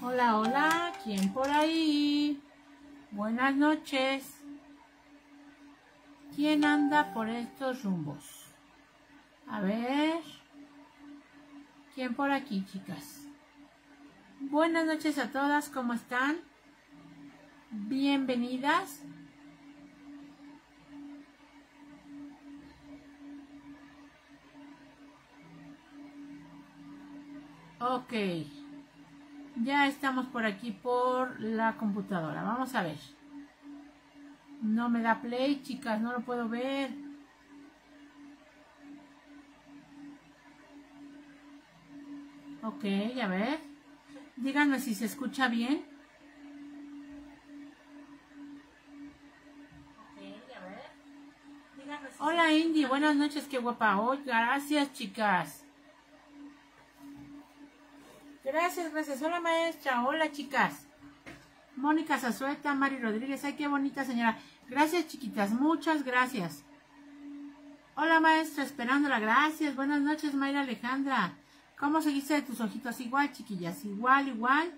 Hola, hola, ¿quién por ahí? Buenas noches. ¿Quién anda por estos rumbos? A ver. ¿Quién por aquí, chicas? Buenas noches a todas, ¿cómo están? Bienvenidas. Ok. Ya estamos por aquí por la computadora. Vamos a ver. No me da play, chicas, no lo puedo ver. Ok, a ver. Díganme si se escucha bien. Hola Indy, buenas noches, qué guapa. hoy. gracias chicas. Gracias, gracias. Hola maestra, hola chicas. Mónica Zazueta, Mari Rodríguez, ay qué bonita señora. Gracias chiquitas, muchas gracias. Hola maestra, esperándola, gracias. Buenas noches Mayra Alejandra. ¿Cómo seguiste de tus ojitos? Igual, chiquillas, igual, igual.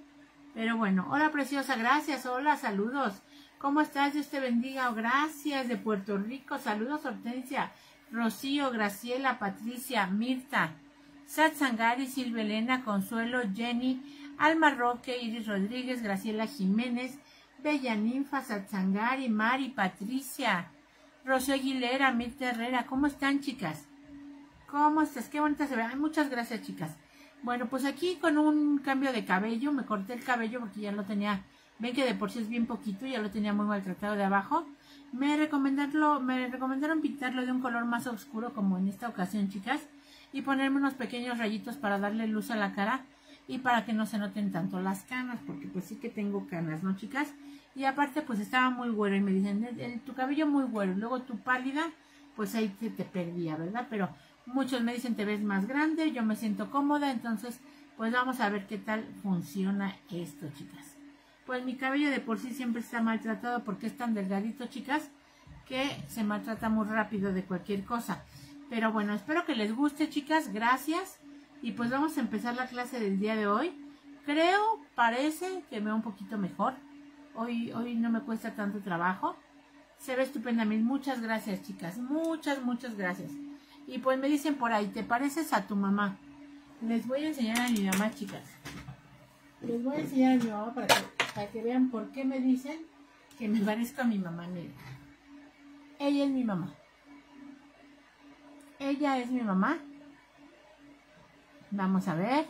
Pero bueno, hola preciosa, gracias, hola, saludos. ¿Cómo estás? Dios te bendiga. Gracias de Puerto Rico. Saludos, Hortensia, Rocío, Graciela, Patricia, Mirta, Sat Sangari, Silvia Elena, Consuelo, Jenny, Alma Roque, Iris Rodríguez, Graciela Jiménez, Bella Ninfa, Sangari, Mari, Patricia, Rocío Aguilera, Mirta Herrera. ¿Cómo están, chicas? ¿Cómo estás? Qué bonita se ve. muchas gracias, chicas. Bueno, pues aquí con un cambio de cabello, me corté el cabello porque ya lo tenía, ven que de por sí es bien poquito, ya lo tenía muy maltratado de abajo. Me me recomendaron pintarlo de un color más oscuro como en esta ocasión, chicas, y ponerme unos pequeños rayitos para darle luz a la cara y para que no se noten tanto las canas, porque pues sí que tengo canas, ¿no, chicas? Y aparte, pues estaba muy güero y me dicen, tu cabello muy güero, luego tu pálida, pues ahí te, te perdía, ¿verdad? Pero Muchos me dicen te ves más grande, yo me siento cómoda, entonces pues vamos a ver qué tal funciona esto, chicas. Pues mi cabello de por sí siempre está maltratado porque es tan delgadito, chicas, que se maltrata muy rápido de cualquier cosa. Pero bueno, espero que les guste, chicas, gracias. Y pues vamos a empezar la clase del día de hoy. Creo, parece que me va un poquito mejor. Hoy, hoy no me cuesta tanto trabajo. Se ve estupendamente. Muchas gracias, chicas. Muchas, muchas gracias. Y pues me dicen por ahí, ¿te pareces a tu mamá? Les voy a enseñar a mi mamá, chicas. Les voy a enseñar a mi mamá para que, vean por qué me dicen que me parezco a mi mamá. Miren. Ella es mi mamá. Ella es mi mamá. Vamos a ver.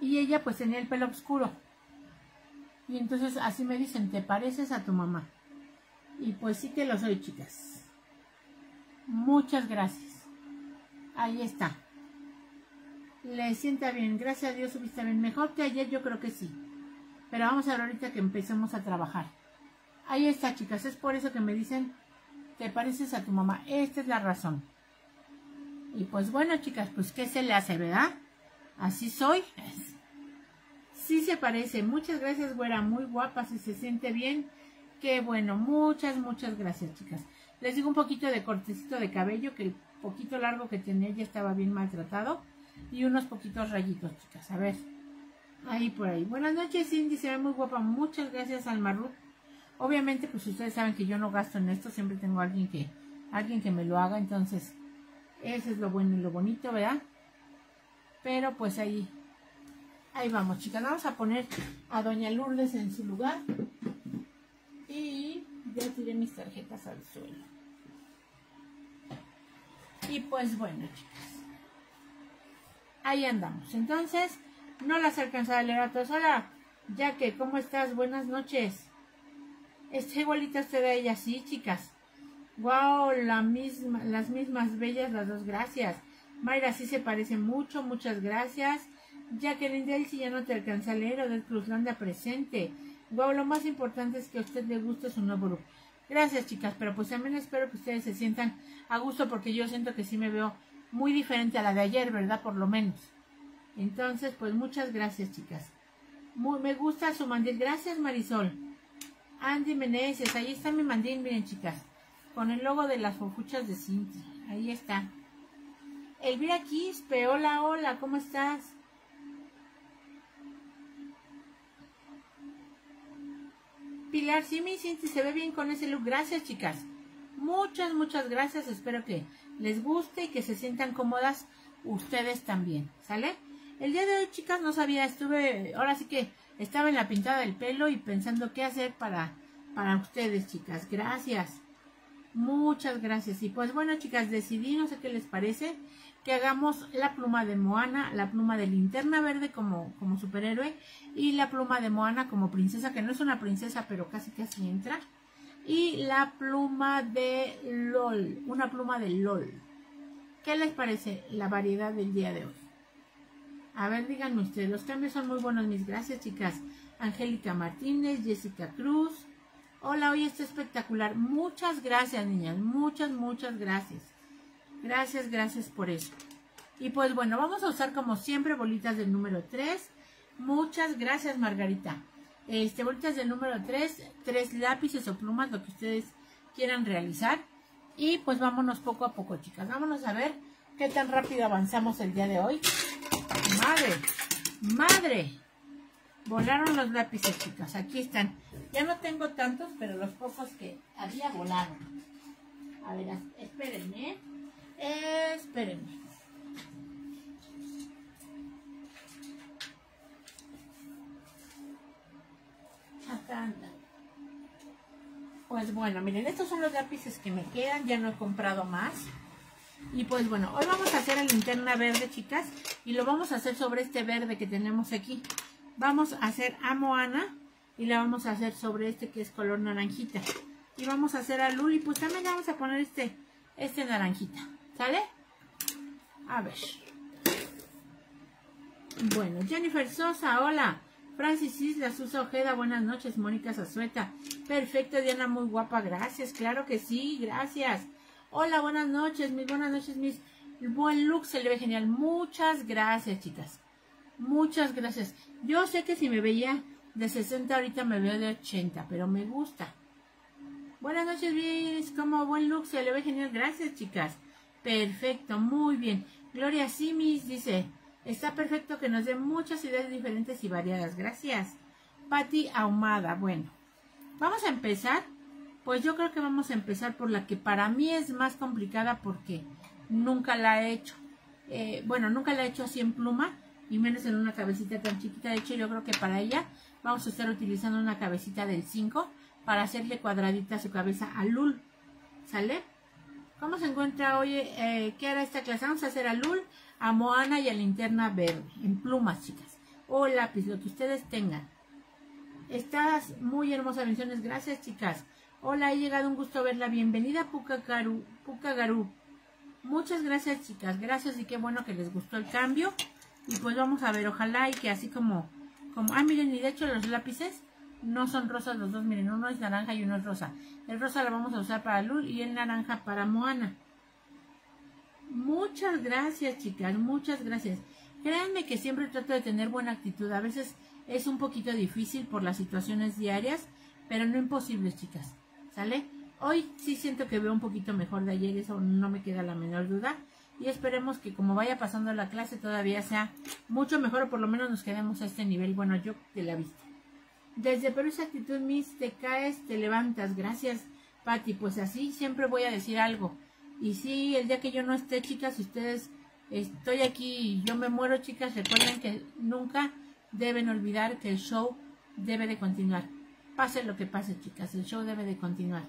Y ella pues tenía el pelo oscuro. Y entonces así me dicen, ¿te pareces a tu mamá? Y pues sí que lo soy, chicas. Muchas gracias. Ahí está. Le sienta bien. Gracias a Dios subiste bien. Mejor que ayer yo creo que sí. Pero vamos a ver ahorita que empecemos a trabajar. Ahí está, chicas. Es por eso que me dicen, te pareces a tu mamá. Esta es la razón. Y pues bueno, chicas, pues ¿qué se le hace, verdad? Así soy. Sí se parece. Muchas gracias, güera. Muy guapa. Si se siente bien. Qué bueno, muchas, muchas gracias, chicas. Les digo un poquito de cortecito de cabello, que el poquito largo que tenía ya estaba bien maltratado. Y unos poquitos rayitos, chicas. A ver. Ahí por ahí. Buenas noches, Cindy. Se ve muy guapa. Muchas gracias, Almarru. Obviamente, pues ustedes saben que yo no gasto en esto. Siempre tengo alguien que, alguien que me lo haga. Entonces, eso es lo bueno y lo bonito, ¿verdad? Pero pues ahí, ahí vamos, chicas. Vamos a poner a Doña Lourdes en su lugar. Y ya tiré mis tarjetas al suelo. Y pues bueno, chicas. Ahí andamos. Entonces, no las alcanzaba a leer a todos. Hola, ya que, ¿cómo estás? Buenas noches. Está igualita usted a ella, sí, chicas. Wow, la misma, las mismas bellas las dos, gracias. Mayra sí se parece mucho, muchas gracias. Jacqueline si ya no te alcanza a leer, Odette Cruzlanda presente. Wow, lo más importante es que a usted le guste su nuevo look. Gracias, chicas, pero pues también espero que ustedes se sientan a gusto porque yo siento que sí me veo muy diferente a la de ayer, ¿verdad? Por lo menos. Entonces, pues muchas gracias, chicas. Muy, me gusta su mandil. Gracias, Marisol. Andy Meneses, ahí está mi mandín, miren chicas, con el logo de las fofuchas de Cinti, ahí está. Elvira Quispe, hola, hola, ¿cómo estás? Pilar, sí, mi Cinti se ve bien con ese look, gracias chicas. Muchas, muchas gracias, espero que les guste y que se sientan cómodas ustedes también, ¿sale? El día de hoy, chicas, no sabía, estuve, ahora sí que estaba en la pintada del pelo y pensando qué hacer para, para ustedes, chicas. Gracias. Muchas gracias. Y pues bueno, chicas, decidí, no sé qué les parece, que hagamos la pluma de Moana, la pluma de Linterna Verde como, como superhéroe y la pluma de Moana como princesa, que no es una princesa, pero casi casi entra. Y la pluma de LOL, una pluma de LOL. ¿Qué les parece la variedad del día de hoy? A ver, díganme ustedes, los cambios son muy buenos, mis gracias, chicas. Angélica Martínez, Jessica Cruz. Hola, hoy está espectacular. Muchas gracias, niñas. Muchas, muchas gracias. Gracias, gracias por eso. Y pues bueno, vamos a usar como siempre bolitas del número 3. Muchas gracias, Margarita. Este, bolitas del número 3, tres lápices o plumas, lo que ustedes quieran realizar. Y pues vámonos poco a poco, chicas. Vámonos a ver qué tan rápido avanzamos el día de hoy. Madre, madre. Volaron los lápices, chicas. Aquí están. Ya no tengo tantos, pero los pocos que había volaron. A ver, espérenme. Espérenme. Pues bueno, miren, estos son los lápices que me quedan. Ya no he comprado más. Y pues bueno, hoy vamos a hacer la linterna verde, chicas. Y lo vamos a hacer sobre este verde que tenemos aquí. Vamos a hacer a Moana y la vamos a hacer sobre este que es color naranjita. Y vamos a hacer a Luli, pues también le vamos a poner este, este naranjita. ¿Sale? A ver. Bueno, Jennifer Sosa, hola. Francis Isla, Susa Ojeda, buenas noches. Mónica Zazueta. Perfecto, Diana, muy guapa, gracias. Claro que sí, gracias. Hola, buenas noches, mis buenas noches, mis. buen look se le ve genial. Muchas gracias, chicas. Muchas gracias. Yo sé que si me veía de 60 ahorita me veo de 80, pero me gusta. Buenas noches, Luis. Como buen look se le ve genial. Gracias, chicas. Perfecto, muy bien. Gloria Simis dice, está perfecto que nos dé muchas ideas diferentes y variadas. Gracias. Patti Ahumada, bueno. Vamos a empezar. Pues yo creo que vamos a empezar por la que para mí es más complicada porque nunca la he hecho. Eh, bueno, nunca la he hecho así en pluma y menos en una cabecita tan chiquita. De hecho, yo creo que para ella vamos a estar utilizando una cabecita del 5 para hacerle cuadradita su cabeza a Lul. ¿Sale? ¿Cómo se encuentra hoy? Eh, ¿Qué hará esta clase? Vamos a hacer a Lul, a Moana y a Linterna Verde, en plumas, chicas. O lápiz, lo que ustedes tengan. Estás muy hermosa, bendiciones. Gracias, chicas. Hola, he llegado, un gusto verla. Bienvenida, Puka Garu. Muchas gracias, chicas. Gracias y qué bueno que les gustó el cambio. Y pues vamos a ver, ojalá y que así como como, ah, miren, y de hecho los lápices no son rosas los dos, miren, uno es naranja y uno es rosa. El rosa lo vamos a usar para Lul y el naranja para Moana. Muchas gracias, chicas, muchas gracias. Créanme que siempre trato de tener buena actitud. A veces es un poquito difícil por las situaciones diarias, pero no imposible, chicas. ¿Sale? Hoy sí siento que veo un poquito mejor de ayer, eso no me queda la menor duda y esperemos que como vaya pasando la clase todavía sea mucho mejor o por lo menos nos quedemos a este nivel, bueno, yo de la vista. Desde Perú esa actitud, Miss, te caes, te levantas. Gracias, Patti. Pues así siempre voy a decir algo. Y sí, el día que yo no esté, chicas, ustedes, estoy aquí y yo me muero, chicas, recuerden que nunca deben olvidar que el show debe de continuar. Pase lo que pase, chicas, el show debe de continuar.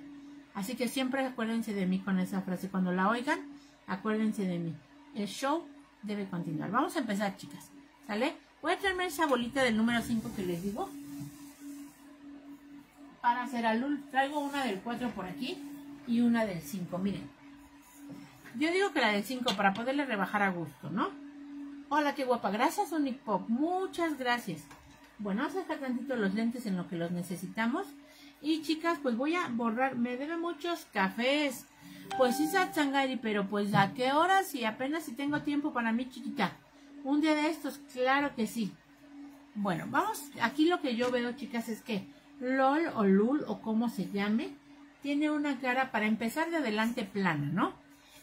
Así que siempre acuérdense de mí con esa frase. Cuando la oigan, Acuérdense de mí. El show debe continuar. Vamos a empezar, chicas. ¿Sale? Voy a traerme esa bolita del número 5 que les digo. Para hacer alul. Traigo una del 4 por aquí y una del 5. Miren. Yo digo que la del 5 para poderle rebajar a gusto, ¿no? Hola, qué guapa. Gracias, Unic Pop. Muchas gracias. Bueno, vamos a dejar tantito los lentes en lo que los necesitamos. Y chicas, pues voy a borrar. Me debe muchos cafés. Pues sí, Satsangari, pero pues a qué hora si apenas si tengo tiempo para mí, chiquita. Un día de estos, claro que sí. Bueno, vamos, aquí lo que yo veo, chicas, es que LOL o LUL o como se llame, tiene una cara para empezar de adelante plana, ¿no?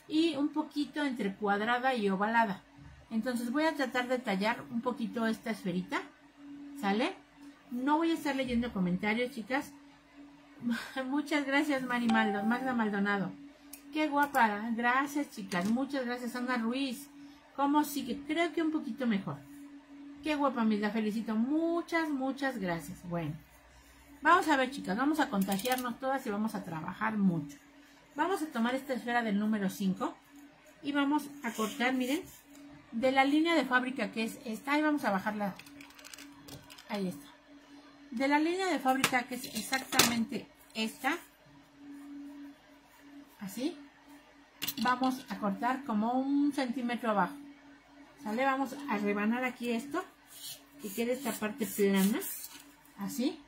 Y un poquito entre cuadrada y ovalada. Entonces voy a tratar de tallar un poquito esta esferita, ¿sale? No voy a estar leyendo comentarios, chicas. Muchas gracias, Mari Maldo, Magda Maldonado. Qué guapa. Gracias, chicas. Muchas gracias, Ana Ruiz. ¿Cómo sigue? Creo que un poquito mejor. Qué guapa, mis la felicito. Muchas, muchas gracias. Bueno, vamos a ver, chicas. Vamos a contagiarnos todas y vamos a trabajar mucho. Vamos a tomar esta esfera del número 5 y vamos a cortar, miren, de la línea de fábrica que es esta. Ahí vamos a bajarla. Ahí está. De la línea de fábrica que es exactamente esta. Así. Vamos a cortar como un centímetro abajo. ¿Sale? Vamos a rebanar aquí esto. Que quede esta parte plana. Así.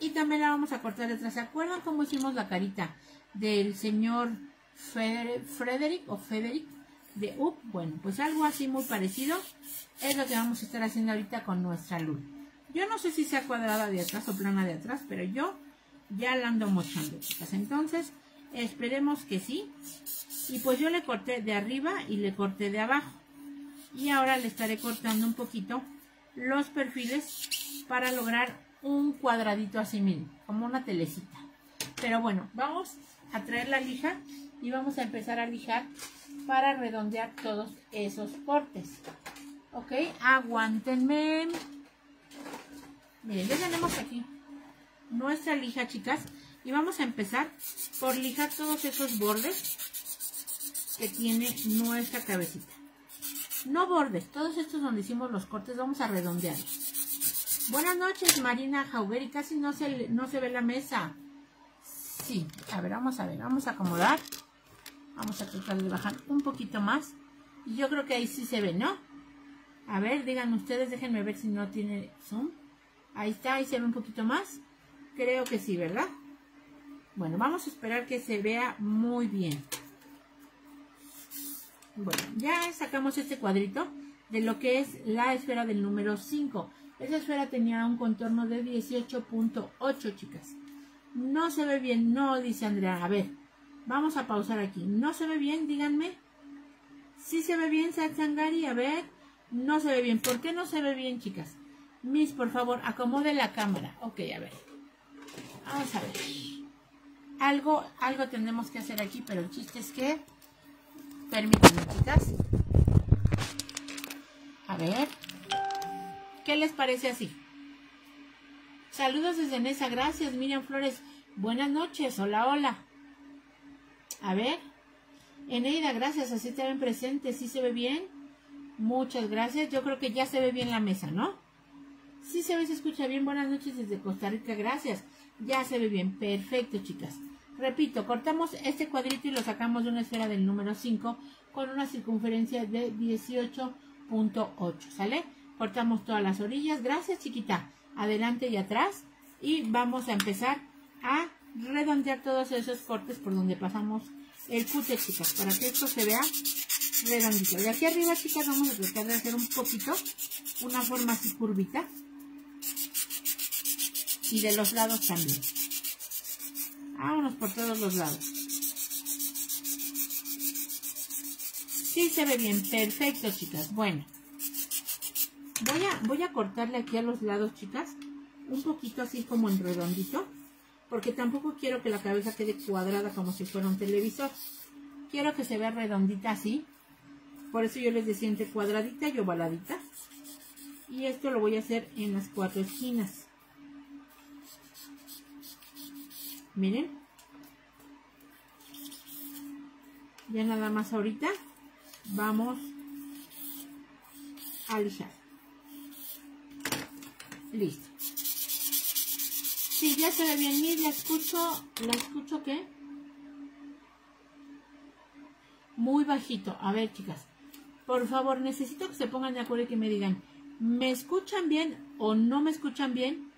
Y también la vamos a cortar detrás. ¿Se acuerdan cómo hicimos la carita del señor Frederick o Frederick de UP? Bueno, pues algo así muy parecido es lo que vamos a estar haciendo ahorita con nuestra luz. Yo no sé si sea cuadrada de atrás o plana de atrás, pero yo ya la ando mochando, chicas. Entonces, esperemos que sí. Y pues yo le corté de arriba y le corté de abajo. Y ahora le estaré cortando un poquito los perfiles para lograr un cuadradito así, miren, como una telecita. Pero bueno, vamos a traer la lija y vamos a empezar a lijar para redondear todos esos cortes. Ok, aguántenme. Miren, ya tenemos aquí nuestra lija, chicas. Y vamos a empezar por lijar todos esos bordes que tiene nuestra cabecita. No bordes, todos estos donde hicimos los cortes vamos a redondearlos. Buenas noches, Marina Jauber. Y casi no se, no se ve la mesa. Sí, a ver, vamos a ver, vamos a acomodar. Vamos a tratar de bajar un poquito más. Y yo creo que ahí sí se ve, ¿no? A ver, digan ustedes, déjenme ver si no tiene zoom. Ahí está, ahí se ve un poquito más. Creo que sí, ¿verdad? Bueno, vamos a esperar que se vea muy bien. Bueno, ya sacamos este cuadrito de lo que es la esfera del número 5. Esa esfera tenía un contorno de 18.8, chicas. No se ve bien, no, dice Andrea. A ver, vamos a pausar aquí. ¿No se ve bien? Díganme. ¿Sí se ve bien, Satsangari? A ver, no se ve bien. ¿Por qué no se ve bien, chicas? Miss, por favor, acomode la cámara. Ok, a ver. Vamos a ver. Algo, algo tenemos que hacer aquí, pero el chiste es que... Permítanme, chicas. A ver. ¿Qué les parece así? Saludos desde Nesa. Gracias, Miriam Flores. Buenas noches. Hola, hola. A ver. Eneida, gracias. Así te ven presente. ¿Sí se ve bien? Muchas gracias. Yo creo que ya se ve bien la mesa, ¿no? Sí se ve, se escucha bien. Buenas noches desde Costa Rica. Gracias. Ya se ve bien. Perfecto, chicas. Repito, cortamos este cuadrito y lo sacamos de una esfera del número 5 con una circunferencia de 18.8, ¿sale? Cortamos todas las orillas. Gracias, chiquita. Adelante y atrás. Y vamos a empezar a redondear todos esos cortes por donde pasamos el cute, chicas, para que esto se vea redondito. De aquí arriba, chicas, vamos a tratar de hacer un poquito, una forma así curvita y de los lados también. Vámonos por todos los lados. Sí se ve bien, perfecto chicas. Bueno, voy a, voy a cortarle aquí a los lados chicas, un poquito así como en redondito, porque tampoco quiero que la cabeza quede cuadrada como si fuera un televisor. Quiero que se vea redondita así, por eso yo les decía entre cuadradita y ovaladita. Y esto lo voy a hacer en las cuatro esquinas. Miren. Ya nada más ahorita vamos a lijar. Listo. Sí, ya se ve bien. Y la escucho, ¿la escucho qué? Muy bajito. A ver, chicas. Por favor, necesito que se pongan de acuerdo y que me digan, ¿me escuchan bien o no me escuchan bien?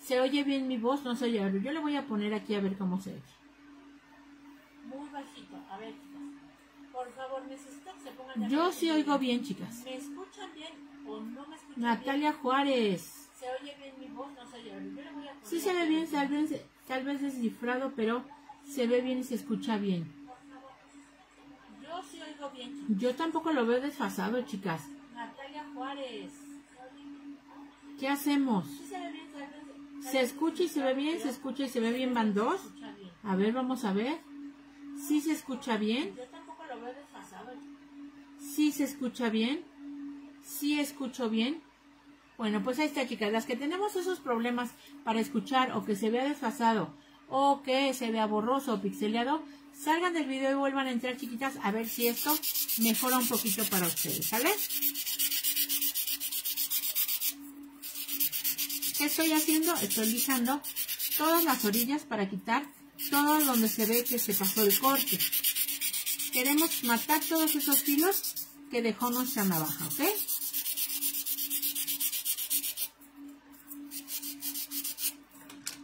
¿Se oye bien mi voz? No se oye. Yo le voy a poner aquí a ver cómo se oye. Muy bajito. A ver, chicas. Por favor, necesito que se pongan Yo sí oigo bien, chicas. ¿Me escuchan bien o no me escuchan Natalia Juárez. ¿Se oye bien mi voz? No se oye. Yo le voy a poner sí se ve bien, tal vez, tal vez descifrado, pero se ve bien y se escucha bien. Yo sí oigo bien. Chicas. Yo tampoco lo veo desfasado, chicas. Natalia Juárez. ¿Qué hacemos? Sí se ve bien, tal vez ¿Se escucha y se ve bien? ¿Se escucha y se ve bien? ¿Van dos? A ver, vamos a ver. ¿Sí se escucha bien? Yo tampoco lo veo desfasado. ¿Sí se escucha bien? ¿Sí escucho bien? Bueno, pues ahí está, chicas. Las que tenemos esos problemas para escuchar o que se vea desfasado o que se vea borroso o pixeleado, salgan del video y vuelvan a entrar, chiquitas, a ver si esto mejora un poquito para ustedes, ¿sale? ¿Qué estoy haciendo? Estoy lijando todas las orillas para quitar todo donde se ve que se pasó el corte. Queremos matar todos esos filos que dejó nuestra navaja, ¿ok?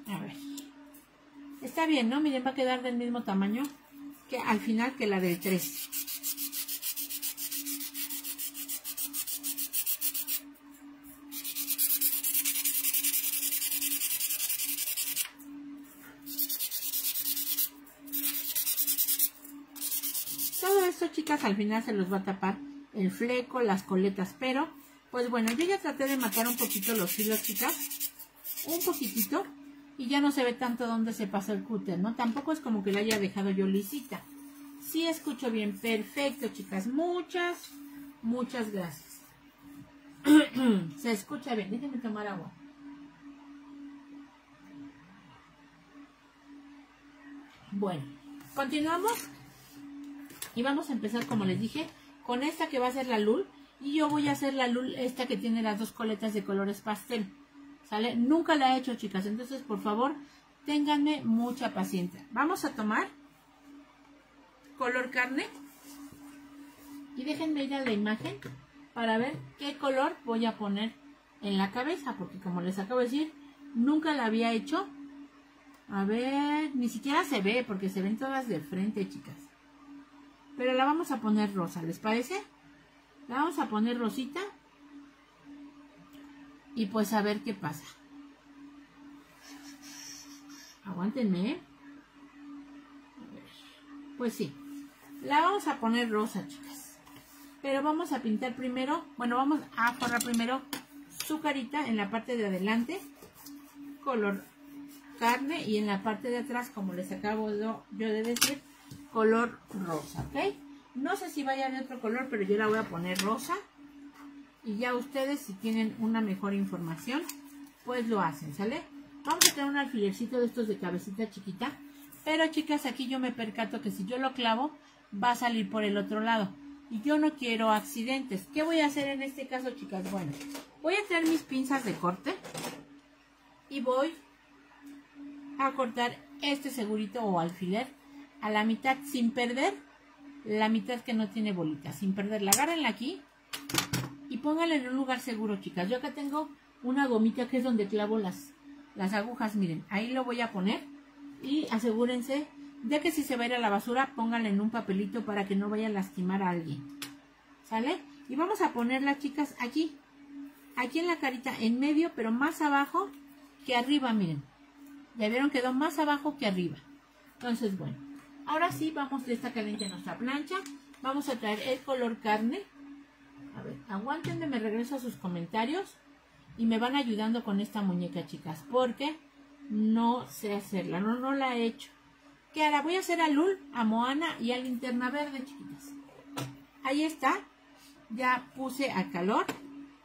A ver. Está bien, ¿no? Miren, va a quedar del mismo tamaño que al final que la del 3. Todo esto, chicas, al final se los va a tapar el fleco, las coletas, pero, pues bueno, yo ya traté de matar un poquito los filos, chicas, un poquitito, y ya no se ve tanto dónde se pasó el cúter, ¿no? Tampoco es como que la haya dejado yo lisita. Sí escucho bien, perfecto, chicas, muchas, muchas gracias. se escucha bien, déjenme tomar agua. Bueno, continuamos y vamos a empezar, como les dije, con esta que va a ser la lul. Y yo voy a hacer la lul, esta que tiene las dos coletas de colores pastel. ¿Sale? Nunca la he hecho, chicas. Entonces, por favor, ténganme mucha paciencia. Vamos a tomar color carne. Y déjenme ir a la imagen para ver qué color voy a poner en la cabeza. Porque como les acabo de decir, nunca la había hecho. A ver, ni siquiera se ve porque se ven todas de frente, chicas. Pero la vamos a poner rosa, ¿les parece? La vamos a poner rosita. Y pues a ver qué pasa. Aguántenme. ¿eh? Pues sí. La vamos a poner rosa, chicas. Pero vamos a pintar primero. Bueno, vamos a forrar primero su carita en la parte de adelante. Color carne. Y en la parte de atrás, como les acabo yo de decir, color rosa, ¿ok? No sé si vaya de otro color, pero yo la voy a poner rosa. Y ya ustedes, si tienen una mejor información, pues lo hacen, ¿sale? Vamos a tener un alfilercito de estos de cabecita chiquita. Pero, chicas, aquí yo me percato que si yo lo clavo, va a salir por el otro lado. Y yo no quiero accidentes. ¿Qué voy a hacer en este caso, chicas? Bueno, voy a traer mis pinzas de corte. Y voy a cortar este segurito o alfiler a la mitad sin perder la mitad que no tiene bolita, sin perderla. Agárrenla aquí y pónganla en un lugar seguro, chicas. Yo acá tengo una gomita que es donde clavo las, las agujas. Miren, ahí lo voy a poner y asegúrense de que si se va a ir a la basura, pónganla en un papelito para que no vaya a lastimar a alguien. ¿Sale? Y vamos a ponerla, chicas, aquí. Aquí en la carita, en medio, pero más abajo que arriba, miren. Ya vieron, quedó más abajo que arriba. Entonces, bueno. Ahora sí, vamos, de esta caliente nuestra plancha. Vamos a traer el color carne. A ver, aguanten, me regreso a sus comentarios. Y me van ayudando con esta muñeca, chicas. Porque no sé hacerla, no, no la he hecho. ¿Qué hará? Voy a hacer a Lul, a Moana y a Linterna Verde, chiquitas. Ahí está. Ya puse a calor.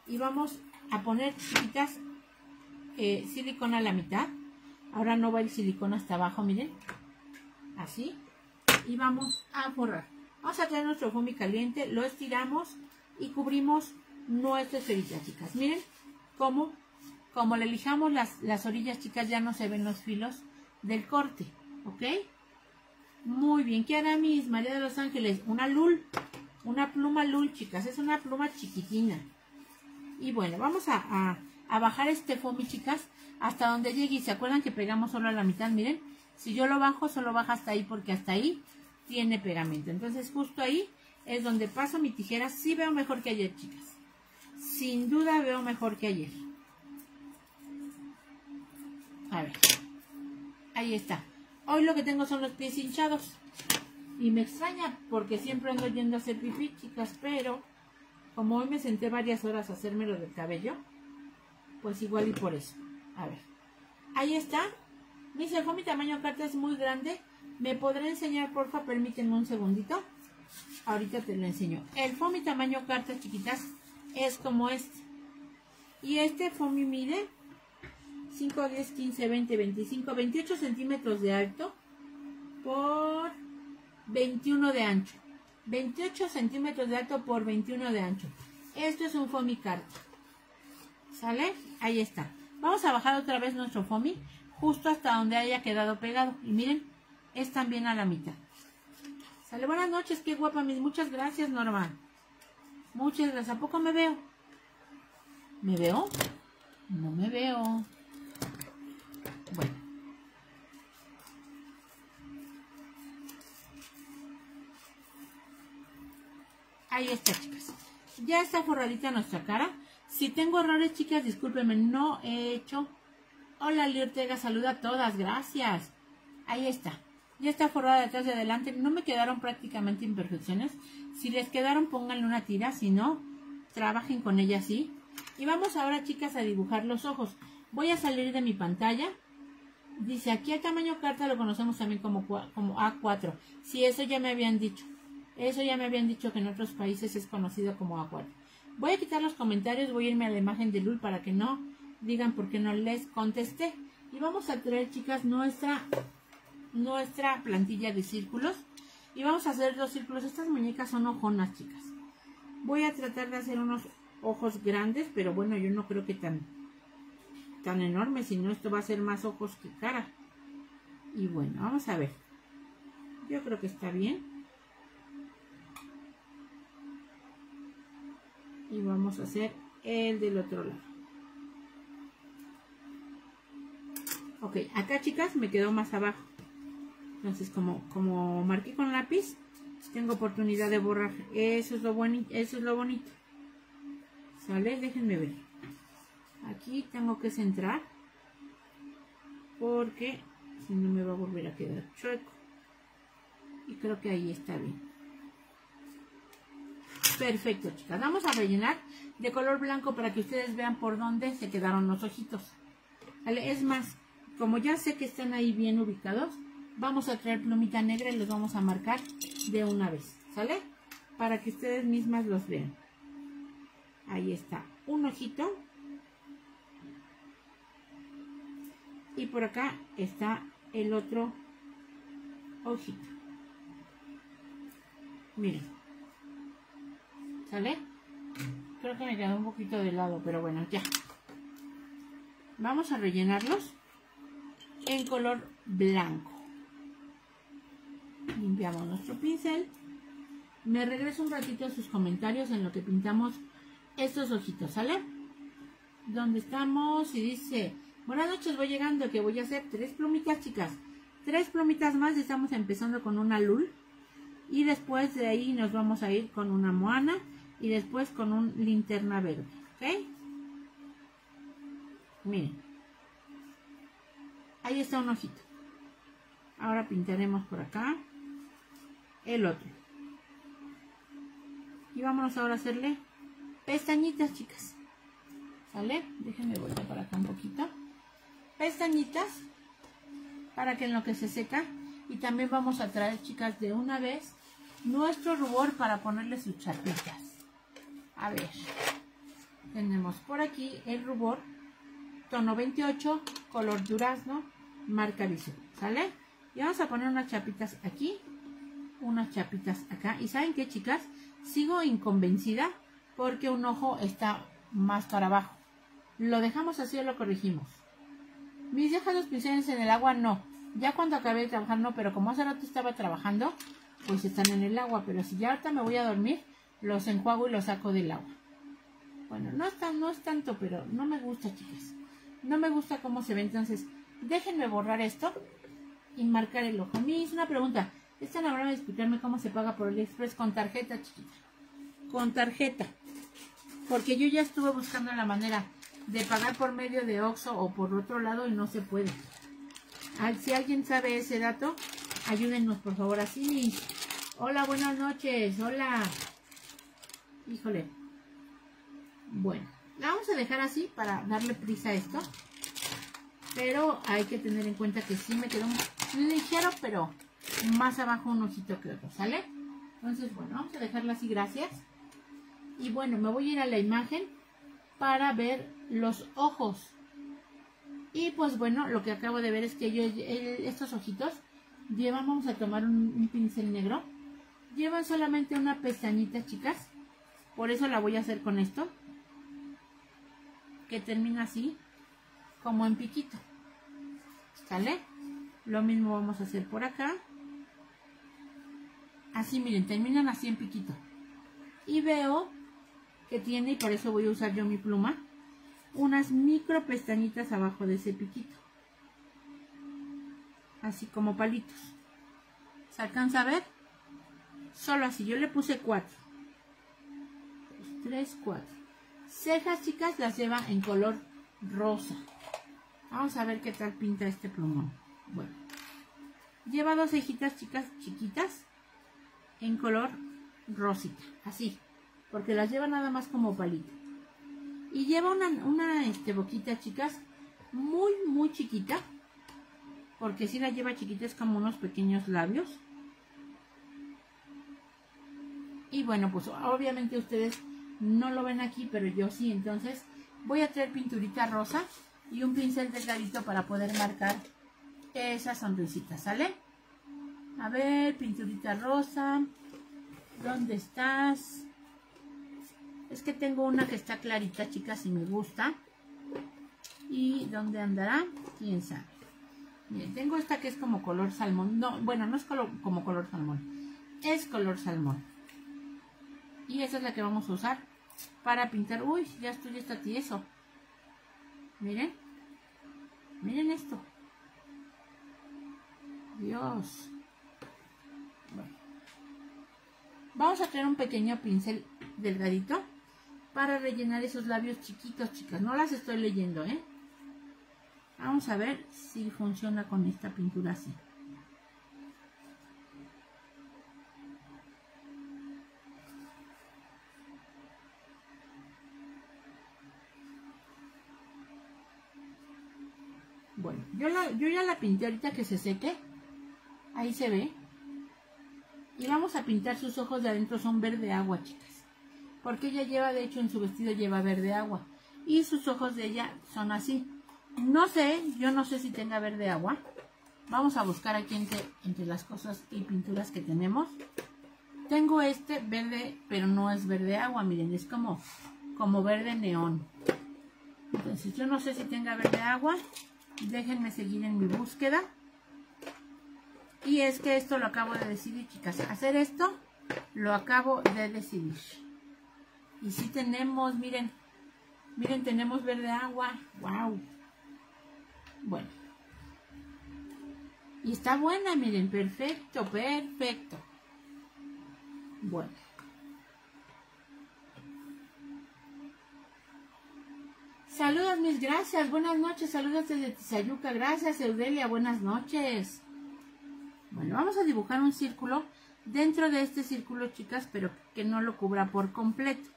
Y vamos a poner, chiquitas, eh, silicona a la mitad. Ahora no va el silicona hasta abajo, miren. Así y vamos a forrar. Vamos a traer nuestro foamy caliente, lo estiramos y cubrimos nuestras orillas, chicas. Miren cómo, como le lijamos las, las orillas, chicas, ya no se ven los filos del corte, ¿ok? Muy bien, ¿qué hará mis María de los Ángeles? Una lul, una pluma lul, chicas, es una pluma chiquitina. Y bueno, vamos a, a, bajar este foamy, chicas, hasta donde llegue. Y se acuerdan que pegamos solo a la mitad, miren. Si yo lo bajo, solo baja hasta ahí porque hasta ahí tiene pegamento. Entonces justo ahí es donde paso mi tijera. Sí veo mejor que ayer, chicas. Sin duda veo mejor que ayer. A ver. Ahí está. Hoy lo que tengo son los pies hinchados. Y me extraña porque siempre ando yendo a hacer pipí, chicas. Pero como hoy me senté varias horas a hacerme lo del cabello, pues igual y por eso. A ver. Ahí está. Mi dice, mi tamaño carta es muy grande. ¿Me podré enseñar, porfa? Permítanme un segundito. Ahorita te lo enseño. El foamy tamaño carta, chiquitas, es como este. Y este foamy mide 5, 10, 15, 20, 25, 28 centímetros de alto por 21 de ancho. 28 centímetros de alto por 21 de ancho. Esto es un foamy carta. ¿Sale? Ahí está. Vamos a bajar otra vez nuestro foamy justo hasta donde haya quedado pegado. Y miren, es también a la mitad. Sale, buenas noches, qué guapa, mis muchas gracias, Norma. Muchas gracias. ¿A poco me veo? ¿Me veo? No me veo. Bueno. Ahí está, chicas. Ya está forradita nuestra cara. Si tengo errores, chicas, discúlpenme, no he hecho. Hola, Lee Ortega, saluda a todas, gracias. Ahí está. Ya está forrada de atrás y adelante. No me quedaron prácticamente imperfecciones. Si les quedaron, pónganle una tira. Si no, trabajen con ella así. Y vamos ahora, chicas, a dibujar los ojos. Voy a salir de mi pantalla. Dice, aquí el tamaño carta lo conocemos también como, como A4. Si eso ya me habían dicho. Eso ya me habían dicho que en otros países es conocido como A4. Voy a quitar los comentarios, voy a irme a la imagen de Lul para que no digan por qué no les contesté. Y vamos a traer, chicas, nuestra, nuestra plantilla de círculos. Y vamos a hacer dos círculos. Estas muñecas son ojonas, chicas. Voy a tratar de hacer unos ojos grandes, pero bueno, yo no creo que tan, tan enormes, sino esto va a ser más ojos que cara. Y bueno, vamos a ver. Yo creo que está bien. Y vamos a hacer el del otro lado. Ok, acá chicas me quedó más abajo. Entonces como, como marqué con lápiz, tengo oportunidad de borrar. Eso es lo, bueno, eso es lo bonito. ¿Sale? Déjenme ver. Aquí tengo que centrar. Porque si no me va a volver a quedar chueco. Y creo que ahí está bien. Perfecto, chicas. Vamos a rellenar de color blanco para que ustedes vean por dónde se quedaron los ojitos. ¿Vale? Es más, como ya sé que están ahí bien ubicados, vamos a traer plumita negra y los vamos a marcar de una vez. ¿Sale? Para que ustedes mismas los vean. Ahí está. Un ojito. Y por acá está el otro ojito. Miren. ¿Sale? Creo que me quedó un poquito de lado, pero bueno, ya. Vamos a rellenarlos en color blanco. Limpiamos nuestro pincel. Me regreso un ratito a sus comentarios en lo que pintamos estos ojitos, ¿sale? ¿Dónde estamos? Y dice, buenas noches, voy llegando, que voy a hacer tres plumitas, chicas. Tres plumitas más, estamos empezando con una lul. Y después de ahí nos vamos a ir con una moana y después con un linterna verde, ¿ok? Miren. Ahí está un ojito. Ahora pintaremos por acá el otro. Y vámonos ahora a hacerle pestañitas, chicas. ¿Sale? Déjenme volver para acá un poquito. Pestañitas para que en lo que se seca. Y también vamos a traer, chicas, de una vez nuestro rubor para ponerle sus chapitas. A ver, tenemos por aquí el rubor, tono 28, color durazno, marca visión, ¿sale? Y vamos a poner unas chapitas aquí, unas chapitas acá. ¿Y saben qué, chicas? Sigo inconvencida porque un ojo está más para abajo. ¿Lo dejamos así o lo corregimos? Mis dejas los pinceles en el agua, no. Ya cuando acabé de trabajar, no, pero como hace rato estaba trabajando, pues están en el agua. Pero si ya ahorita me voy a dormir, los enjuago y los saco del agua. Bueno, no es, no es tanto, pero no me gusta, chicas. No me gusta cómo se ve, entonces déjenme borrar esto y marcar el ojo. Es una pregunta. ¿Están ahora de explicarme cómo se paga por el Express con tarjeta, chiquita? Con tarjeta. Porque yo ya estuve buscando la manera de pagar por medio de Oxxo o por otro lado y no se puede. Si alguien sabe ese dato, ayúdenos por favor. Así. Hola, buenas noches. Hola. Híjole. Bueno, la vamos a dejar así para darle prisa a esto. Pero hay que tener en cuenta que sí me quedó un ligero, pero más abajo un ojito que otro, ¿sale? Entonces, bueno, vamos a dejarla así, gracias. Y bueno, me voy a ir a la imagen para ver los ojos. Y pues bueno, lo que acabo de ver es que yo, estos ojitos llevan, vamos a tomar un, pincel negro. Llevan solamente una pestañita, chicas. Por eso la voy a hacer con esto. Que termina así, como en piquito. ¿Sale? Lo mismo vamos a hacer por acá. Así, miren, terminan así en piquito. Y veo que tiene, y por eso voy a usar yo mi pluma, unas micro pestañitas abajo de ese piquito. Así como palitos. ¿Se alcanza a ver? Solo así, yo le puse cuatro. tres, cuatro. Cejas, chicas, las lleva en color rosa. Vamos a ver qué tal pinta este plumón. Bueno. Lleva dos cejitas, chicas, chiquitas en color rosita, así, porque las lleva nada más como palito. Y lleva una, una este, boquita, chicas, muy, muy chiquita, porque si la lleva chiquita es como unos pequeños labios. Y bueno, pues obviamente ustedes no lo ven aquí, pero yo sí, entonces voy a traer pinturita rosa y un pincel delgadito para poder marcar esa sonrisita, ¿sale? A ver, pinturita rosa. ¿Dónde estás? Es que tengo una que está clarita, chicas, y me gusta. ¿Y dónde andará? ¿Quién sabe? Bien, tengo esta que es como color salmón. No, bueno, no es como color salmón. Es color salmón. Y esa es la que vamos a usar para pintar. Uy, ya estoy, ya está tieso. Miren. Miren esto. Dios. Vamos a traer un pequeño pincel delgadito para rellenar esos labios chiquitos, chicas. No las estoy leyendo, ¿eh? Vamos a ver si funciona con esta pintura así. Bueno, yo, yo ya la pinté ahorita que se seque. Ahí se ve. Y vamos a pintar sus ojos de adentro, son verde agua, chicas. Porque ella lleva, de hecho, en su vestido lleva verde agua. Y sus ojos de ella son así. No sé, yo no sé si tenga verde agua. Vamos a buscar aquí entre, entre las cosas y pinturas que tenemos. Tengo este verde, pero no es verde agua, miren, es como, como verde neón. Entonces, yo no sé si tenga verde agua. Déjenme seguir en mi búsqueda. Y es que esto lo acabo de decidir, chicas. Hacer esto lo acabo de decidir. Y si tenemos, miren, miren, tenemos verde agua. ¡Wow! Bueno. Y está buena, miren, perfecto, perfecto. Bueno. Saludos, mis gracias. Buenas noches. Saludos desde Tizayuca. Gracias, Eudelia. Buenas noches. Bueno, vamos a dibujar un círculo dentro de este círculo, chicas, pero que no lo cubra por completo.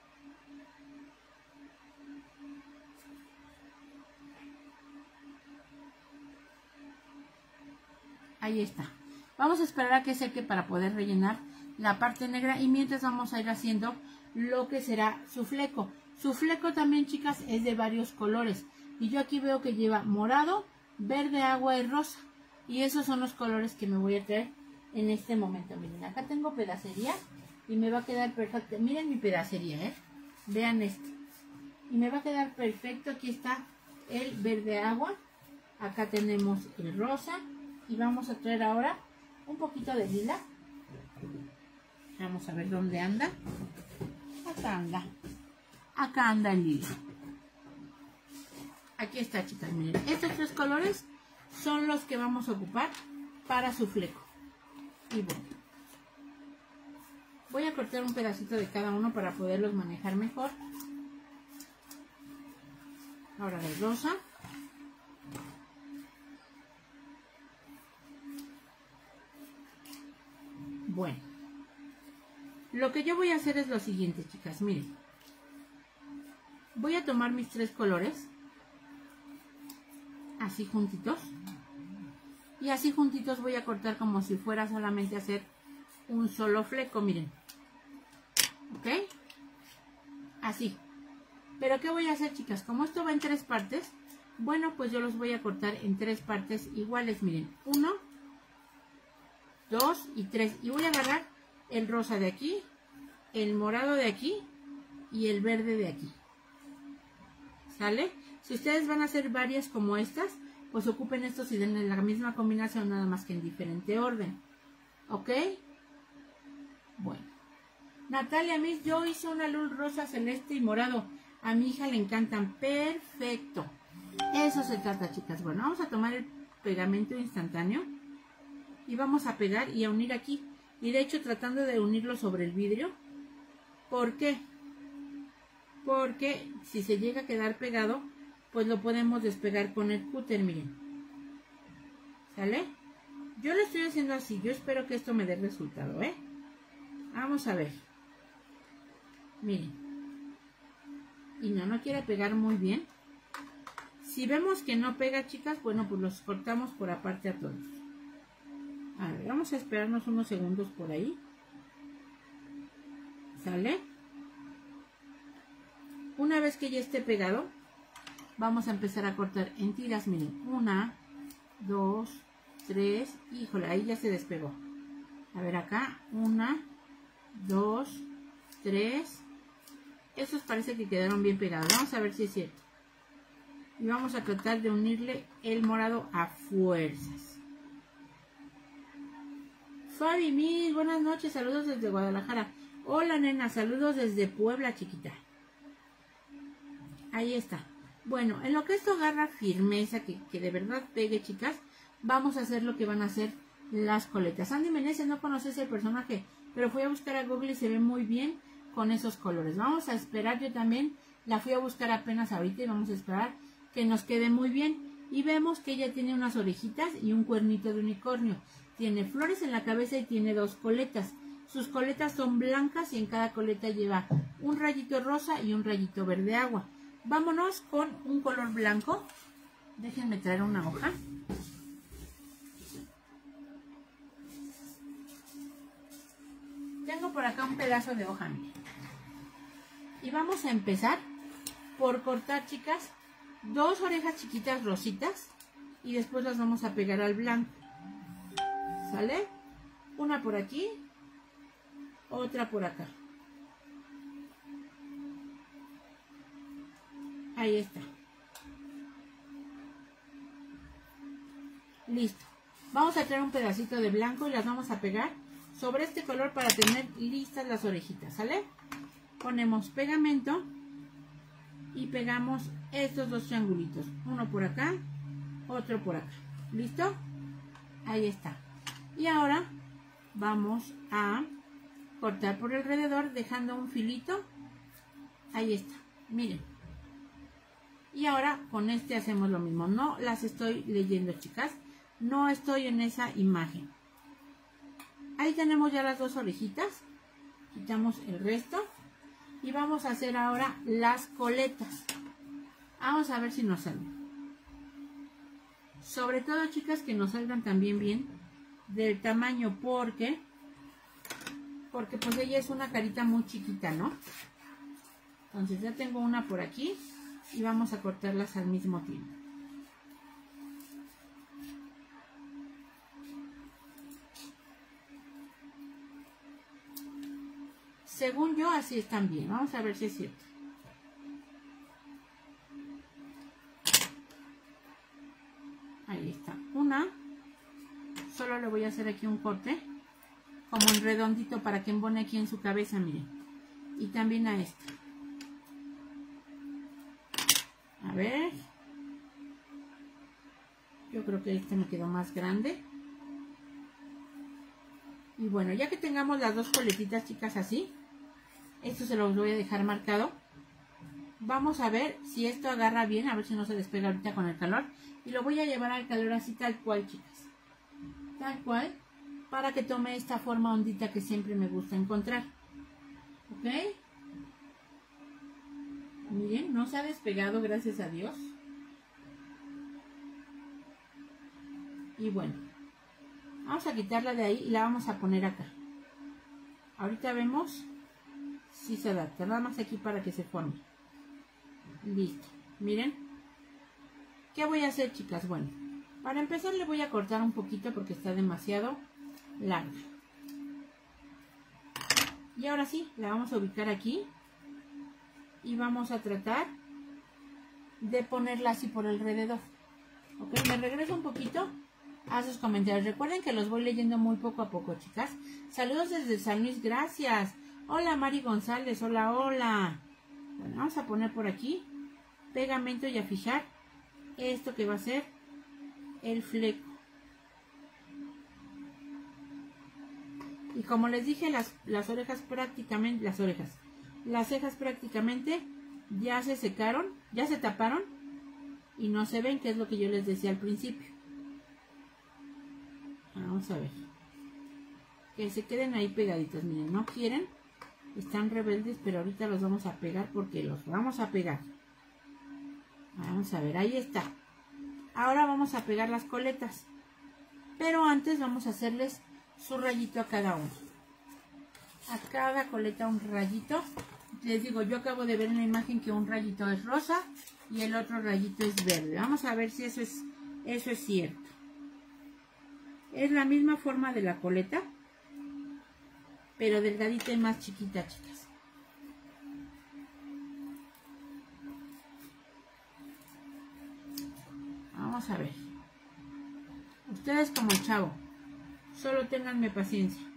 Ahí está. Vamos a esperar a que seque para poder rellenar la parte negra y mientras vamos a ir haciendo lo que será su fleco. Su fleco también, chicas, es de varios colores. Y yo aquí veo que lleva morado, verde, agua y rosa. Y esos son los colores que me voy a traer en este momento. Miren, acá tengo pedacería y me va a quedar perfecto. Miren mi pedacería, ¿eh? Vean esto. Y me va a quedar perfecto. Aquí está el verde agua. Acá tenemos el rosa. Y vamos a traer ahora un poquito de lila. Vamos a ver dónde anda. Acá anda. Acá anda el lila. Aquí está, chicas. Miren, estos tres colores son los que vamos a ocupar para su fleco. Y bueno, voy a cortar un pedacito de cada uno para poderlos manejar mejor. Ahora de rosa. Bueno, lo que yo voy a hacer es lo siguiente, chicas. Miren, voy a tomar mis tres colores así juntitos. Y así juntitos voy a cortar como si fuera solamente hacer un solo fleco, miren. ¿Ok? Así. Pero ¿qué voy a hacer, chicas? Como esto va en tres partes, bueno, pues yo los voy a cortar en tres partes iguales, miren. Uno, dos y tres. Y voy a agarrar el rosa de aquí, el morado de aquí y el verde de aquí. ¿Sale? Si ustedes van a hacer varias como estas, pues ocupen estos y den la misma combinación, nada más que en diferente orden. ¿Ok? Bueno. Natalia, Miss, yo hice una luz rosa, celeste y morado. A mi hija le encantan. Perfecto. Eso se trata, chicas. Bueno, vamos a tomar el pegamento instantáneo y vamos a pegar y a unir aquí. Y de hecho tratando de unirlo sobre el vidrio. ¿Por qué? Porque si se llega a quedar pegado, pues lo podemos despegar con el cúter, miren. ¿Sale? Yo lo estoy haciendo así, yo espero que esto me dé resultado, ¿eh? Vamos a ver. Miren. Y no, no quiere pegar muy bien. Si vemos que no pega, chicas, bueno, pues los cortamos por aparte a todos. A ver, vamos a esperarnos unos segundos por ahí. ¿Sale? Una vez que ya esté pegado, vamos a empezar a cortar en tiras, miren, una, dos, tres, híjole, ahí ya se despegó. A ver acá, una, dos, tres. Esos parece que quedaron bien pegados. Vamos a ver si es cierto. Y vamos a tratar de unirle el morado a fuerzas. Fabi, mil buenas noches, saludos desde Guadalajara. Hola nena, saludos desde Puebla, chiquita. Ahí está. Bueno, en lo que esto agarra firmeza, que, de verdad pegue, chicas, vamos a hacer lo que van a hacer las coletas. Andy Meneses no conoce ese personaje, pero fui a buscar a Google y se ve muy bien con esos colores. Vamos a esperar, yo también la fui a buscar apenas ahorita y vamos a esperar que nos quede muy bien. Y vemos que ella tiene unas orejitas y un cuernito de unicornio. Tiene flores en la cabeza y tiene dos coletas. Sus coletas son blancas y en cada coleta lleva un rayito rosa y un rayito verde agua. Vámonos con un color blanco. Déjenme traer una hoja. Tengo por acá un pedazo de hoja, Y vamos a empezar por cortar, chicas, dos orejas chiquitas rositas. Y después las vamos a pegar al blanco. ¿Sale? Una por aquí. Otra por acá. Ahí está. Listo. Vamos a traer un pedacito de blanco y las vamos a pegar sobre este color para tener listas las orejitas, ¿sale? Ponemos pegamento y pegamos estos dos triangulitos. Uno por acá, otro por acá. ¿Listo? Ahí está. Y ahora vamos a cortar por alrededor dejando un filito. Ahí está. Miren. Y ahora con este hacemos lo mismo. No las estoy leyendo, chicas. No estoy en esa imagen. Ahí tenemos ya las dos orejitas. Quitamos el resto. Y vamos a hacer ahora las coletas. Vamos a ver si nos salen. Sobre todo, chicas, que nos salgan también bien del tamaño porque porque pues ella es una carita muy chiquita, ¿no? Entonces ya tengo una por aquí y vamos a cortarlas al mismo tiempo. Según yo, así están bien. Vamos a ver si es cierto. Ahí está. Una. Solo le voy a hacer aquí un corte. Como un redondito para que embone aquí en su cabeza, miren. Y también a esta. A ver. Yo creo que este me quedó más grande. Y bueno, ya que tengamos las dos coletitas, chicas, así. Esto se los voy a dejar marcado. Vamos a ver si esto agarra bien, a ver si no se despega ahorita con el calor. Y lo voy a llevar al calor así tal cual, chicas. Tal cual, para que tome esta forma ondita que siempre me gusta encontrar. ¿Ok? Miren, no se ha despegado, gracias a Dios. Y bueno, vamos a quitarla de ahí y la vamos a poner acá. Ahorita vemos si se adapta. Nada más aquí para que se forme. Listo. Miren. ¿Qué voy a hacer, chicas? Bueno, para empezar le voy a cortar un poquito porque está demasiado larga. Y ahora sí, la vamos a ubicar aquí. Y vamos a tratar de ponerla así por alrededor. Ok, me regreso un poquito a sus comentarios. Recuerden que los voy leyendo muy poco a poco, chicas. Saludos desde San Luis, gracias. Hola Mari González, hola, hola. Bueno, vamos a poner por aquí pegamento y a fijar esto que va a ser el fleco. Y como les dije, las, las orejas prácticamente, las orejas, las cejas prácticamente ya se secaron, ya se taparon y no se ven, que es lo que yo les decía al principio. Vamos a ver. Que se queden ahí pegaditos, miren, no quieren, están rebeldes, pero ahorita los vamos a pegar porque los vamos a pegar. Vamos a ver, ahí está. Ahora vamos a pegar las coletas. Pero antes vamos a hacerles su rayito a cada uno. A cada coleta un rayito. Les digo, yo acabo de ver en la imagen que un rayito es rosa y el otro rayito es verde. Vamos a ver si eso es, eso es cierto. Es la misma forma de la coleta, pero delgadita y más chiquita, chicas. Vamos a ver. Ustedes como chavo, solo tenganme paciencia.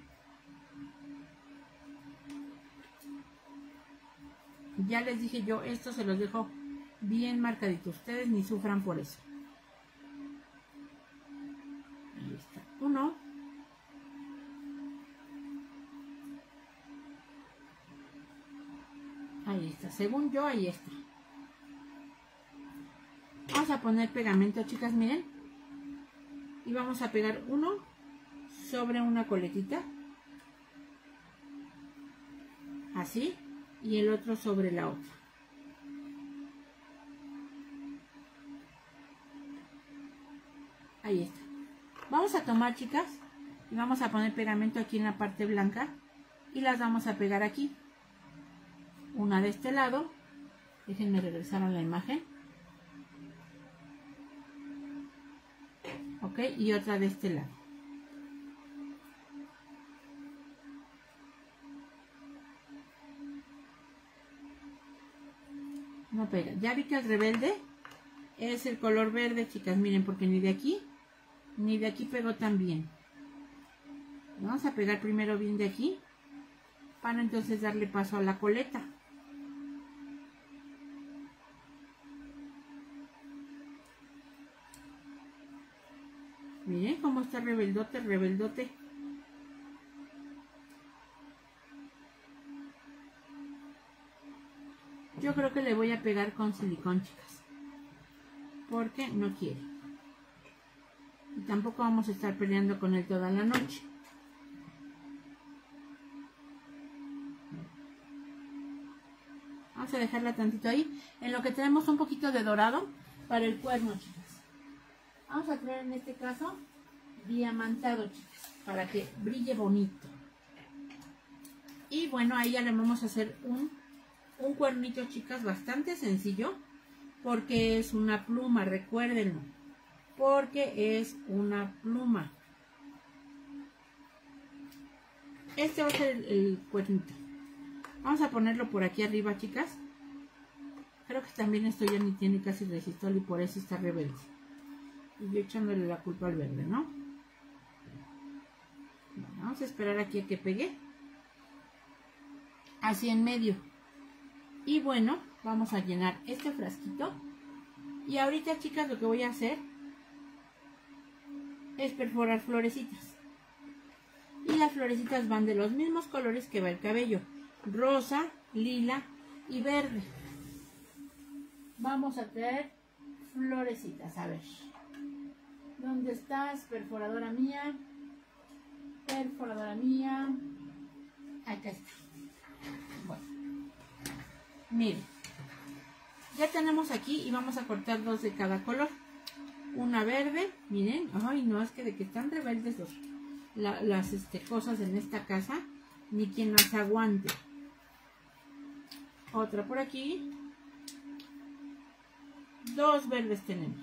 Ya les dije yo, esto se los dejo bien marcadito. Ustedes ni sufran por eso. Ahí está. Uno. Ahí está. Según yo, ahí está. Vamos a poner pegamento, chicas, miren. Y vamos a pegar uno sobre una coletita. Así. Y el otro sobre la otra. Ahí está. Vamos a tomar, chicas, y vamos a poner pegamento aquí en la parte blanca y las vamos a pegar aquí. Una de este lado. Déjenme regresar a la imagen. Ok, y otra de este lado. No pega. Ya vi que el rebelde es el color verde, chicas. Miren, porque ni de aquí ni de aquí pegó tan bien. Vamos a pegar primero bien de aquí para entonces darle paso a la coleta. Miren cómo está rebeldote, rebeldote. Yo creo que le voy a pegar con silicón, chicas. Porque no quiere. Y tampoco vamos a estar peleando con él toda la noche. Vamos a dejarla tantito ahí. En lo que tenemos un poquito de dorado para el cuerno, chicas. Vamos a traer en este caso diamantado, chicas, para que brille bonito. Y bueno, ahí ya le vamos a hacer un, un cuernito, chicas, bastante sencillo. Porque es una pluma, recuérdenlo porque es una pluma. Este va a ser el, cuernito. Vamos a ponerlo por aquí arriba, chicas. Creo que también esto ya ni tiene casi resistor y por eso está rebelde. Y yo echándole la culpa al verde, ¿no? vamos a esperar aquí a que pegue. Así en medio. Y bueno, vamos a llenar este frasquito. Y ahorita, chicas, lo que voy a hacer es perforar florecitas. Y las florecitas van de los mismos colores que va el cabello. Rosa, lila y verde. Vamos a traer florecitas. A ver. ¿Dónde estás, perforadora mía? Perforadora mía. Acá está. Miren. Ya tenemos aquí y vamos a cortar dos de cada color una verde, miren, ay no, es que de que están rebeldes las este, cosas en esta casa, ni quien las aguante. Otra por aquí. Dos verdes tenemos.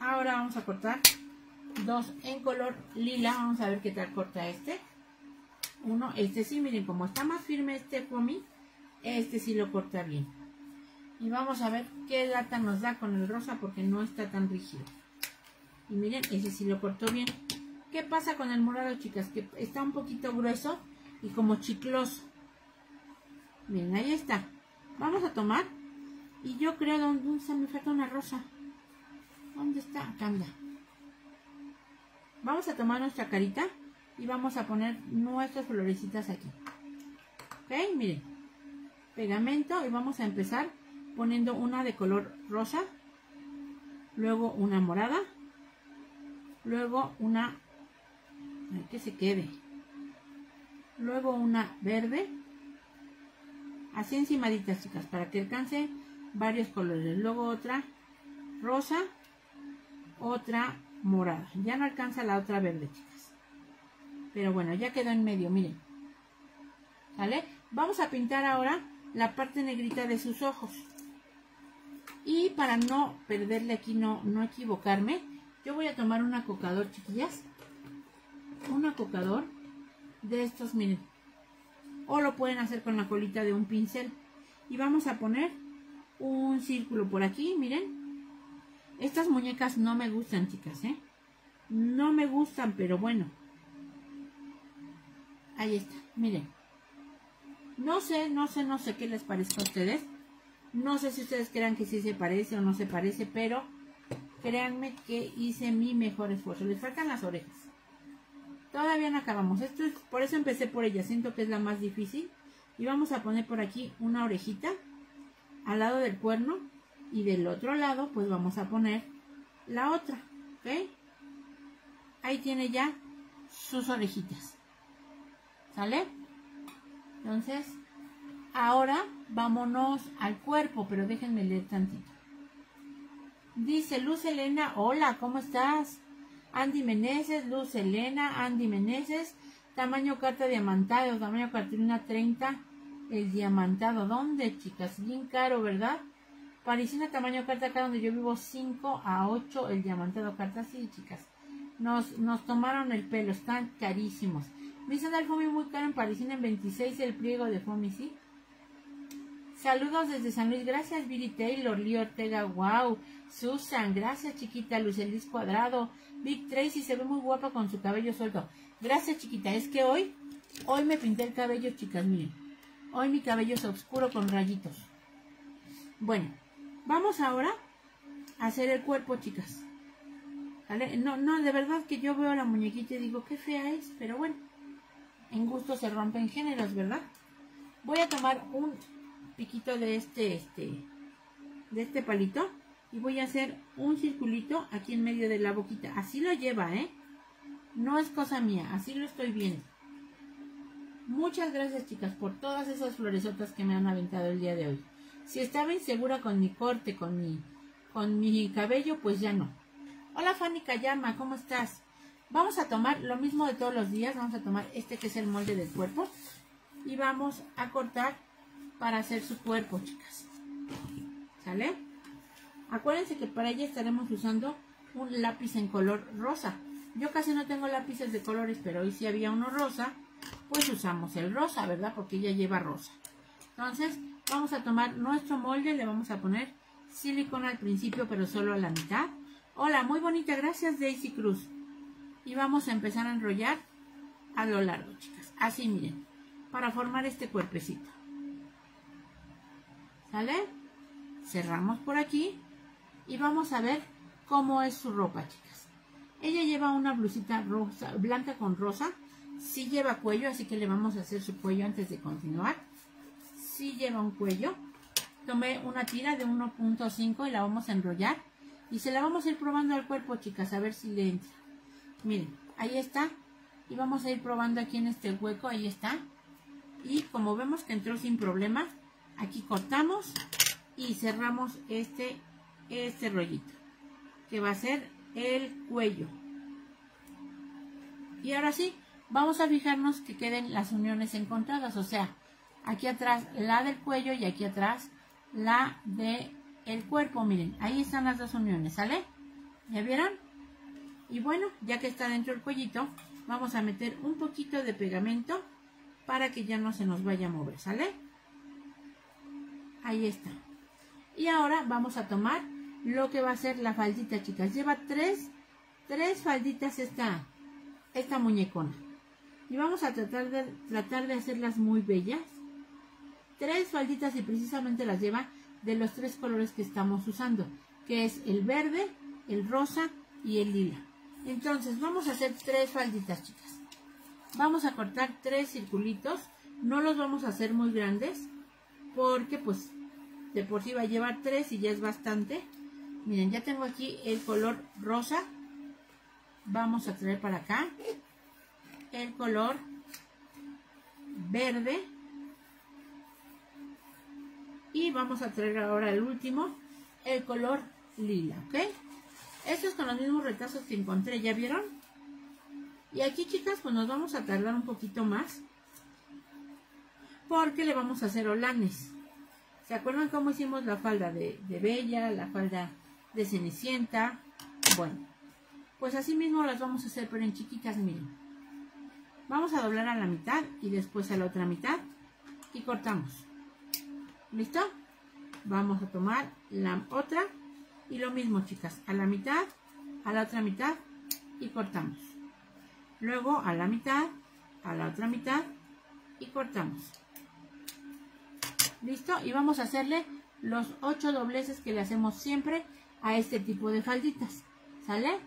Ahora vamos a cortar dos en color lila. Vamos a ver qué tal corta este. Uno, este sí, miren, como está más firme este foamy, este sí lo corta bien. Y vamos a ver qué lata nos da con el rosa porque no está tan rígido. Y miren, ese sí lo cortó bien. ¿Qué pasa con el morado, chicas? Que está un poquito grueso y como chicloso. Miren, ahí está. Vamos a tomar. Y yo creo, ¿dónde se me falta una rosa? ¿Dónde está? Acá Vamos a tomar nuestra carita y vamos a poner nuestras florecitas aquí. ¿Ok? Miren. Pegamento y vamos a empezar poniendo una de color rosa, luego una morada, luego una que se quede, luego una verde, así encimaditas chicas, para que alcance varios colores, luego otra rosa, otra morada, ya no alcanza la otra verde chicas, pero bueno, ya quedó en medio, miren, ¿vale? Vamos a pintar ahora la parte negrita de sus ojos. Y para no perderle aquí, no, no equivocarme, yo voy a tomar un acocador, chiquillas. Un acocador de estos, miren. O lo pueden hacer con la colita de un pincel. Y vamos a poner un círculo por aquí, miren. Estas muñecas no me gustan, chicas, ¿eh? No me gustan, pero bueno. Ahí está, miren. No sé, no sé, no sé qué les parezca a ustedes. No sé si ustedes crean que sí se parece o no se parece, pero créanme que hice mi mejor esfuerzo. Les faltan las orejas. Todavía no acabamos. Esto es, por eso empecé por ella. Siento que es la más difícil. Y vamos a poner por aquí una orejita al lado del cuerno. Y del otro lado, pues vamos a poner la otra. ¿Ok? Ahí tiene ya sus orejitas. ¿Sale? Entonces, Ahora vámonos al cuerpo, pero déjenme leer tantito. Dice Luz Elena, hola, ¿cómo estás? Andy Meneses, Luz Elena, Andy Meneses, tamaño carta diamantado, tamaño cartulina 30, el diamantado. ¿Dónde, chicas? Bien caro, ¿verdad? Parisina, tamaño carta acá donde yo vivo 5 a 8, el diamantado carta, sí, chicas. Nos, nos tomaron el pelo, están carísimos. Me dicen el Fomi muy caro en Parisina en 26, el pliego de Fomi, sí. Saludos desde San Luis. Gracias, Viri Taylor, Lee Ortega. Wow. Susan, gracias, chiquita. Lucelis Cuadrado. Vic Tracy se ve muy guapa con su cabello suelto. Gracias, chiquita. Es que hoy, hoy me pinté el cabello, chicas. Miren. Hoy mi cabello es oscuro con rayitos. Bueno, vamos ahora a hacer el cuerpo, chicas. No, no, de verdad que yo veo la muñequita y digo, qué fea es. Pero bueno, en gusto se rompen géneros, ¿verdad? Voy a tomar un piquito de este, este, de este palito y voy a hacer un circulito aquí en medio de la boquita. Así lo lleva, ¿eh? No es cosa mía, así lo estoy viendo. Muchas gracias, chicas, por todas esas floresotas que me han aventado el día de hoy. Si estaba insegura con mi corte, con mi, con mi cabello, pues ya no. Hola, Fanny Kayama, ¿cómo estás? Vamos a tomar lo mismo de todos los días. Vamos a tomar este que es el molde del cuerpo. Y vamos a cortar para hacer su cuerpo, chicas. ¿Sale? Acuérdense que para ella estaremos usando un lápiz en color rosa. Yo casi no tengo lápices de colores, pero hoy sí había uno rosa, pues usamos el rosa, ¿verdad? Porque ella lleva rosa. Entonces, vamos a tomar nuestro molde, le vamos a poner silicona al principio, pero solo a la mitad. Hola, muy bonita, gracias Daisy Cruz. Y vamos a empezar a enrollar a lo largo, chicas. Así, miren, para formar este cuerpecito. ¿Sale? Cerramos por aquí y vamos a ver cómo es su ropa, chicas. Ella lleva una blusita rosa, blanca con rosa. Sí lleva cuello, así que le vamos a hacer su cuello antes de continuar. Sí lleva un cuello. Tomé una tira de 1.5 y la vamos a enrollar. Y se la vamos a ir probando al cuerpo, chicas, a ver si le entra. Miren, ahí está. Y vamos a ir probando aquí en este hueco, ahí está. Y como vemos que entró sin problema, Aquí cortamos y cerramos este, este rollito. que va a ser el cuello. Y ahora sí, vamos a fijarnos que queden las uniones encontradas, o sea, aquí atrás la del cuello y aquí atrás la de el cuerpo, miren, ahí están las dos uniones, ¿sale? ¿Ya vieron? Y bueno, ya que está dentro el cuellito, vamos a meter un poquito de pegamento para que ya no se nos vaya a mover, ¿sale? Ahí está. Y ahora vamos a tomar lo que va a ser la faldita, chicas. Lleva tres, tres falditas esta, esta muñecona. Y vamos a tratar de, tratar de hacerlas muy bellas. Tres falditas y precisamente las lleva de los tres colores que estamos usando, que es el verde, el rosa y el lila. Entonces vamos a hacer tres falditas, chicas. Vamos a cortar tres circulitos. No los vamos a hacer muy grandes porque pues de por sí va a llevar tres y ya es bastante. Miren, ya tengo aquí el color rosa. Vamos a traer para acá el color verde. Y vamos a traer ahora el último, el color lila, ¿ok? Estos con los mismos retazos que encontré, ¿ya vieron? Y aquí, chicas, pues nos vamos a tardar un poquito más. Porque le vamos a hacer olanes. ¿Se acuerdan cómo hicimos la falda de, Bella, la falda de Cenicienta? Bueno, pues así mismo las vamos a hacer, pero en chiquitas, miren. Vamos a doblar a la mitad y después a la otra mitad y cortamos. ¿Listo? Vamos a tomar la otra y lo mismo, chicas, a la mitad, a la otra mitad y cortamos. Luego a la mitad, a la otra mitad y cortamos. ¿Listo? Y vamos a hacerle los ocho dobleces que le hacemos siempre a este tipo de falditas. ¿Sale?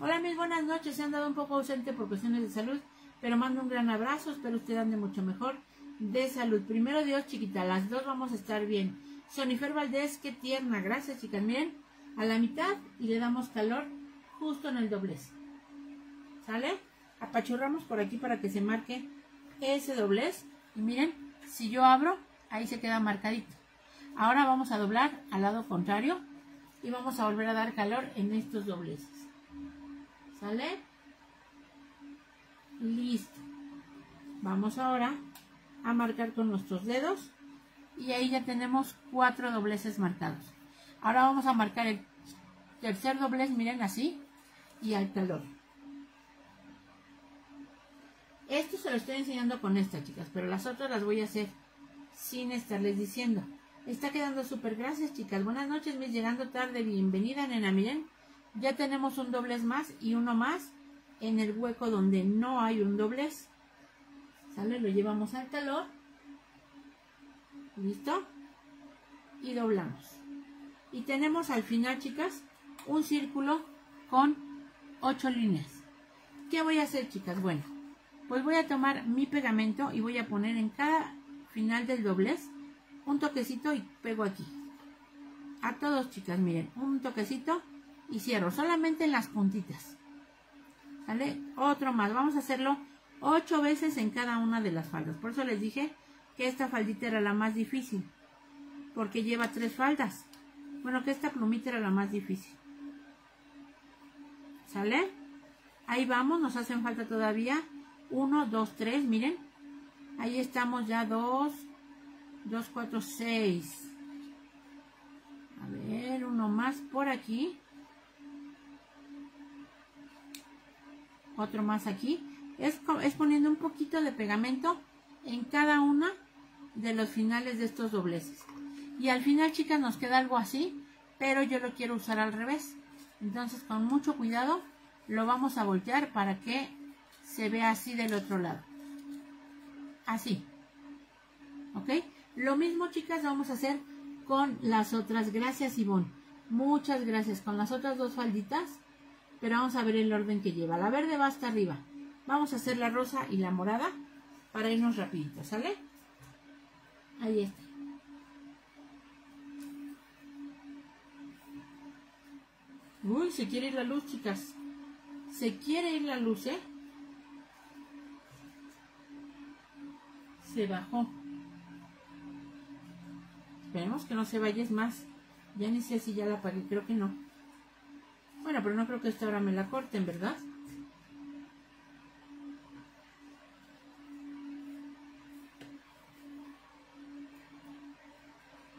Hola, mis buenas noches. Se han dado un poco ausente por cuestiones de salud, pero mando un gran abrazo. Espero usted ande mucho mejor de salud. Primero Dios, chiquita, las dos vamos a estar bien. Sonifer Valdés, qué tierna. Gracias, chicas. Miren, a la mitad y le damos calor justo en el doblez. ¿Sale? Apachurramos por aquí para que se marque ese doblez. Y miren, si yo abro, ahí se queda marcadito. Ahora vamos a doblar al lado contrario y vamos a volver a dar calor en estos dobleces. ¿Sale? Listo. Vamos ahora a marcar con nuestros dedos y ahí ya tenemos cuatro dobleces marcados. Ahora vamos a marcar el tercer doblez, miren así, y al calor. Esto se lo estoy enseñando con esta, chicas, pero las otras las voy a hacer sin estarles diciendo. Está quedando súper. Gracias, chicas. Buenas noches, mis llegando tarde. Bienvenida, nena. Miren, ya tenemos un doblez más y uno más en el hueco donde no hay un doblez. ¿Sale? Lo llevamos al calor. ¿Listo? Y doblamos. Y tenemos al final, chicas, un círculo con ocho líneas. ¿Qué voy a hacer, chicas? Bueno, pues voy a tomar mi pegamento y voy a poner en cada final del doblez un toquecito y pego aquí. A todos, chicas, miren, un toquecito y cierro, solamente en las puntitas. ¿Sale? Otro más, vamos a hacerlo ocho veces en cada una de las faldas. Por eso les dije que esta faldita era la más difícil, porque lleva tres faldas. Bueno, que esta plumita era la más difícil. ¿Sale? Ahí vamos, nos hacen falta todavía uno, dos, tres, miren Ahí estamos ya dos, dos, cuatro, seis. A ver, uno más por aquí. Otro más aquí. Es, es poniendo un poquito de pegamento en cada una de los finales de estos dobleces. Y al final, chicas, nos queda algo así, pero yo lo quiero usar al revés. Entonces, con mucho cuidado, lo vamos a voltear para que se vea así del otro lado así. ¿Ok? Lo mismo, chicas, vamos a hacer con las otras. Gracias, Ivonne. Muchas gracias. Con las otras dos falditas. Pero vamos a ver el orden que lleva. La verde va hasta arriba. Vamos a hacer la rosa y la morada para irnos rapidito, ¿sale? Ahí está. Uy, se quiere ir la luz, chicas. Se quiere ir la luz, ¿eh? se bajó. Esperemos que no se vaya más. Ya ni sé si ya la apagué, creo que no. Bueno, pero no creo que esta hora me la corten, ¿verdad?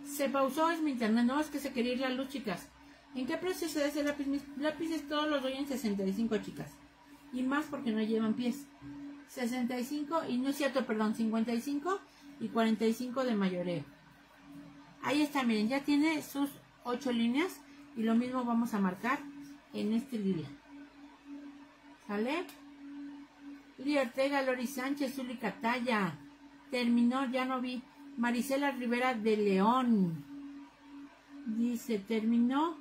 Se pausó, es mi internet. No, es que se quería ir la luz, chicas. ¿En qué precio se da ese lápiz? Lápices todos los doy en 65, chicas. Y más porque no llevan pies. 65, y no es cierto, perdón, 55 y 45 de mayoreo. Ahí está, miren, ya tiene sus 8 líneas. Y lo mismo vamos a marcar en este día. ¿Sale? Lidia Ortega, Lori Sánchez, Zuli Catalla. Terminó, ya no vi. Marisela Rivera de León. Dice, terminó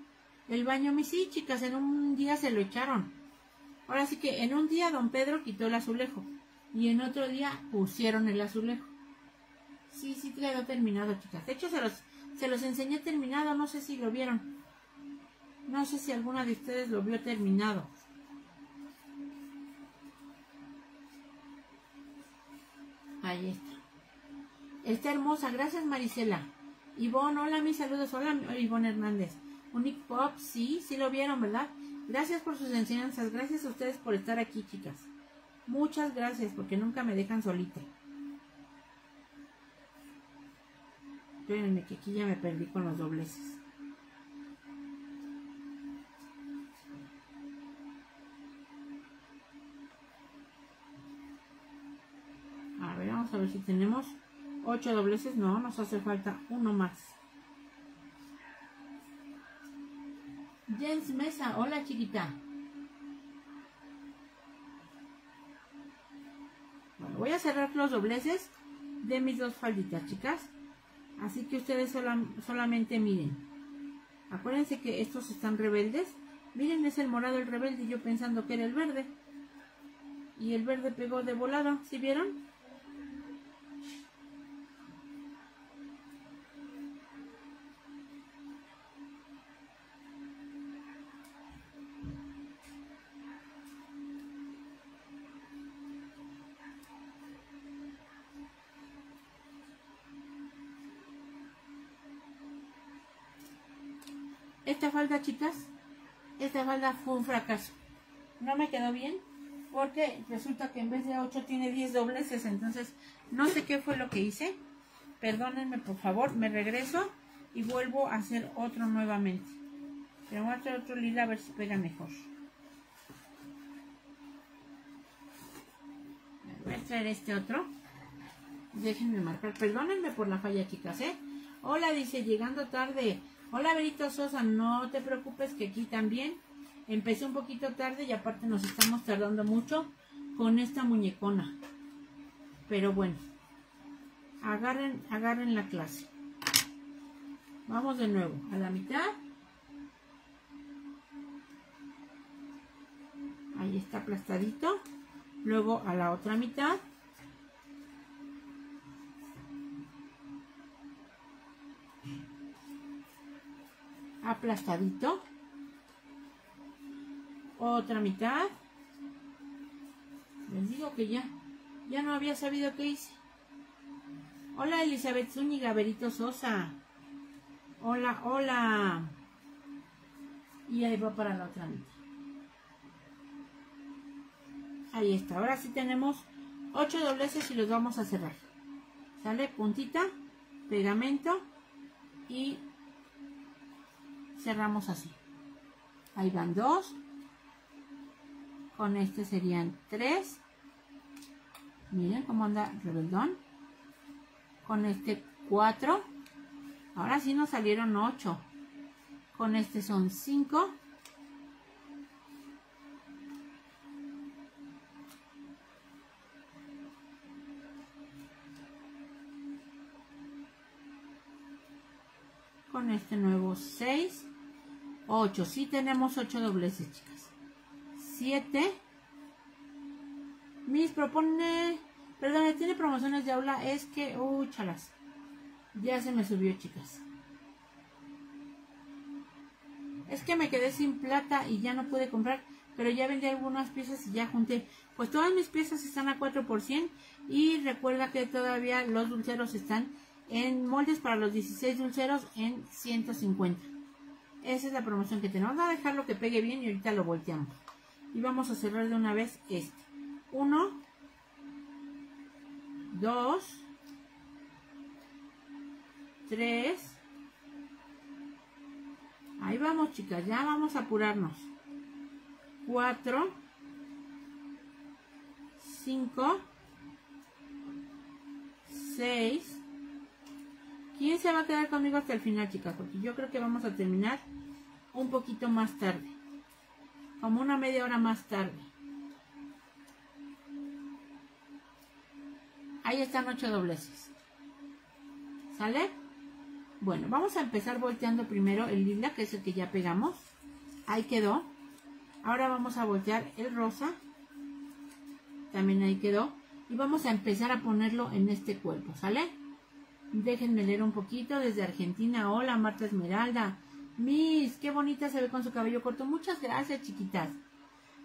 el baño. Mi sí, chicas, en un día se lo echaron. Ahora sí que en un día don Pedro quitó el azulejo. Y en otro día pusieron el azulejo. Sí, sí quedó terminado, chicas. De hecho, se los, se los enseñé terminado. No sé si lo vieron. No sé si alguna de ustedes lo vio terminado. Ahí está. Está hermosa. Gracias, Marisela. Ivonne, hola, mis saludos. Hola, Ivonne Hernández. Unique Pop, sí, sí lo vieron, ¿verdad? Gracias por sus enseñanzas. Gracias a ustedes por estar aquí, chicas. Muchas gracias, porque nunca me dejan solita. Espérenme, que aquí ya me perdí con los dobleces. A ver, vamos a ver si tenemos ocho dobleces. No, nos hace falta uno más. Jens Mesa, hola chiquita. Bueno, voy a cerrar los dobleces de mis dos falditas, chicas. Así que ustedes solamente miren. Acuérdense que estos están rebeldes. Miren, es el morado el rebelde yo pensando que era el verde. Y el verde pegó de volada, ¿sí vieron? Esta falda, chicas, esta falda fue un fracaso. No me quedó bien porque resulta que en vez de 8 tiene 10 dobleces, entonces no sé qué fue lo que hice. Perdónenme, por favor, me regreso y vuelvo a hacer otro nuevamente. Pero voy a hacer otro lila a ver si pega mejor. Voy a traer este otro. Déjenme marcar. Perdónenme por la falla, chicas, ¿eh? Hola, dice, llegando tarde. Hola, Berito Sosa, no te preocupes que aquí también empecé un poquito tarde y aparte nos estamos tardando mucho con esta muñecona. Pero bueno, agarren, agarren la clase. Vamos de nuevo a la mitad. Ahí está aplastadito. Luego a la otra mitad. Aplastadito. Otra mitad. Les digo que ya, ya no había sabido qué hice. Hola Elizabeth Zúñiga, Berito Sosa. Hola, hola. Y ahí va para la otra mitad. Ahí está. Ahora sí tenemos ocho dobleces y los vamos a cerrar. Sale puntita, pegamento y cerramos así. Ahí van dos. Con este serían tres. Miren cómo anda rebeldón. Con este cuatro. Ahora sí nos salieron ocho. Con este son cinco. Con este nuevo 6 8. Sí tenemos 8 dobleces, chicas. 7. Mis propone... Perdón, tiene promociones de aula. Es que... Uy, chalas. Ya se me subió, chicas. Es que me quedé sin plata y ya no pude comprar. Pero ya vendí algunas piezas y ya junté. Pues todas mis piezas están a 4%. Y recuerda que todavía los dulceros están en moldes para los 16 dulceros en 150. Esa es la promoción que tenemos. Vamos a dejarlo que pegue bien y ahorita lo volteamos. Y vamos a cerrar de una vez este. Uno. Dos. Tres. Ahí vamos, chicas. Ya vamos a apurarnos. Cuatro. Cinco. Seis. ¿Quién se va a quedar conmigo hasta el final, chicas? Porque yo creo que vamos a terminar un poquito más tarde. Como una media hora más tarde. Ahí están ocho dobleces. ¿Sale? Bueno, vamos a empezar volteando primero el lila, que es el que ya pegamos. Ahí quedó. Ahora vamos a voltear el rosa. También ahí quedó. Y vamos a empezar a ponerlo en este cuerpo, ¿sale? Déjenme leer un poquito desde Argentina. Hola, Marta Esmeralda. Miss, qué bonita se ve con su cabello corto. Muchas gracias, chiquitas.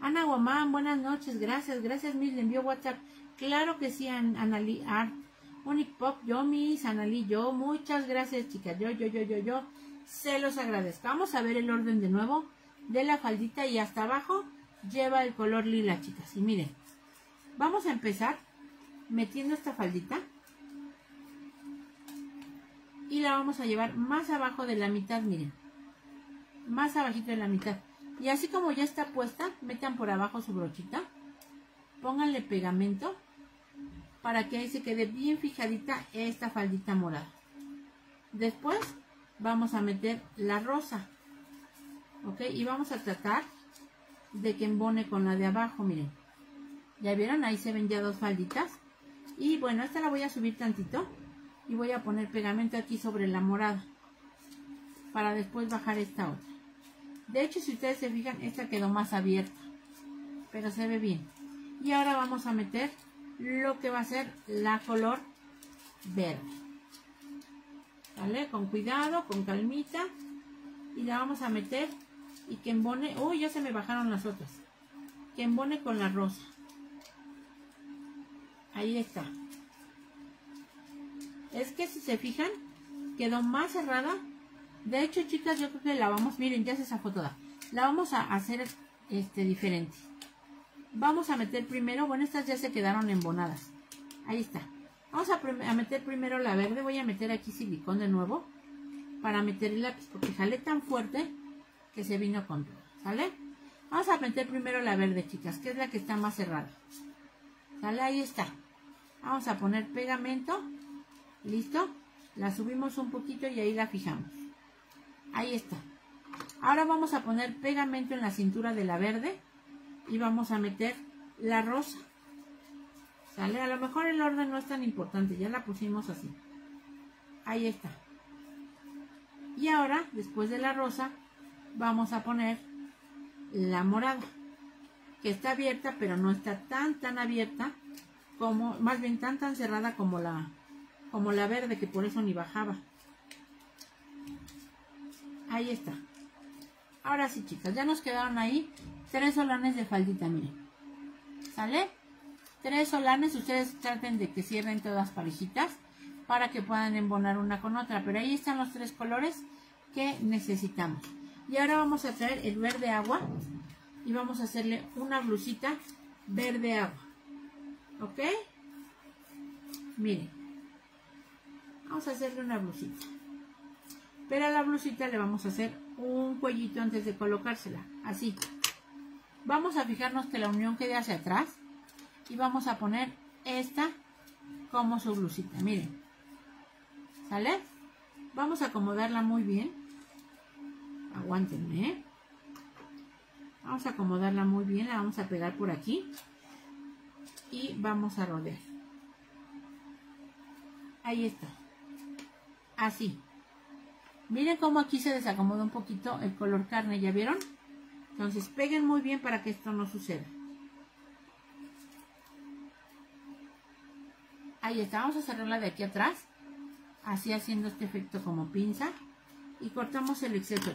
Ana Guamán, buenas noches. Gracias, gracias, Miss. Le envió WhatsApp. Claro que sí, Anali Art. Unic Pop, yo, Miss, Anali, yo. Muchas gracias, chicas. Yo, yo, yo, yo, yo. Se los agradezco. Vamos a ver el orden de nuevo de la faldita y hasta abajo lleva el color lila, chicas. Y miren, vamos a empezar metiendo esta faldita y la vamos a llevar más abajo de la mitad, miren. Más abajito de la mitad. Y así como ya está puesta, metan por abajo su brochita. Pónganle pegamento para que ahí se quede bien fijadita esta faldita morada. Después vamos a meter la rosa. ¿Ok? Y vamos a tratar de que embone con la de abajo, miren. ¿Ya vieron? Ahí se ven ya dos falditas. Y bueno, esta la voy a subir tantito y voy a poner pegamento aquí sobre la morada para después bajar esta otra. De hecho si ustedes se fijan esta quedó más abierta pero se ve bien. Y ahora vamos a meter lo que va a ser la color verde. ¿vale? con cuidado, con calmita. Y la vamos a meter y que embone, uy ya se me bajaron las otras. Que embone con la rosa. Ahí está es que si se fijan, quedó más cerrada. De hecho, chicas, yo creo que la vamos, miren, ya se zafó toda. La vamos a hacer este diferente. Vamos a meter primero, bueno, estas ya se quedaron embonadas. Ahí está. Vamos a, meter primero la verde. Voy a meter aquí silicón de nuevo para meter el lápiz porque jalé tan fuerte que se vino con todo. ¿Sale? Vamos a meter primero la verde, chicas, que es la que está más cerrada. ¿Sale? Ahí está. Vamos a poner pegamento ¿Listo? La subimos un poquito y ahí la fijamos. Ahí está. Ahora vamos a poner pegamento en la cintura de la verde y vamos a meter la rosa. ¿Sale? A lo mejor el orden no es tan importante, ya la pusimos así. Ahí está. Y ahora, después de la rosa, vamos a poner la morada, que está abierta, pero no está tan, tan abierta como, más bien tan, tan cerrada como la, como la verde que por eso ni bajaba. Ahí está. Ahora sí, chicas, ya nos quedaron ahí tres solanes de faldita, miren. ¿Sale? Tres solanes, ustedes traten de que cierren todas parejitas para que puedan embonar una con otra. Pero ahí están los tres colores que necesitamos. Y ahora vamos a traer el verde agua y vamos a hacerle una blusita verde agua. ¿Ok? Miren. Vamos a hacerle una blusita. Pero a la blusita le vamos a hacer un cuellito antes de colocársela. Así. Vamos a fijarnos que la unión quede hacia atrás. Y vamos a poner esta como su blusita. Miren. ¿Sale? Vamos a acomodarla muy bien. Aguántenme. ¿eh? Vamos a acomodarla muy bien. La vamos a pegar por aquí. Y vamos a rodear. Ahí está así. Miren cómo aquí se desacomoda un poquito el color carne, ¿ya vieron? Entonces peguen muy bien para que esto no suceda. Ahí está, vamos a cerrarla de aquí atrás. Así haciendo este efecto como pinza. Y cortamos el exceso.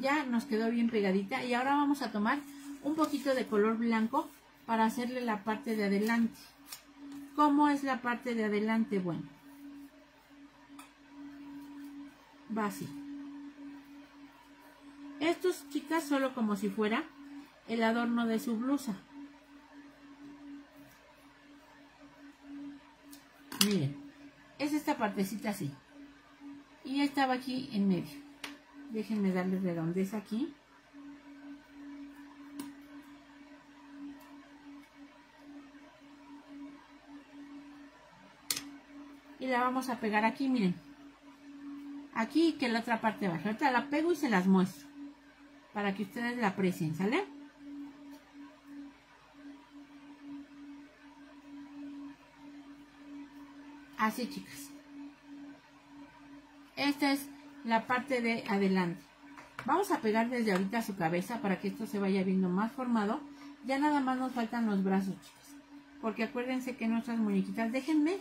Ya nos quedó bien pegadita. Y ahora vamos a tomar un poquito de color blanco para hacerle la parte de adelante. ¿Cómo es la parte de adelante? Bueno, va así. Estos, chicas, solo como si fuera el adorno de su blusa. Miren, es esta partecita así. Y estaba aquí en medio. Déjenme darle redondez aquí. Y la vamos a pegar aquí, miren. Aquí que la otra parte abajo. Ahorita la pego y se las muestro. Para que ustedes la aprecien, ¿sale? Así, chicas. Esta es la parte de adelante. Vamos a pegar desde ahorita su cabeza para que esto se vaya viendo más formado. Ya nada más nos faltan los brazos, chicas. Porque acuérdense que nuestras muñequitas, déjenme,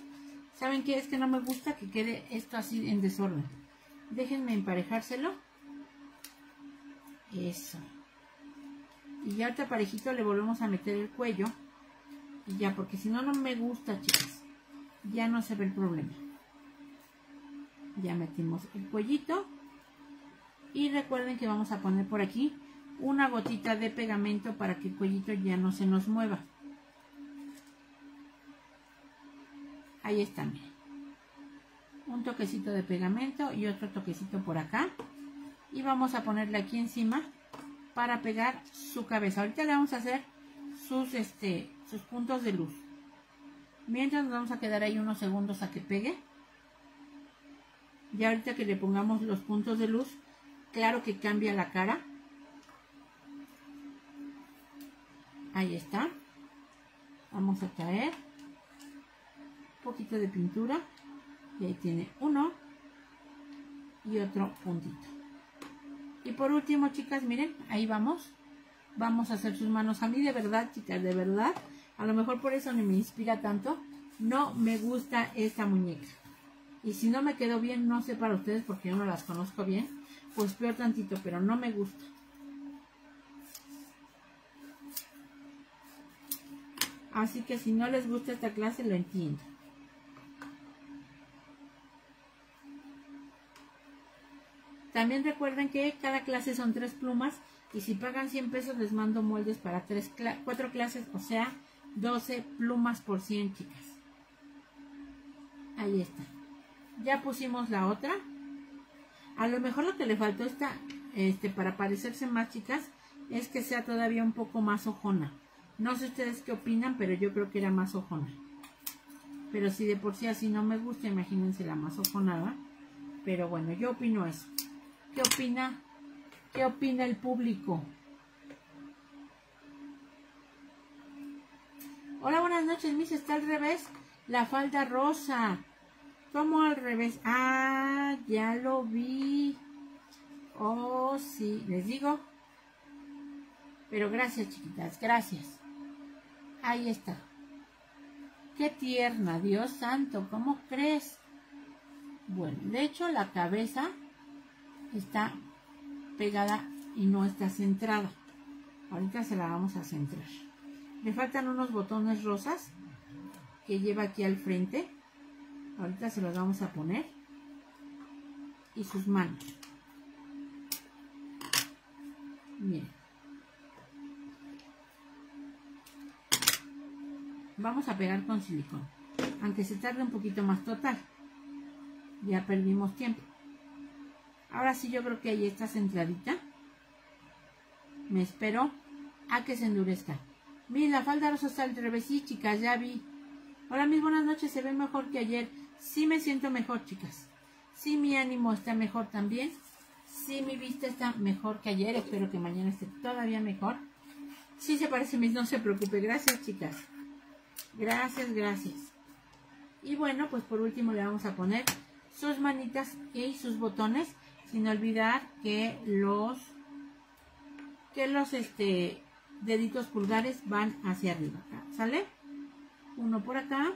¿saben qué? Es que no me gusta que quede esto así en desorden. Déjenme emparejárselo. Eso. Y ya ahorita parejito le volvemos a meter el cuello. Y ya, porque si no, no me gusta, chicas. Ya no se ve el problema. Ya metimos el cuellito. Y recuerden que vamos a poner por aquí una gotita de pegamento para que el cuellito ya no se nos mueva. Ahí está. Un toquecito de pegamento y otro toquecito por acá. Y vamos a ponerle aquí encima para pegar su cabeza. Ahorita le vamos a hacer sus, este, sus puntos de luz. Mientras nos vamos a quedar ahí unos segundos a que pegue. Y ahorita que le pongamos los puntos de luz, claro que cambia la cara. Ahí está. Vamos a traer un poquito de pintura. Y ahí tiene uno y otro puntito. Y por último, chicas, miren, ahí vamos. Vamos a hacer sus manos. A mí de verdad, chicas, de verdad, a lo mejor por eso no me inspira tanto. No me gusta esta muñeca. Y si no me quedó bien, no sé para ustedes porque yo no las conozco bien, pues peor tantito, pero no me gusta. Así que si no les gusta esta clase, lo entiendo. También recuerden que cada clase son tres plumas y si pagan 100 pesos les mando moldes para tres, cuatro clases, o sea, 12 plumas por 100, chicas. Ahí está. Ya pusimos la otra. A lo mejor lo que le faltó esta, este, para parecerse más, chicas, es que sea todavía un poco más ojona. No sé ustedes qué opinan, pero yo creo que era más ojona. Pero si de por sí así no me gusta, imagínense la más ojonada. Pero bueno, yo opino eso. ¿Qué opina? ¿Qué opina el público? Hola, buenas noches, Miss. Está al revés. La falda rosa. ¿Cómo al revés? Ah, ya lo vi. Oh, sí, les digo. Pero gracias, chiquitas, gracias. Ahí está. Qué tierna, Dios santo, ¿cómo crees? Bueno, de hecho la cabeza está pegada y no está centrada. Ahorita se la vamos a centrar. Le faltan unos botones rosas que lleva aquí al frente. Ahorita se los vamos a poner. Y sus manos. Miren. Vamos a pegar con silicón. Aunque se tarde un poquito más total. Ya perdimos tiempo. Ahora sí yo creo que ahí está centradita. Me espero a que se endurezca. Miren, la falda rosa está al revés. Sí, chicas, ya vi. Hola, mis buenas noches. Se ve mejor que ayer. Sí me siento mejor, chicas. Sí, mi ánimo está mejor también. Sí, mi vista está mejor que ayer. Espero que mañana esté todavía mejor. Sí se parece mis, no se preocupe. Gracias, chicas. Gracias, gracias. Y bueno, pues por último le vamos a poner sus manitas y sus botones sin olvidar que los que los este deditos pulgares van hacia arriba sale uno por acá.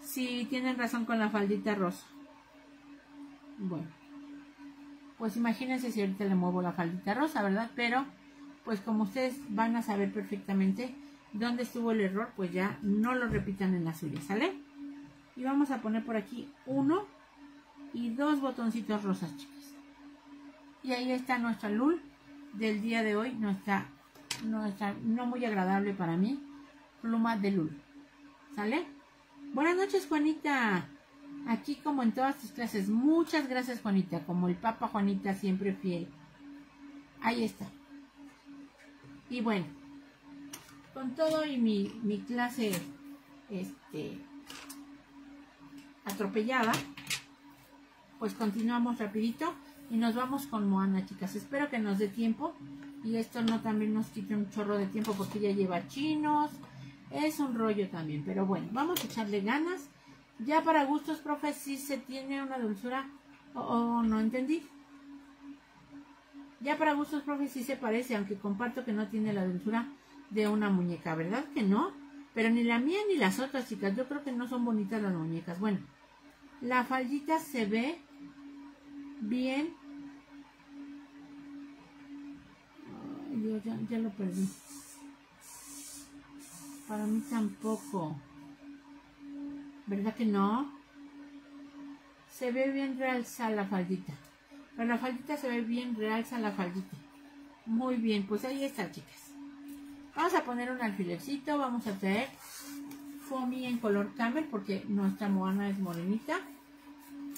Si tienen razón con la faldita rosa. Bueno pues imagínense si ahorita le muevo la faldita rosa verdad pero pues como ustedes van a saber perfectamente dónde estuvo el error pues ya no lo repitan en la suya sale y vamos a poner por aquí uno y dos botoncitos rosas, chicas. Y ahí está nuestra lul del día de hoy, nuestra, nuestra no muy agradable para mí, pluma de lul. ¿Sale? Buenas noches, Juanita. Aquí como en todas tus clases. Muchas gracias, Juanita. Como el Papa Juanita, siempre fiel. Ahí está. Y bueno, con todo y mi, mi clase este, atropellada, pues continuamos rapidito y nos vamos con Moana, chicas. Espero que nos dé tiempo y esto no también nos quite un chorro de tiempo porque ya lleva chinos. Es un rollo también, pero bueno, vamos a echarle ganas. Ya para gustos, profe, si se tiene una dulzura o oh, no entendí. Ya para gustos, profe, sí se parece, aunque comparto que no tiene la dulzura de una muñeca, ¿verdad que no? Pero ni la mía ni las otras chicas, yo creo que no son bonitas las muñecas. Bueno, la faldita se ve bien. Dios, ya, ya lo perdí. Para mí tampoco. ¿Verdad que no? Se ve bien realza la faldita. Pero la faldita se ve bien realza la faldita. Muy bien, pues ahí está, chicas. Vamos a poner un alfilercito. Vamos a traer foamy en color camel porque nuestra moana es morenita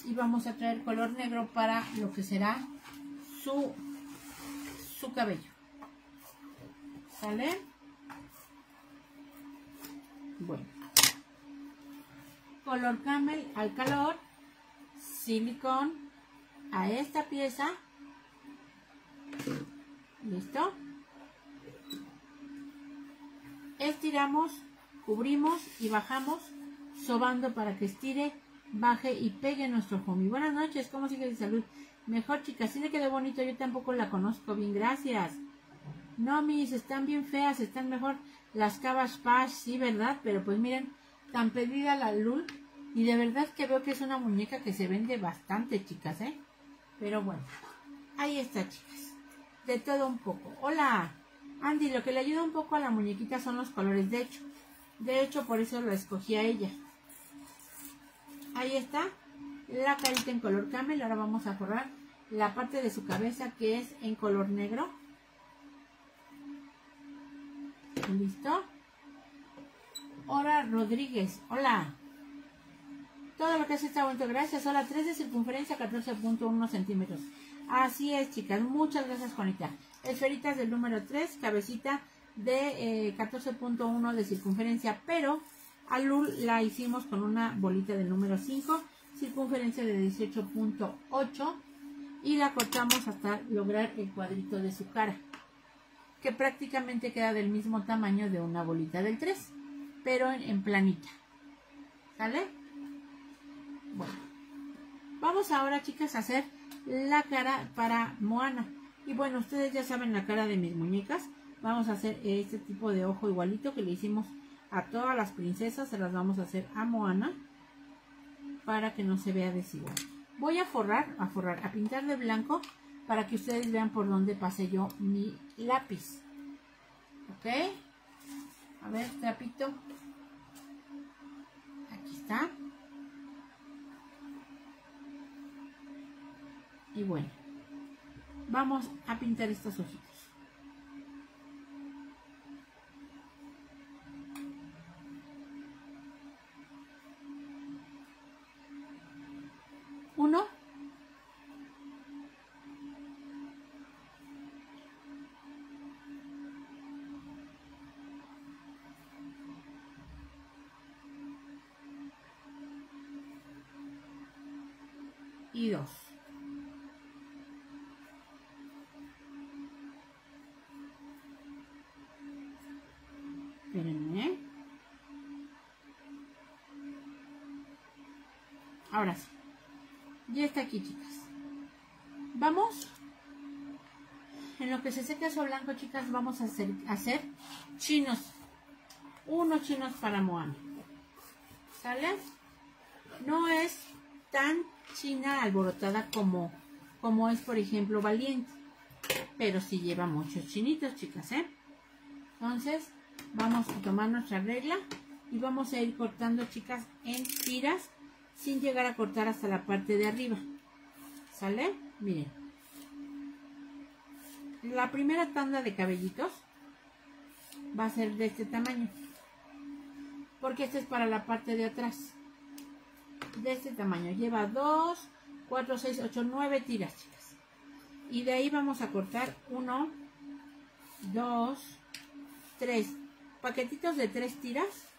y vamos a traer color negro para lo que será su, su cabello. ¿Sale? Bueno. Color camel al calor, silicón a esta pieza. ¿Listo? Estiramos, cubrimos y bajamos, sobando para que estire baje y pegue nuestro homie. Buenas noches, ¿cómo sigue de salud? Mejor, chicas, sí le quedó bonito, yo tampoco la conozco bien, gracias. No, mis, están bien feas, están mejor las Cabbage Patch, sí, ¿verdad? Pero pues miren, tan pedida la luz y de verdad que veo que es una muñeca que se vende bastante, chicas, ¿eh? Pero bueno, ahí está, chicas. De todo un poco. Hola, Andy, lo que le ayuda un poco a la muñequita son los colores, de hecho. De hecho, por eso la escogí a ella. Ahí está. La carita en color camel. Ahora vamos a forrar la parte de su cabeza que es en color negro. ¿Listo? Hora Rodríguez. Hola. Todo lo que hace está bonito. Gracias. Hola. 3 de circunferencia, 14.1 centímetros. Así es, chicas. Muchas gracias, Juanita. Esferitas del número 3, cabecita de 14.1 eh, de circunferencia, pero a la hicimos con una bolita del número 5, circunferencia de 18.8 y la cortamos hasta lograr el cuadrito de su cara, que prácticamente queda del mismo tamaño de una bolita del 3, pero en, planita. ¿Sale? Bueno. Vamos ahora, chicas, a hacer la cara para Moana. Y bueno, ustedes ya saben la cara de mis muñecas. Vamos a hacer este tipo de ojo igualito que le hicimos a todas las princesas se las vamos a hacer a Moana para que no se vea desigual. Voy a forrar, a forrar, a pintar de blanco para que ustedes vean por dónde pasé yo mi lápiz. ¿Ok? A ver, trapito. Aquí está. Y bueno, vamos a pintar estos ojitos. Uno. Y dos. Espérenme. Ahora sí. Ya está aquí, chicas. Vamos. En lo que se seca eso blanco, chicas, vamos a hacer, hacer chinos. Unos chinos para Moana. ¿Sale? No es tan china alborotada como, como es, por ejemplo, Valiente. Pero sí lleva muchos chinitos, chicas, ¿eh? Entonces, vamos a tomar nuestra regla y vamos a ir cortando, chicas, en tiras sin llegar a cortar hasta la parte de arriba. ¿Sale? Miren. La primera tanda de cabellitos va a ser de este tamaño. Porque este es para la parte de atrás. De este tamaño. Lleva 2, 4, 6, 8, 9 tiras, chicas. Y de ahí vamos a cortar 1, 2, 3 paquetitos de 3 tiras.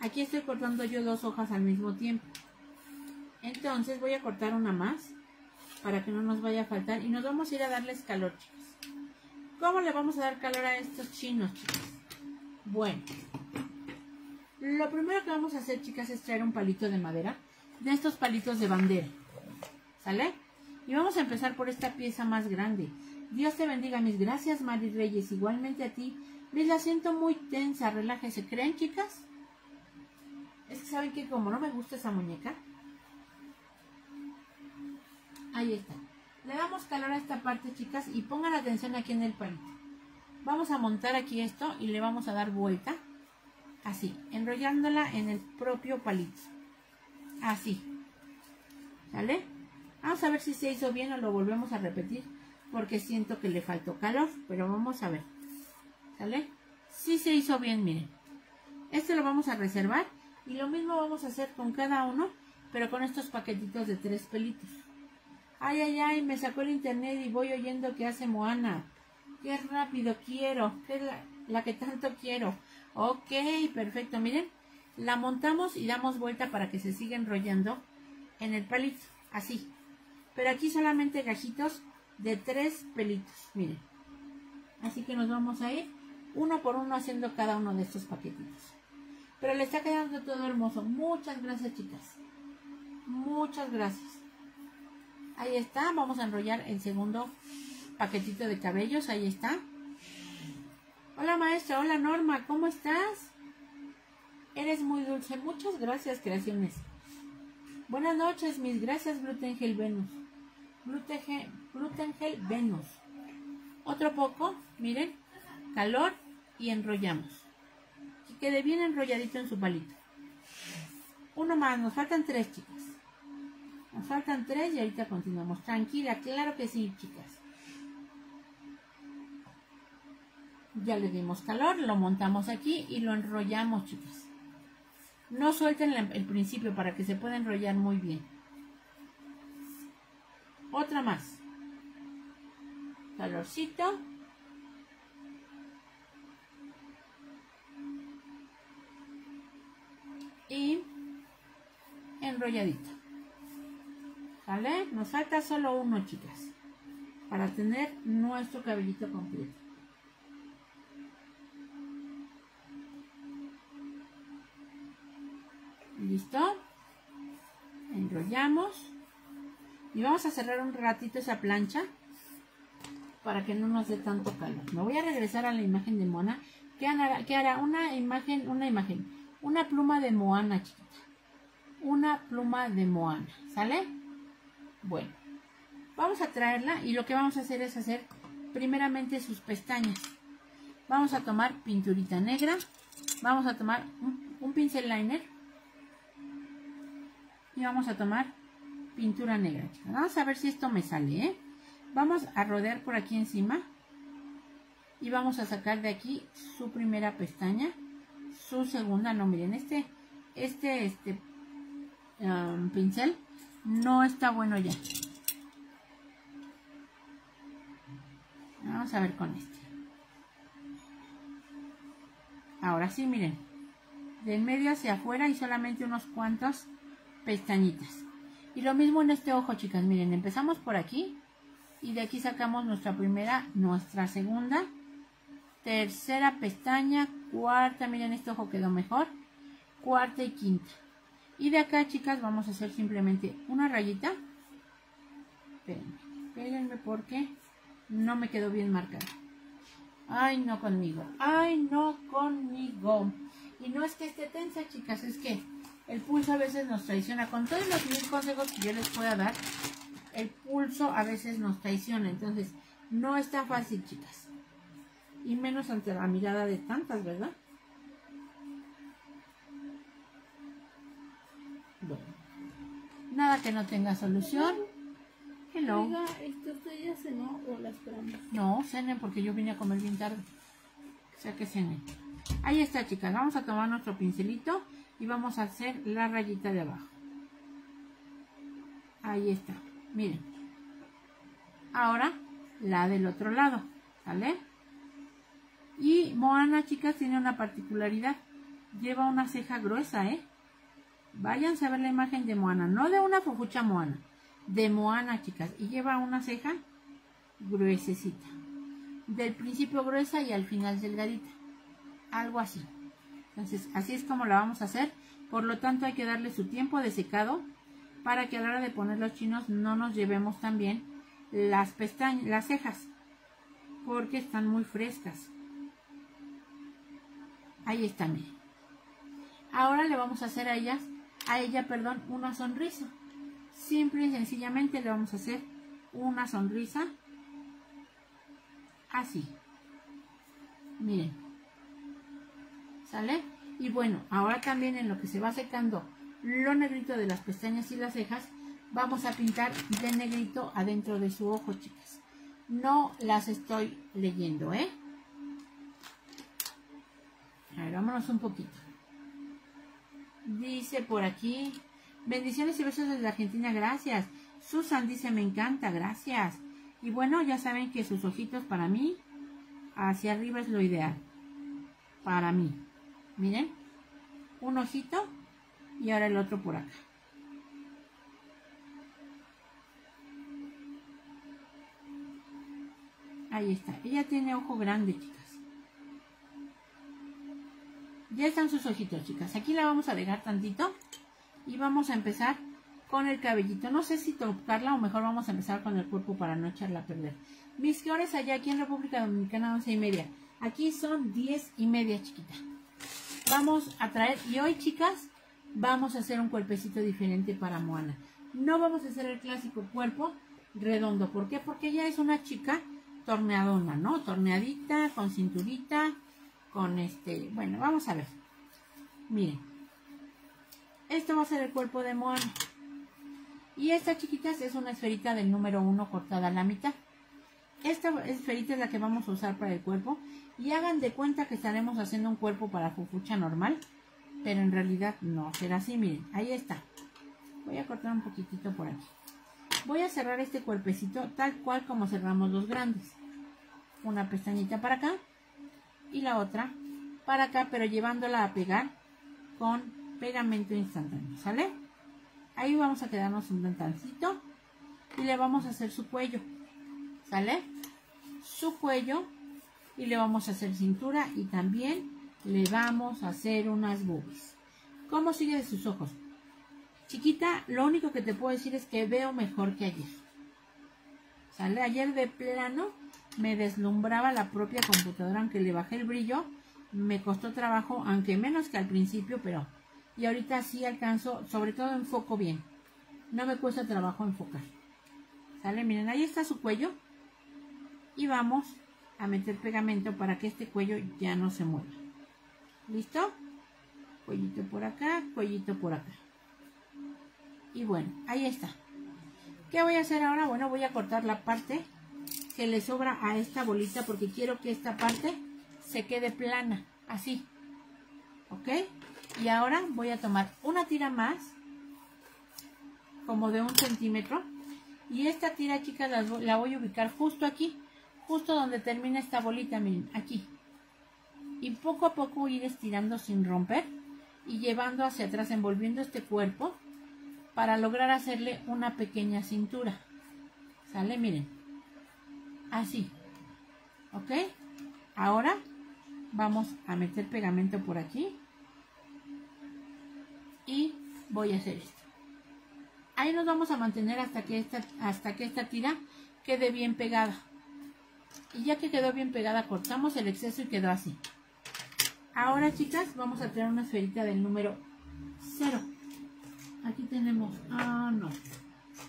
Aquí estoy cortando yo dos hojas al mismo tiempo. Entonces voy a cortar una más para que no nos vaya a faltar y nos vamos a ir a darles calor, chicas. ¿Cómo le vamos a dar calor a estos chinos, chicas? Bueno, lo primero que vamos a hacer, chicas, es traer un palito de madera, de estos palitos de bandera, ¿sale? Y vamos a empezar por esta pieza más grande. Dios te bendiga, mis gracias, Mari Reyes, igualmente a ti. Me la siento muy tensa, relájese. ¿Creen, chicas? Es que saben que como no me gusta esa muñeca, ahí está. Le damos calor a esta parte, chicas, y pongan atención aquí en el palito. Vamos a montar aquí esto y le vamos a dar vuelta, así, enrollándola en el propio palito. Así. ¿Sale? Vamos a ver si se hizo bien o lo volvemos a repetir, porque siento que le faltó calor, pero vamos a ver. ¿Sale? Sí se hizo bien, miren. Este lo vamos a reservar y lo mismo vamos a hacer con cada uno, pero con estos paquetitos de tres pelitos. Ay, ay, ay, me sacó el internet y voy oyendo que hace Moana. Qué rápido quiero, que es la, que tanto quiero. Ok, perfecto, miren. La montamos y damos vuelta para que se siga enrollando en el palito, así. Pero aquí solamente gajitos de tres pelitos, miren. Así que nos vamos a ir uno por uno haciendo cada uno de estos paquetitos. Pero le está quedando todo hermoso. Muchas gracias, chicas. Muchas gracias. Ahí está, vamos a enrollar el segundo paquetito de cabellos, ahí está. Hola maestra, hola Norma, ¿cómo estás? Eres muy dulce, muchas gracias creaciones. Buenas noches, mis gracias Glutengel Venus. Glutengel, Venus. Otro poco, miren, calor y enrollamos. Que quede bien enrolladito en su palito. Uno más, nos faltan tres chicas. Nos faltan tres y ahorita continuamos. Tranquila, claro que sí, chicas. Ya le dimos calor, lo montamos aquí y lo enrollamos, chicas. No suelten el principio para que se pueda enrollar muy bien. Otra más. Calorcito. Y enrolladito. ¿Vale? Nos falta solo uno, chicas. Para tener nuestro cabellito completo. ¿Listo? Enrollamos. Y vamos a cerrar un ratito esa plancha para que no nos dé tanto calor. Me voy a regresar a la imagen de Mona. ¿Qué hará? ¿Qué hará? Una imagen, una imagen. Una pluma de Moana, chiquita. Una pluma de Moana. ¿Sale? Bueno, vamos a traerla y lo que vamos a hacer es hacer primeramente sus pestañas. Vamos a tomar pinturita negra, vamos a tomar un, pincel liner y vamos a tomar pintura negra. Vamos a ver si esto me sale, ¿eh? Vamos a rodear por aquí encima y vamos a sacar de aquí su primera pestaña, su segunda, no miren, este, este, este um, pincel no está bueno ya. Vamos a ver con este. Ahora sí, miren. De en medio hacia afuera y solamente unos cuantos pestañitas. Y lo mismo en este ojo, chicas. Miren, empezamos por aquí. Y de aquí sacamos nuestra primera, nuestra segunda, tercera pestaña, cuarta. Miren, este ojo quedó mejor. Cuarta y quinta. Y de acá, chicas, vamos a hacer simplemente una rayita. Espérenme, porque no me quedó bien marcada. Ay, no conmigo. Ay, no conmigo. Y no es que esté tensa, chicas, es que el pulso a veces nos traiciona. Con todos los mil consejos que yo les pueda dar, el pulso a veces nos traiciona. Entonces, no está fácil, chicas. Y menos ante la mirada de tantas, ¿verdad? Bueno, nada que no tenga solución. Hello. Oiga, ¿esto usted ya cenó o la esperamos? No, cenen porque yo vine a comer bien tarde. O sea que cenen. Ahí está, chicas. Vamos a tomar nuestro pincelito y vamos a hacer la rayita de abajo. Ahí está. Miren. Ahora la del otro lado. ¿Sale? Y Moana, chicas, tiene una particularidad. Lleva una ceja gruesa, ¿eh? Váyanse a ver la imagen de Moana. No de una fofucha Moana. De Moana, chicas. Y lleva una ceja gruesecita. Del principio gruesa y al final delgadita. Algo así. Entonces, así es como la vamos a hacer. Por lo tanto, hay que darle su tiempo de secado para que a la hora de poner los chinos no nos llevemos también las pestañas, las cejas, porque están muy frescas. Ahí está, miren. Ahora le vamos a hacer a ellas, a ella, perdón, una sonrisa. Simple y sencillamente le vamos a hacer una sonrisa así. Miren. ¿Sale? Y bueno, ahora también en lo que se va secando lo negrito de las pestañas y las cejas, vamos a pintar de negrito adentro de su ojo, chicas. No las estoy leyendo, ¿eh? A ver, vámonos un poquito. Dice por aquí, bendiciones y besos desde Argentina, gracias. Susan dice, me encanta, gracias. Y bueno, ya saben que sus ojitos para mí, hacia arriba es lo ideal. Para mí. Miren, un ojito y ahora el otro por acá. Ahí está. Ella tiene ojo grande, chicas. Ya están sus ojitos, chicas. Aquí la vamos a dejar tantito. Y vamos a empezar con el cabellito. No sé si tocarla o mejor vamos a empezar con el cuerpo para no echarla a perder. Mis que allá aquí en República Dominicana, once y media. Aquí son diez y media, chiquita. Vamos a traer, y hoy, chicas, vamos a hacer un cuerpecito diferente para Moana. No vamos a hacer el clásico cuerpo redondo. ¿Por qué? Porque ella es una chica torneadona, ¿no? Torneadita, con cinturita, con este... Bueno, vamos a ver. Miren. Esto va a ser el cuerpo de Moana. Y esta, chiquitas, es una esferita del número uno cortada a la mitad. Esta esferita es la que vamos a usar para el cuerpo. Y hagan de cuenta que estaremos haciendo un cuerpo para fufucha normal pero en realidad no será así, miren, ahí está. Voy a cortar un poquitito por aquí. Voy a cerrar este cuerpecito tal cual como cerramos los grandes. Una pestañita para acá y la otra para acá, pero llevándola a pegar con pegamento instantáneo, ¿sale? Ahí vamos a quedarnos un tantancito y le vamos a hacer su cuello, ¿sale? Su cuello y le vamos a hacer cintura y también le vamos a hacer unas boobies. ¿Cómo sigue de sus ojos? Chiquita, lo único que te puedo decir es que veo mejor que ayer. Sale ayer de plano, me deslumbraba la propia computadora, aunque le bajé el brillo, me costó trabajo, aunque menos que al principio, pero... Y ahorita sí alcanzo, sobre todo enfoco bien. No me cuesta trabajo enfocar. ¿Sale? Miren, ahí está su cuello. Y vamos a meter pegamento para que este cuello ya no se mueva. ¿Listo? Cuellito por acá, cuellito por acá. Y bueno, ahí está. ¿Qué voy a hacer ahora? Bueno, voy a cortar la parte que le sobra a esta bolita porque quiero que esta parte se quede plana, así. ¿Ok? Y ahora voy a tomar una tira más, como de un centímetro. Y esta tira, chicas, la, voy a ubicar justo aquí, justo donde termina esta bolita, miren, aquí y poco a poco ir estirando sin romper y llevando hacia atrás, envolviendo este cuerpo para lograr hacerle una pequeña cintura. ¿Sale? Miren. Así. ¿Ok? Ahora vamos a meter pegamento por aquí. Y voy a hacer esto. Ahí nos vamos a mantener hasta que esta, hasta que esta tira quede bien pegada. Y ya que quedó bien pegada, cortamos el exceso y quedó así. Ahora, chicas, vamos a traer una esferita del número 0. Aquí tenemos... Ah, no.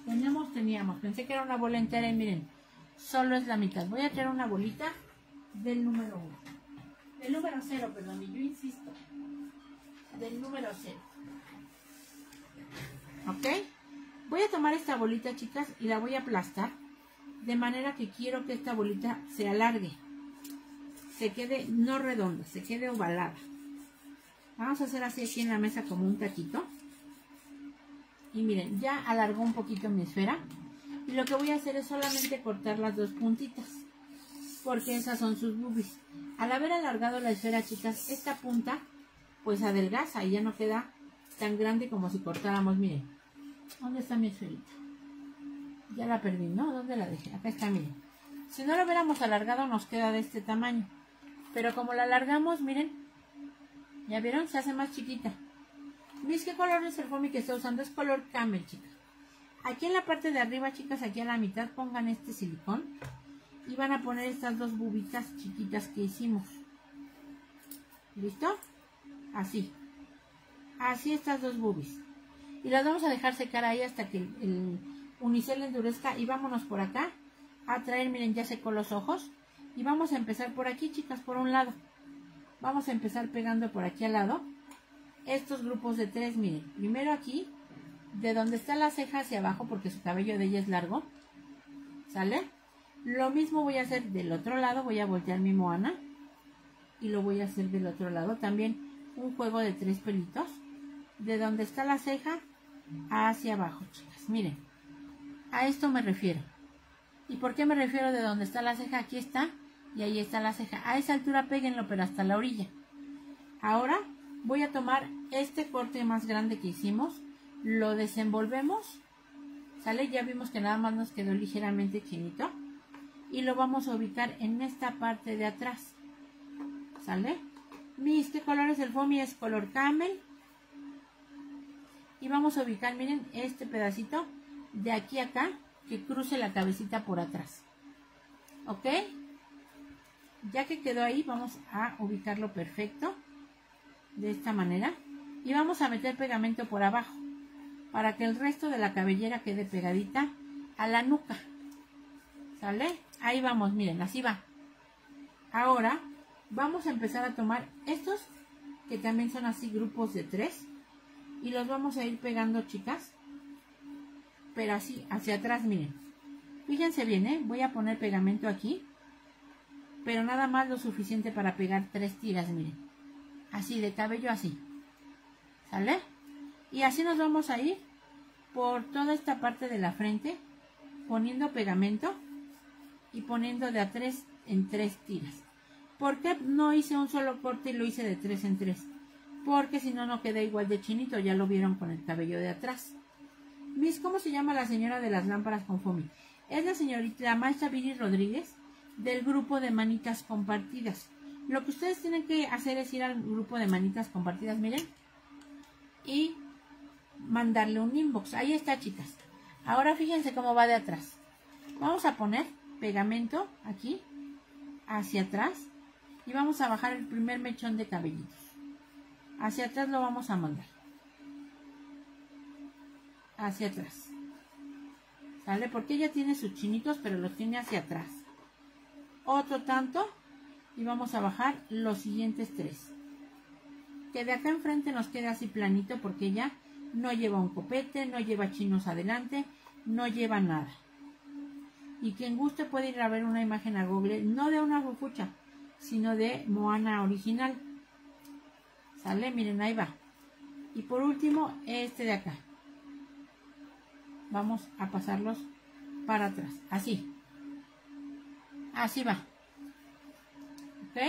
Tenemos, teníamos. Pensé que era una bola entera y miren, solo es la mitad. Voy a traer una bolita del número 1. Del número 0, perdón, y yo insisto. Del número 0. ¿Ok? Voy a tomar esta bolita, chicas, y la voy a aplastar de manera que quiero que esta bolita se alargue. Se quede no redonda, se quede ovalada. Vamos a hacer así aquí en la mesa como un taquito. Y miren, ya alargó un poquito mi esfera. Lo que voy a hacer es solamente cortar las dos puntitas. Porque esas son sus boobies. Al haber alargado la esfera, chicas, esta punta pues adelgaza y ya no queda tan grande como si cortáramos, miren. ¿Dónde está mi esferita? Ya la perdí, ¿no? ¿Dónde la dejé? Acá está, miren. Si no lo hubiéramos alargado nos queda de este tamaño. Pero como la alargamos, miren. ¿Ya vieron? Se hace más chiquita. ¿Ves qué color es el foamy que estoy usando? Es color camel, chicas. Aquí en la parte de arriba, chicas, aquí a la mitad pongan este silicón. Y van a poner estas dos bubitas chiquitas que hicimos. ¿Listo? Así. Así estas dos boobies. Y las vamos a dejar secar ahí hasta que el, unicel endurezca. Y vámonos por acá a traer, miren, ya secó los ojos. Y vamos a empezar por aquí, chicas, por un lado. Vamos a empezar pegando por aquí al lado. Estos grupos de tres, miren. Primero aquí, de donde está la ceja hacia abajo, porque su cabello de ella es largo. ¿Sale? Lo mismo voy a hacer del otro lado. Voy a voltear mi moana. Y lo voy a hacer del otro lado también un juego de tres pelitos de donde está la ceja hacia abajo, chicas. Miren, a esto me refiero. ¿Y por qué me refiero de donde está la ceja? Aquí está y ahí está la ceja. A esa altura péguenlo, pero hasta la orilla. Ahora voy a tomar este corte más grande que hicimos, lo desenvolvemos, ¿sale? Ya vimos que nada más nos quedó ligeramente chinito y lo vamos a ubicar en esta parte de atrás, ¿sale? Mis, ¿qué color es el foamy? Es color camel. Y vamos a ubicar, miren, este pedacito de aquí a acá que cruce la cabecita por atrás. ¿Ok? Ya que quedó ahí, vamos a ubicarlo perfecto. De esta manera. Y vamos a meter pegamento por abajo. Para que el resto de la cabellera quede pegadita a la nuca. ¿Sale? Ahí vamos, miren, así va. Ahora vamos a empezar a tomar estos que también son así grupos de tres y los vamos a ir pegando chicas pero así hacia atrás miren fíjense bien ¿eh? voy a poner pegamento aquí pero nada más lo suficiente para pegar tres tiras miren así de cabello así ¿sale? Y así nos vamos a ir por toda esta parte de la frente poniendo pegamento y poniendo de a tres en tres tiras ¿Por qué no hice un solo corte y lo hice de tres en tres? Porque si no, no queda igual de chinito, ya lo vieron con el cabello de atrás. Miss, ¿cómo se llama la señora de las lámparas con foamy? Es la señorita, la maestra Viri Rodríguez, del grupo de manitas compartidas. Lo que ustedes tienen que hacer es ir al grupo de manitas compartidas, miren, y mandarle un inbox. Ahí está, chicas. Ahora fíjense cómo va de atrás. Vamos a poner pegamento aquí, hacia atrás, y vamos a bajar el primer mechón de cabellitos. Hacia atrás lo vamos a mandar. Hacia atrás. ¿Sale? Porque ella tiene sus chinitos, pero los tiene hacia atrás. Otro tanto. Y vamos a bajar los siguientes tres. Que de acá enfrente nos quede así planito porque ella no lleva un copete, no lleva chinos adelante, no lleva nada. Y quien guste puede ir a ver una imagen a Google, no de una bufucha, sino de Moana original. ¿Sale? Miren, ahí va. Y por último, este de acá. Vamos a pasarlos para atrás. Así. Así va. ¿Ok?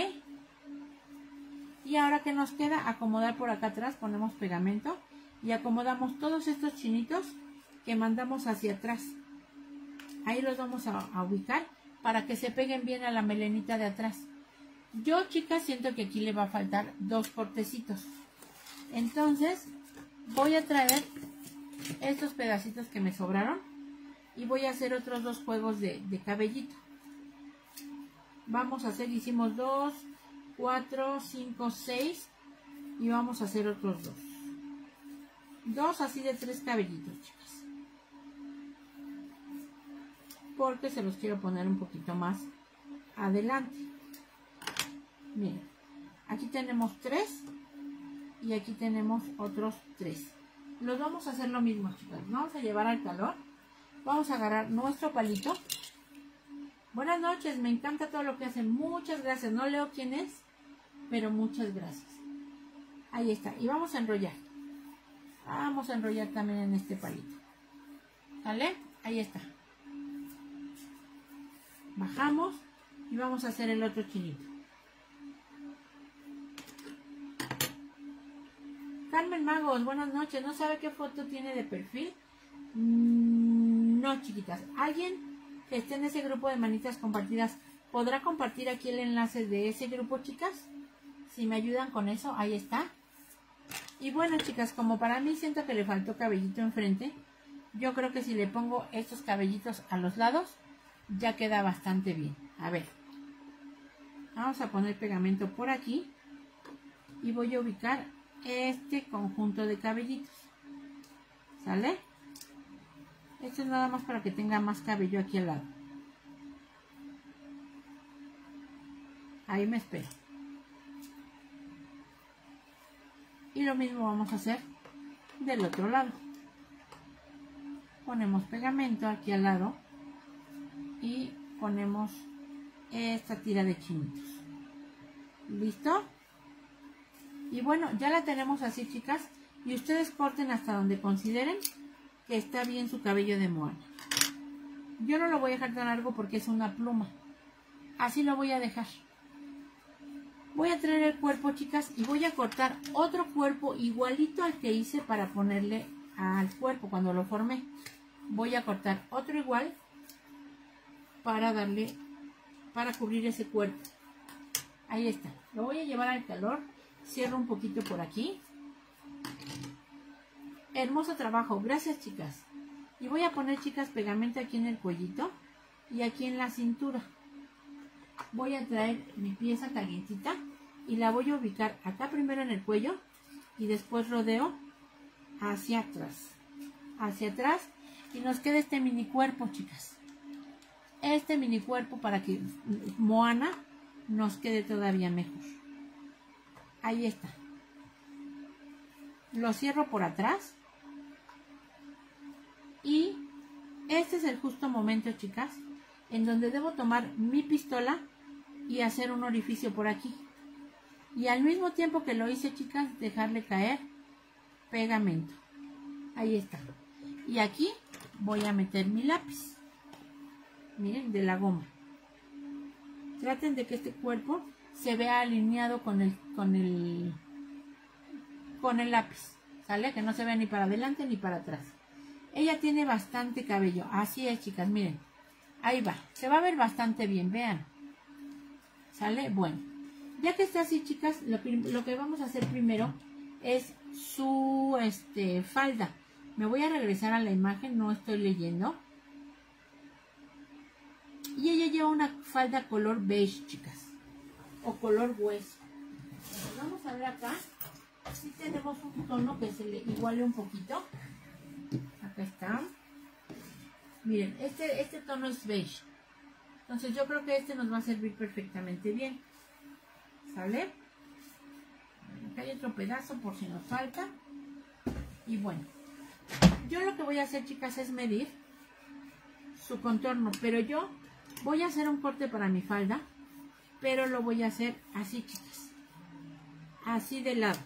Y ahora que nos queda, acomodar por acá atrás, ponemos pegamento y acomodamos todos estos chinitos que mandamos hacia atrás. Ahí los vamos a, ubicar para que se peguen bien a la melenita de atrás. Yo, chicas, siento que aquí le va a faltar dos cortecitos. Entonces, voy a traer estos pedacitos que me sobraron y voy a hacer otros dos juegos de, cabellito. Vamos a hacer, hicimos dos, cuatro, cinco, seis y vamos a hacer otros dos. Dos así de tres cabellitos, chicas. Porque se los quiero poner un poquito más adelante. Miren, aquí tenemos tres y aquí tenemos otros tres. los vamos a hacer lo mismo, chicas. Vamos a llevar al calor. Vamos a agarrar nuestro palito. Buenas noches, me encanta todo lo que hacen. Muchas gracias. No leo quién es, pero muchas gracias. Ahí está. Y vamos a enrollar. Vamos a enrollar también en este palito. ¿Vale? Ahí está. Bajamos y vamos a hacer el otro chinito. Carmen Magos, buenas noches. ¿No sabe qué foto tiene de perfil? Mm, No, chiquitas. ¿Alguien que esté en ese grupo de manitas compartidas podrá compartir aquí el enlace de ese grupo, chicas? Si me ayudan con eso, ahí está. Y bueno, chicas, como para mí siento que le faltó cabellito enfrente, yo creo que si le pongo estos cabellitos a los lados, ya queda bastante bien. A ver. Vamos a poner pegamento por aquí. Y voy a ubicar este conjunto de cabellitos. ¿Sale? Esto es nada más para que tenga más cabello aquí al lado. Ahí me espero. Y lo mismo vamos a hacer del otro lado. Ponemos pegamento aquí al lado y ponemos esta tira de chinitos. ¿Listo? Y bueno, ya la tenemos así, chicas. Y ustedes corten hasta donde consideren que está bien su cabello de moana. Yo no lo voy a dejar tan largo porque es una pluma. Así lo voy a dejar. Voy a traer el cuerpo, chicas, y voy a cortar otro cuerpo igualito al que hice para ponerle al cuerpo cuando lo formé. Voy a cortar otro igual para darle, para cubrir ese cuerpo. Ahí está. Lo voy a llevar al calor. Cierro un poquito por aquí. Hermoso trabajo. Gracias, chicas. Y voy a poner, chicas, pegamento aquí en el cuellito y aquí en la cintura. Voy a traer mi pieza calientita y la voy a ubicar acá primero en el cuello y después rodeo hacia atrás. Hacia atrás y nos queda este mini cuerpo, chicas. Este mini cuerpo para que Moana nos quede todavía mejor. Ahí está. Lo cierro por atrás. Y este es el justo momento, chicas, en donde debo tomar mi pistola y hacer un orificio por aquí. Y al mismo tiempo que lo hice, chicas, dejarle caer pegamento. Ahí está. Y aquí voy a meter mi lápiz. Miren, de la goma. Traten de que este cuerpo se vea alineado con el, con el, con el lápiz. ¿Sale? Que no se vea ni para adelante ni para atrás. Ella tiene bastante cabello. Así es, chicas, miren. Ahí va. Se va a ver bastante bien, vean. ¿Sale? Bueno. Ya que está así, chicas, lo, que vamos a hacer primero es su este, falda. Me voy a regresar a la imagen, no estoy leyendo. Y ella lleva una falda color beige, chicas. O color hueso. Vamos a ver acá. Si tenemos un tono que se le iguale un poquito. Acá está. Miren, este, este tono es beige. Entonces yo creo que este nos va a servir perfectamente bien. ¿Sale? Acá hay otro pedazo por si nos falta. Y bueno, yo lo que voy a hacer, chicas, es medir su contorno. Pero yo voy a hacer un corte para mi falda. Pero lo voy a hacer así, chicas. Así de lado.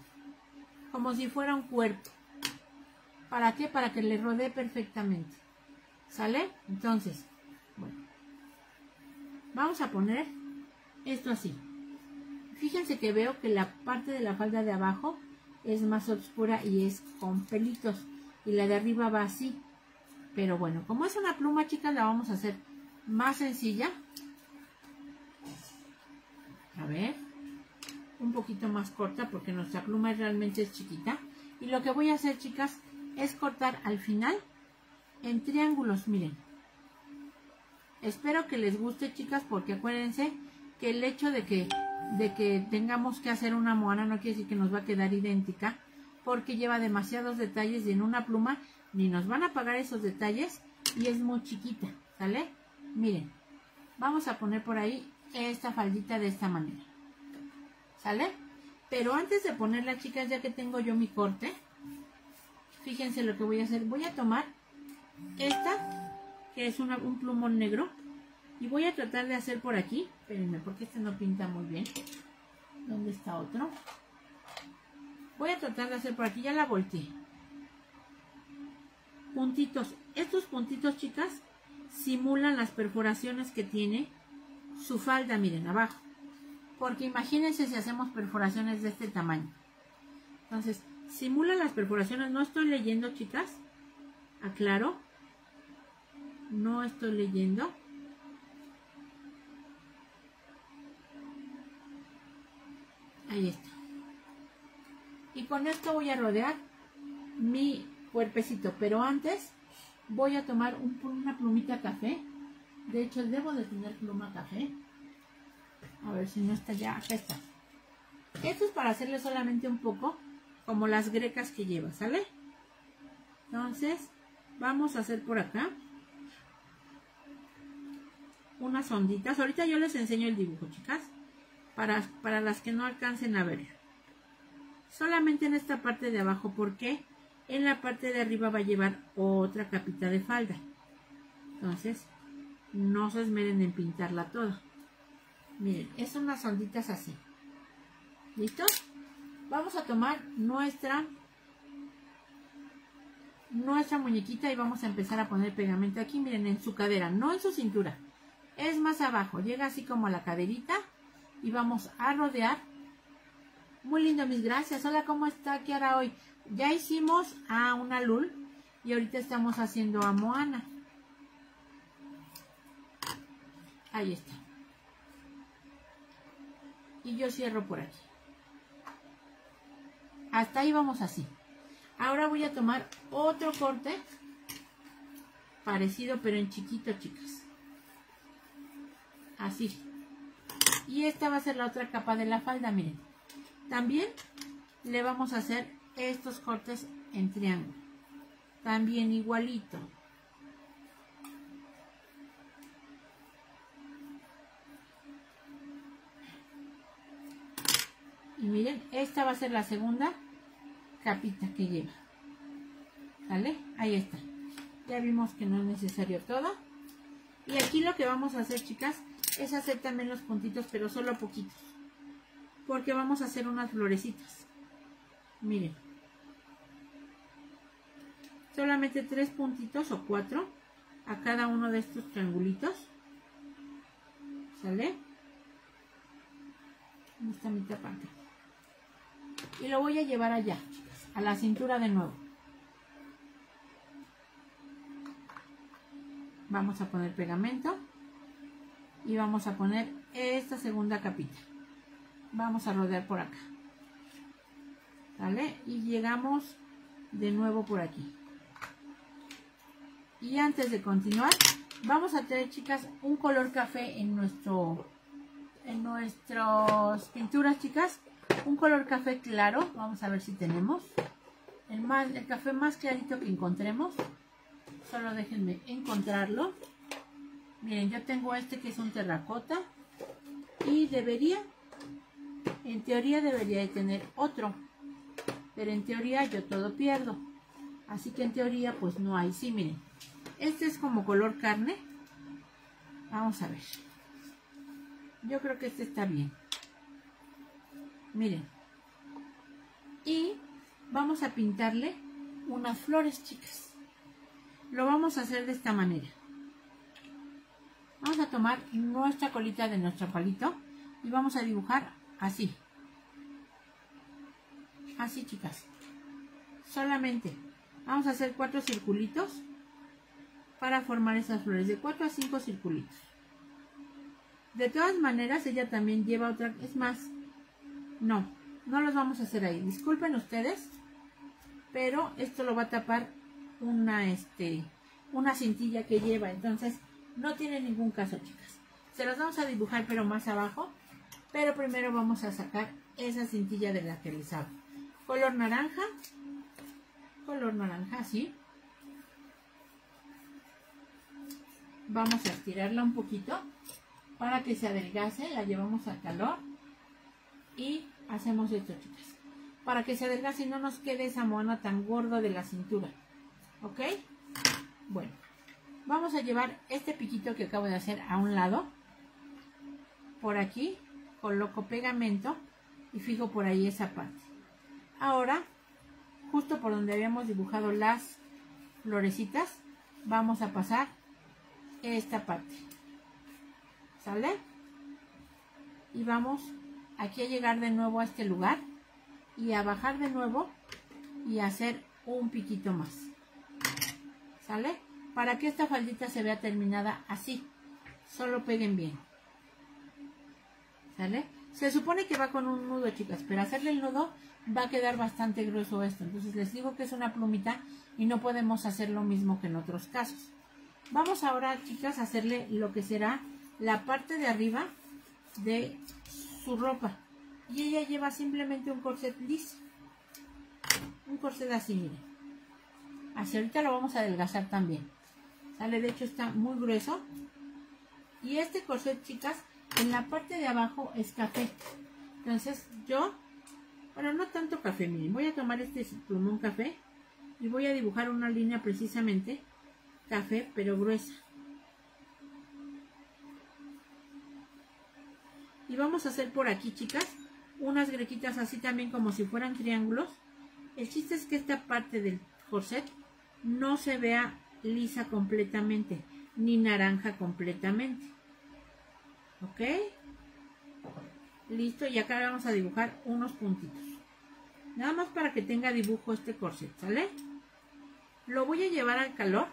Como si fuera un cuerpo. ¿Para qué? Para que le rodee perfectamente. ¿Sale? Entonces, bueno. Vamos a poner esto así. Fíjense que veo que la parte de la falda de abajo es más oscura y es con pelitos. Y la de arriba va así. Pero bueno, como es una pluma, chicas, la vamos a hacer más sencilla. A ver. Un poquito más corta porque nuestra pluma realmente es chiquita. Y lo que voy a hacer, chicas, es cortar al final en triángulos, miren. Espero que les guste, chicas, porque acuérdense que el hecho de que, de que tengamos que hacer una moana no quiere decir que nos va a quedar idéntica, porque lleva demasiados detalles y en una pluma ni nos van a pagar esos detalles y es muy chiquita, ¿sale? Miren, vamos a poner por ahí esta faldita de esta manera, ¿sale? Pero antes de ponerla, chicas, ya que tengo yo mi corte, fíjense lo que voy a hacer. Voy a tomar esta, que es una- un plumón negro, y voy a tratar de hacer por aquí. Espérenme, porque este no pinta muy bien. ¿Dónde está otro? Voy a tratar de hacer por aquí, ya la volteé. Puntitos. Estos puntitos, chicas, simulan las perforaciones que tiene su falda, miren, abajo. Porque imagínense si hacemos perforaciones de este tamaño. Entonces, simula las perforaciones. No estoy leyendo, chicas. Aclaro. No estoy leyendo. Ahí está. Y con esto voy a rodear mi cuerpecito. Pero antes voy a tomar un- una plumita café. De hecho, debo de tener pluma café. A ver si no está ya. Acá está. Esto es para hacerle solamente un poco como las grecas que lleva, ¿sale? Entonces, vamos a hacer por acá unas onditas. Ahorita yo les enseño el dibujo, chicas, para, para las que no alcancen a ver. Solamente en esta parte de abajo, porque en la parte de arriba va a llevar otra capita de falda. Entonces, no se esmeren en pintarla toda. Miren, es unas onditas así. ¿Listo? Vamos a tomar nuestra nuestra muñequita y vamos a empezar a poner pegamento aquí, miren, en su cadera, no en su cintura. Es más abajo, llega así como a la caderita y vamos a rodear. Muy lindo, mis gracias. Hola, ¿cómo está Kiara hoy? Ya hicimos a una Lul y ahorita estamos haciendo a Moana. Ahí está. Y yo cierro por aquí. Hasta ahí vamos así. Ahora voy a tomar otro corte parecido pero en chiquito, chicas. Así. Y esta va a ser la otra capa de la falda, miren. También le vamos a hacer estos cortes en triángulo. También igualito. Y miren, esta va a ser la segunda capita que lleva. ¿Sale? Ahí está. Ya vimos que no es necesario todo. Y aquí lo que vamos a hacer, chicas, es hacer también los puntitos, pero solo poquitos. Porque vamos a hacer unas florecitas. Miren. Solamente tres puntitos o cuatro a cada uno de estos triangulitos. ¿Sale? ¿Dónde está mi tapante? Y lo voy a llevar allá, a la cintura de nuevo. Vamos a poner pegamento y vamos a poner esta segunda capita. Vamos a rodear por acá. ¿Vale? Y llegamos de nuevo por aquí. Y antes de continuar, vamos a tener, chicas, un color café en nuestro en nuestras pinturas, chicas. Un color café claro. Vamos a ver si tenemos. El, más, el café más clarito que encontremos. Solo déjenme encontrarlo. Miren, yo tengo este que es un terracota. Y debería, en teoría debería de tener otro. Pero en teoría yo todo pierdo. Así que en teoría pues no hay. Sí, miren. Este es como color carne. Vamos a ver. Yo creo que este está bien. Miren. Y vamos a pintarle unas flores, chicas. Lo vamos a hacer de esta manera. Vamos a tomar nuestra colita de nuestro palito y vamos a dibujar así. Así, chicas. Solamente vamos a hacer cuatro circulitos para formar esas flores. De cuatro a cinco circulitos. De todas maneras, ella también lleva otra... Es más, no, no los vamos a hacer ahí. Disculpen ustedes, pero esto lo va a tapar una, este, una cintilla que lleva. Entonces, no tiene ningún caso, chicas. Se los vamos a dibujar, pero más abajo. Pero primero vamos a sacar esa cintilla de la que les hablo. Color naranja. Color naranja, sí. Vamos a estirarla un poquito para que se adelgace. La llevamos al calor. Y hacemos esto, chicas. para que se adelgace y no nos quede esa moana tan gordo de la cintura. ¿Ok? Bueno, vamos a llevar este piquito que acabo de hacer a un lado. Por aquí coloco pegamento y fijo por ahí esa parte. Ahora, justo por donde habíamos dibujado las florecitas, vamos a pasar esta parte. ¿Sale? Y vamos aquí a llegar de nuevo a este lugar y a bajar de nuevo y hacer un piquito más. ¿Sale? Para que esta faldita se vea terminada así. Solo peguen bien. ¿Sale? Se supone que va con un nudo, chicas, pero hacerle el nudo va a quedar bastante grueso esto. Entonces les digo que es una plumita y no podemos hacer lo mismo que en otros casos. Vamos ahora, chicas, a hacerle lo que será la parte de arriba de su ropa. Y ella lleva simplemente un corset liso. Un corset así, miren. Así ahorita lo vamos a adelgazar también. Sale, de hecho está muy grueso. Y este corset, chicas, en la parte de abajo es café. Entonces yo, bueno, no tanto café, miren. Voy a tomar este plumón café y voy a dibujar una línea precisamente café, pero gruesa. Y vamos a hacer por aquí, chicas, unas grequitas así también como si fueran triángulos. El chiste es que esta parte del corset no se vea lisa completamente, ni naranja completamente. ¿Ok? Listo, y acá vamos a dibujar unos puntitos. Nada más para que tenga dibujo este corset, ¿sale? Lo voy a llevar al calor.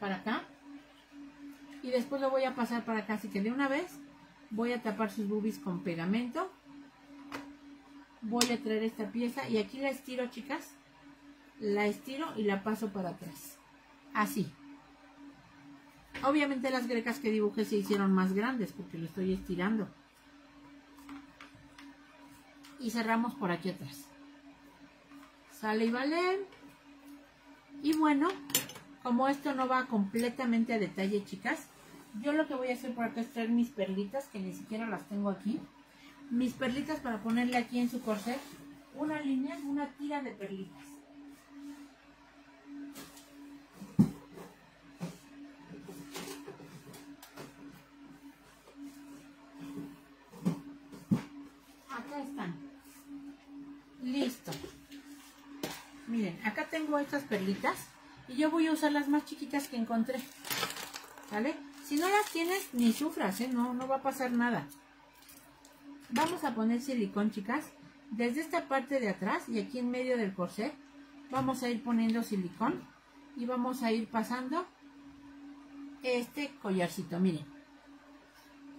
Para acá. Y después lo voy a pasar para acá, así que de una vez voy a tapar sus boobies con pegamento. Voy a traer esta pieza y aquí la estiro, chicas. La estiro y la paso para atrás. Así. Obviamente las grecas que dibujé se hicieron más grandes porque lo estoy estirando. Y cerramos por aquí atrás. Sale y vale. Y bueno, como esto no va completamente a detalle, chicas, yo lo que voy a hacer por acá es traer mis perlitas, que ni siquiera las tengo aquí. Mis perlitas para ponerle aquí en su corset una línea, una tira de perlitas. Acá tengo estas perlitas y yo voy a usar las más chiquitas que encontré. ¿Vale? Si no las tienes, ni sufras, ¿eh? No, no va a pasar nada. Vamos a poner silicón, chicas. Desde esta parte de atrás y aquí en medio del corset, vamos a ir poniendo silicón. Y vamos a ir pasando este collarcito, miren.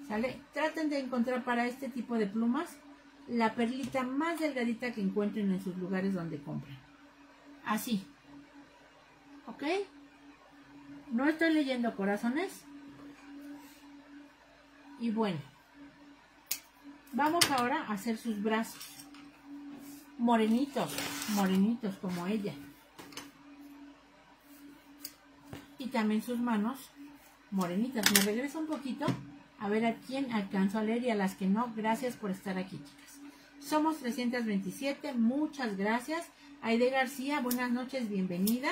¿Sale? Traten de encontrar para este tipo de plumas la perlita más delgadita que encuentren en sus lugares donde compren. Así. ¿Ok? No estoy leyendo corazones. Y bueno, vamos ahora a hacer sus brazos. Morenitos, morenitos como ella. Y también sus manos morenitas. Me regreso un poquito a ver a quién alcanzo a leer y a las que no. Gracias por estar aquí, chicas. Somos 327, muchas gracias. Aide García, buenas noches, bienvenida.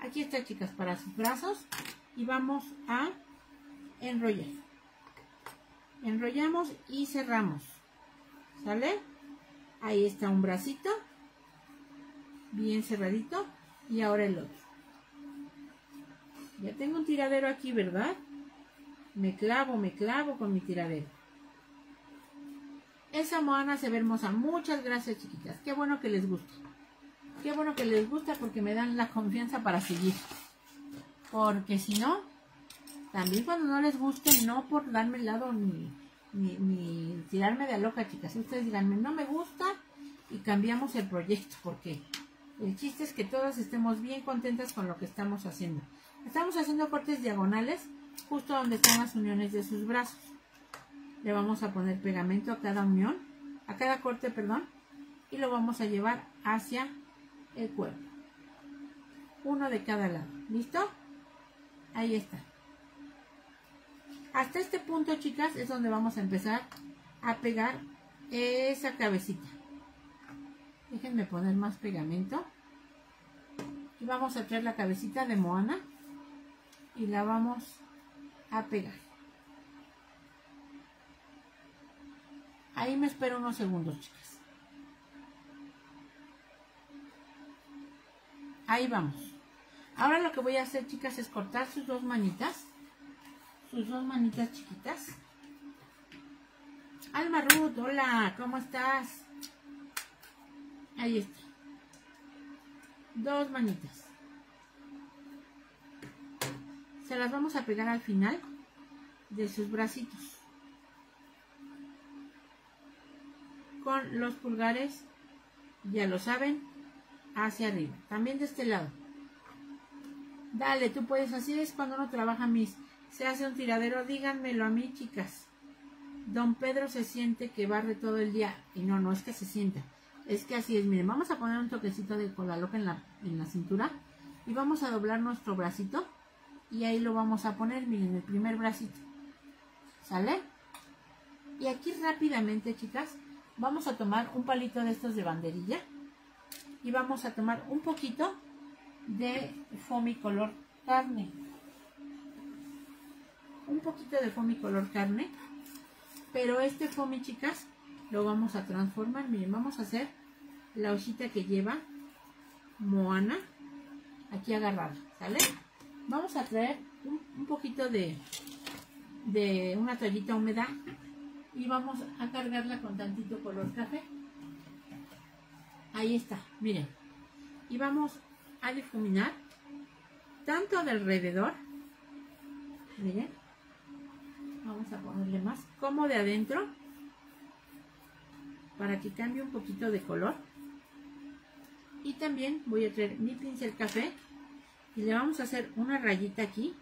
Aquí está, chicas, para sus brazos. Y vamos a enrollar enrollamos y cerramos ¿sale? ahí está un bracito bien cerradito y ahora el otro ya tengo un tiradero aquí ¿verdad? me clavo, me clavo con mi tiradero esa moana se ve hermosa muchas gracias chiquitas qué bueno que les gusta qué bueno que les gusta porque me dan la confianza para seguir porque si no también cuando no les guste, no por darme el lado ni, ni, tirarme de loca, chicas. Ustedes díganme, no me gusta y cambiamos el proyecto, porque el chiste es que todas estemos bien contentas con lo que estamos haciendo. Estamos haciendo cortes diagonales justo donde están las uniones de sus brazos. Le vamos a poner pegamento a cada unión, a cada corte, perdón, y lo vamos a llevar hacia el cuerpo. Uno de cada lado. ¿Listo? Ahí está. Hasta este punto, chicas, es donde vamos a empezar a pegar esa cabecita. Déjenme poner más pegamento. Y vamos a traer la cabecita de Moana y la vamos a pegar. Ahí me espero unos segundos, chicas. Ahí vamos. Ahora lo que voy a hacer, chicas, es cortar sus dos manitas. Sus dos manitas chiquitas. Alma Ruth, hola, ¿cómo estás? Ahí está. Dos manitas. Se las vamos a pegar al final de sus bracitos. Con los pulgares, ya lo saben, hacia arriba. También de este lado. Dale, tú puedes. Así es cuando uno trabaja mis. Se hace un tiradero. Díganmelo a mí, chicas. Don Pedro se siente que barre todo el día. Y no, no es que se sienta. Es que así es. Miren, vamos a poner un toquecito de cola loca en la, en la cintura. Y vamos a doblar nuestro bracito. Y ahí lo vamos a poner, miren, el primer bracito. ¿Sale? Y aquí rápidamente, chicas, vamos a tomar un palito de estos de banderilla. Y vamos a tomar un poquito de foamy color carne. Un poquito de foamy color carne. Pero este foamy, chicas, lo vamos a transformar. Miren, vamos a hacer la hojita que lleva Moana aquí agarrada, ¿sale? Vamos a traer un, un poquito de, de una toallita húmeda y vamos a cargarla con tantito color café. Ahí está, miren. Y vamos a difuminar tanto de alrededor, miren, vamos a ponerle más, como de adentro, para que cambie un poquito de color. Y también voy a traer mi pincel café y le vamos a hacer una rayita aquí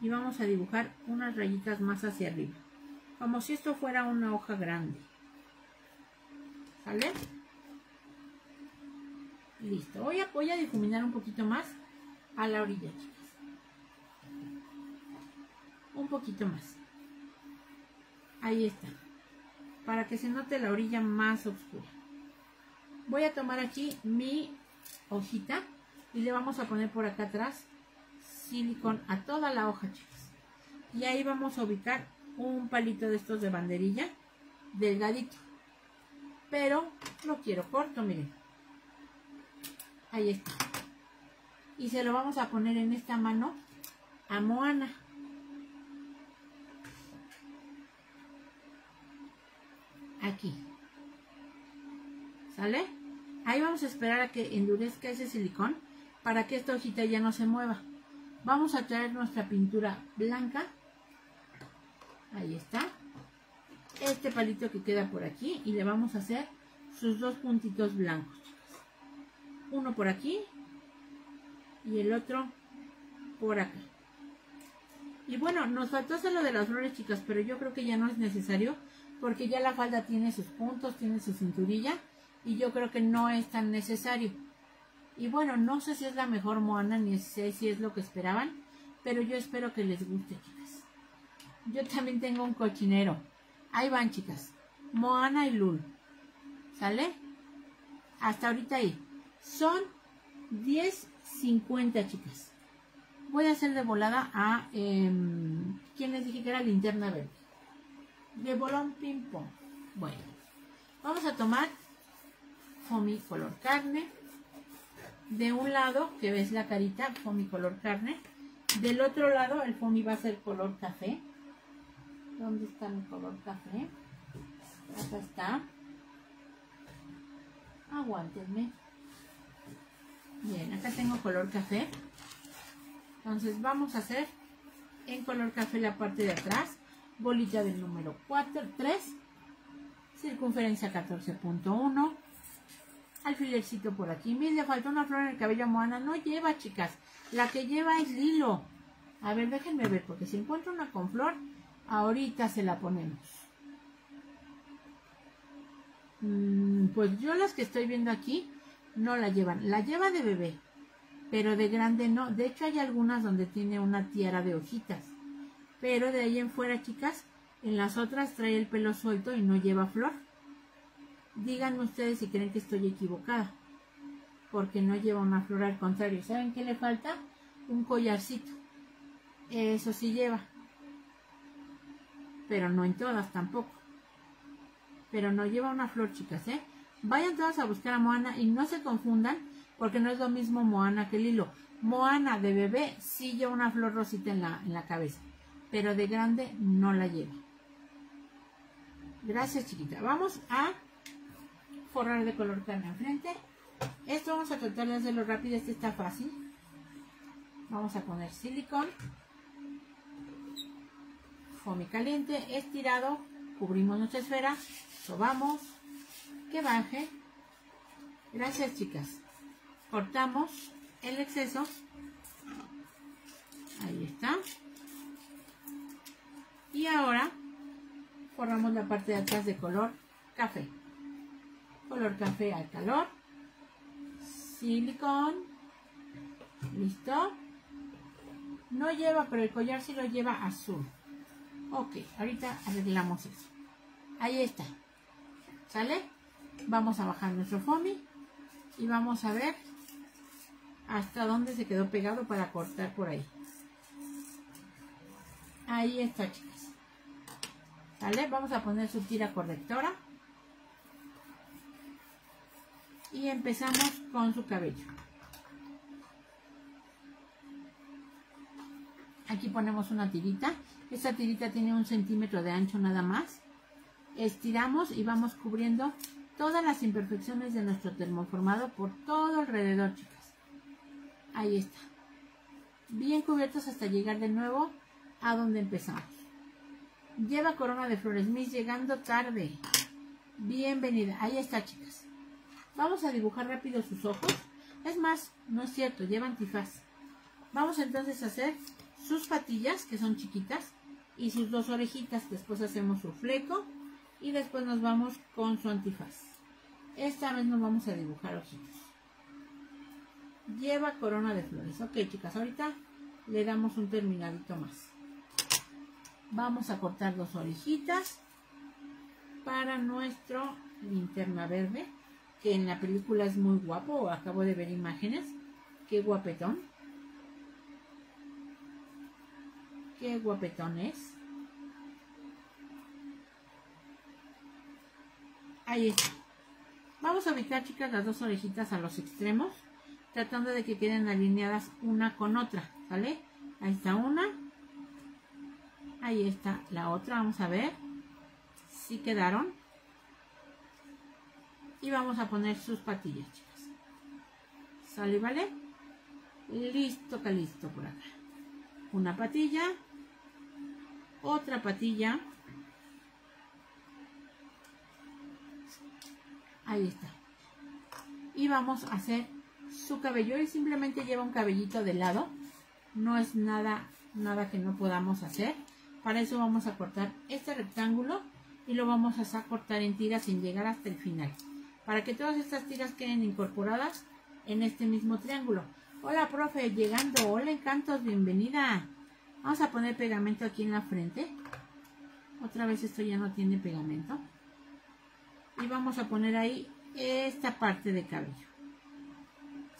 y vamos a dibujar unas rayitas más hacia arriba, como si esto fuera una hoja grande. ¿Sale? Listo. Voy a, voy a difuminar un poquito más a la orilla, chicas. Un poquito más. Ahí está. Para que se note la orilla más oscura. Voy a tomar aquí mi hojita y le vamos a poner por acá atrás silicón a toda la hoja, chicas. Y ahí vamos a ubicar un palito de estos de banderilla delgadito. Pero lo quiero corto, miren. Ahí está. Y se lo vamos a poner en esta mano a Moana. Aquí. ¿Sale? Ahí vamos a esperar a que endurezca ese silicón para que esta hojita ya no se mueva. Vamos a traer nuestra pintura blanca. Ahí está. Este palito que queda por aquí y le vamos a hacer sus dos puntitos blancos uno por aquí y el otro por acá. Y bueno, nos faltó hacer lo de las flores, chicas, pero yo creo que ya no es necesario porque ya la falda tiene sus puntos, tiene su cinturilla y yo creo que no es tan necesario. Y bueno, no sé si es la mejor Moana ni sé si es lo que esperaban, pero yo espero que les guste, chicas. Yo también tengo un cochinero. Ahí van, chicas. Moana y Lul. ¿Sale? Hasta ahorita ahí. Son 10.50, chicas. Voy a hacer de volada a... Eh, ¿Quién les dije que era linterna verde? De bolón ping pong. Bueno. Vamos a tomar foamy color carne. De un lado, que ves la carita, foamy color carne. Del otro lado, el foamy va a ser color café. ¿Dónde está mi color café? Acá está. Aguántenme. Bien, acá tengo color café. Entonces vamos a hacer en color café la parte de atrás. Bolita del número 4, 3. Circunferencia 14.1. Alfilercito por aquí. Mire, le faltó una flor en el cabello Moana. No lleva, chicas. La que lleva es Lilo. A ver, déjenme ver, porque si encuentro una con flor, ahorita se la ponemos. Mm, pues yo las que estoy viendo aquí no la llevan. La lleva de bebé, pero de grande no. De hecho hay algunas donde tiene una tiara de hojitas. Pero de ahí en fuera, chicas, En las otras trae el pelo suelto y no lleva flor. Díganme ustedes si creen que estoy equivocada. Porque no lleva una flor, al contrario. ¿Saben qué le falta? Un collarcito. Eso sí lleva. Pero no en todas tampoco. Pero no lleva una flor, chicas, ¿eh? Vayan todas a buscar a Moana y no se confundan porque no es lo mismo Moana que Lilo. Moana de bebé sí lleva una flor rosita en la, en la cabeza, pero de grande no la lleva. Gracias, chiquita. Vamos a forrar de color carne enfrente. Esto vamos a tratar de hacerlo rápido, este está fácil. Vamos a poner silicón. Foamy caliente, estirado. Cubrimos nuestra esfera. Sobamos. Que baje. Gracias, chicas. Cortamos el exceso. Ahí está. Y ahora forramos la parte de atrás de color café. Color café al calor. Silicón. ¿Listo? No lleva, pero el collar sí lo lleva azul. Ok, ahorita arreglamos eso. Ahí está. ¿Sale? Vamos a bajar nuestro foamy y vamos a ver hasta dónde se quedó pegado para cortar por ahí. Ahí está, chicas. ¿Sale? Vamos a poner su tira correctora. Y empezamos con su cabello. Aquí ponemos una tirita. Esta tirita tiene un centímetro de ancho nada más. Estiramos y vamos cubriendo todas las imperfecciones de nuestro termoformado por todo alrededor, chicas. Ahí está. Bien cubiertos hasta llegar de nuevo a donde empezamos. Lleva corona de flores Miss llegando tarde. Bienvenida. Ahí está, chicas. Vamos a dibujar rápido sus ojos. Es más, no es cierto, lleva antifaz. Vamos entonces a hacer sus patillas, que son chiquitas, y sus dos orejitas. Después hacemos su fleco y después nos vamos con su antifaz. Esta vez nos vamos a dibujar ojitos lleva corona de flores. Ok, chicas, ahorita le damos un terminadito más. Vamos a cortar dos orejitas para nuestro linterna verde, que en la película es muy guapo. Acabo de ver imágenes. Qué guapetón. Qué guapetón es. Ahí está. Vamos a ubicar, chicas, las dos orejitas a los extremos tratando de que queden alineadas una con otra, ¿vale? Ahí está una. Ahí está la otra, vamos a ver si quedaron. Y vamos a poner sus patillas, chicas. ¿Sale, vale? Listo, que listo por acá. Una patilla. Otra patilla. Ahí está. Y vamos a hacer su cabello. y simplemente lleva un cabellito de lado. No es nada, nada que no podamos hacer. Para eso vamos a cortar este rectángulo y lo vamos a cortar en tiras sin llegar hasta el final. Para que todas estas tiras queden incorporadas en este mismo triángulo. Hola, profe, llegando. Hola, encantos, bienvenida. Vamos a poner pegamento aquí en la frente. Otra vez esto ya no tiene pegamento. Y vamos a poner ahí esta parte de cabello.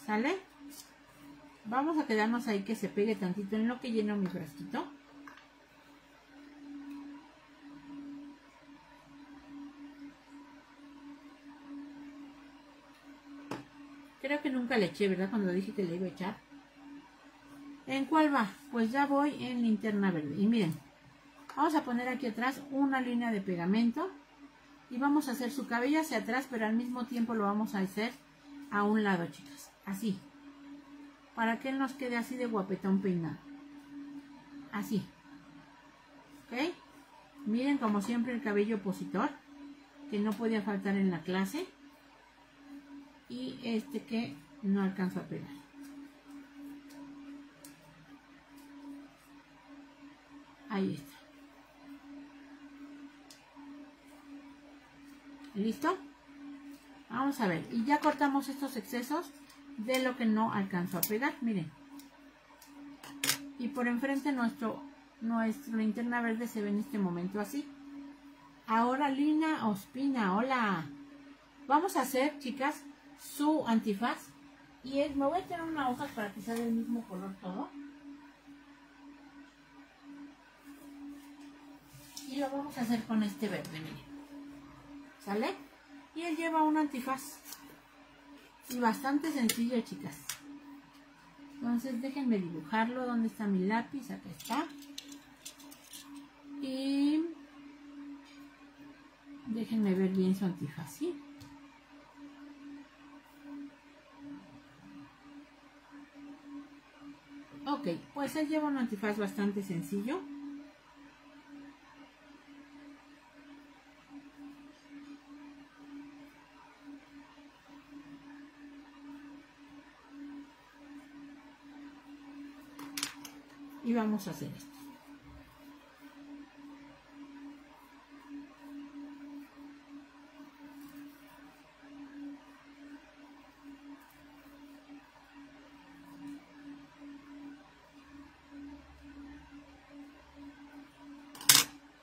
¿Sale? Vamos a quedarnos ahí que se pegue tantito en lo que lleno mi frasquito. Creo que nunca le eché, ¿verdad? Cuando dije que le iba a echar. ¿En cuál va? Pues ya voy en linterna verde. Y miren, vamos a poner aquí atrás una línea de pegamento. Y vamos a hacer su cabello hacia atrás, pero al mismo tiempo lo vamos a hacer a un lado, chicas. Así. Para que él nos quede así de guapetón peinado. Así. ¿Ok? Miren como siempre el cabello opositor. Que no podía faltar en la clase. Y este que no alcanzo a pegar. Ahí está. ¿Listo? Vamos a ver. Y ya cortamos estos excesos de lo que no alcanzó a pegar, miren. Y por enfrente nuestro nuestra linterna verde se ve en este momento así. Ahora Lina Ospina, hola. Vamos a hacer, chicas, su antifaz. Y es, me voy a tener una hoja para que sea del mismo color todo. Y lo vamos a hacer con este verde, miren. ¿Sale? Y él lleva un antifaz. Y bastante sencillo, chicas. Entonces déjenme dibujarlo. ¿Dónde está mi lápiz? Acá está. Y déjenme ver bien su antifaz, ¿sí? Ok, pues él lleva un antifaz bastante sencillo. Vamos a hacer esto.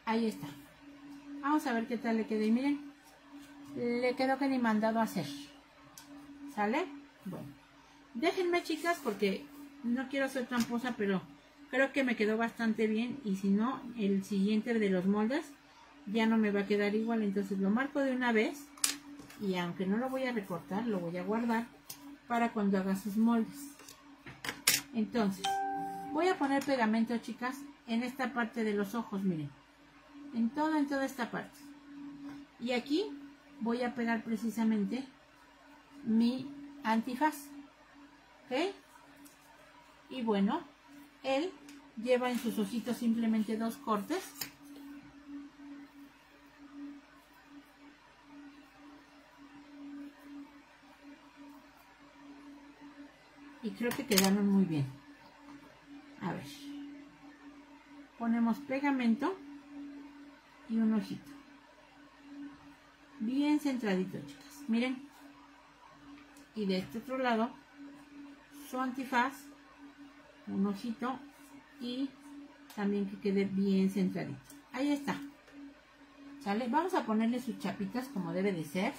Ahí está. Vamos a ver qué tal le queda. Y miren, le quedó que ni mandado a hacer. ¿Sale? Bueno. Déjenme, chicas, porque no quiero ser tramposa, pero creo que me quedó bastante bien. Y si no, el siguiente de los moldes ya no me va a quedar igual. Entonces lo marco de una vez. Y aunque no lo voy a recortar, lo voy a guardar para cuando haga sus moldes. Entonces, voy a poner pegamento, chicas, en esta parte de los ojos, miren en toda, en toda esta parte. Y aquí voy a pegar precisamente mi antifaz. ¿Ok? Y bueno, él lleva en sus ojitos simplemente dos cortes. Y creo que quedaron muy bien. A ver. Ponemos pegamento y un ojito. Bien centradito, chicas. Miren. Y de este otro lado, su antifaz, un ojito y también que quede bien centradito. Ahí está. ¿Sale? Vamos a ponerle sus chapitas como debe de ser.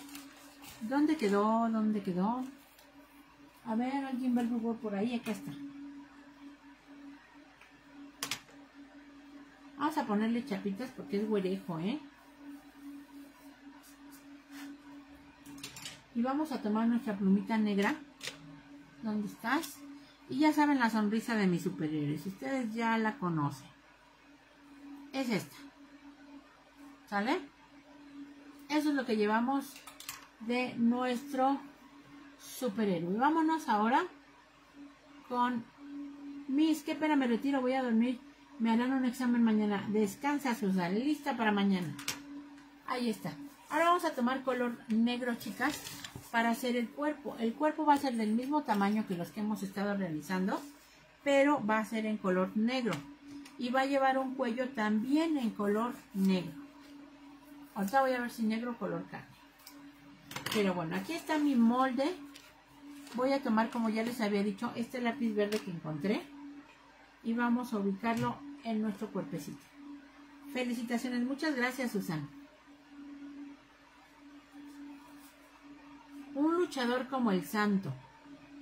¿Dónde quedó? ¿Dónde quedó? A ver, alguien va el Google por ahí. Acá está. Vamos a ponerle chapitas porque es güerejo, ¿eh? Y vamos a tomar nuestra plumita negra. ¿Dónde estás? Y ya saben la sonrisa de mis superiores. Ustedes ya la conocen. Es esta. ¿Sale? Eso es lo que llevamos de nuestro superhéroe. Vámonos ahora con mis... Qué pena, me retiro, voy a dormir. Me harán un examen mañana. Descansa, Susan. Lista para mañana. Ahí está. Ahora vamos a tomar color negro, chicas, para hacer el cuerpo. El cuerpo va a ser del mismo tamaño que los que hemos estado realizando, pero va a ser en color negro. Y va a llevar un cuello también en color negro. Ahorita voy a ver si negro color carne. Pero bueno, aquí está mi molde. Voy a tomar, como ya les había dicho, este lápiz verde que encontré. Y vamos a ubicarlo en nuestro cuerpecito. Felicitaciones, muchas gracias Susan. Un luchador como el santo.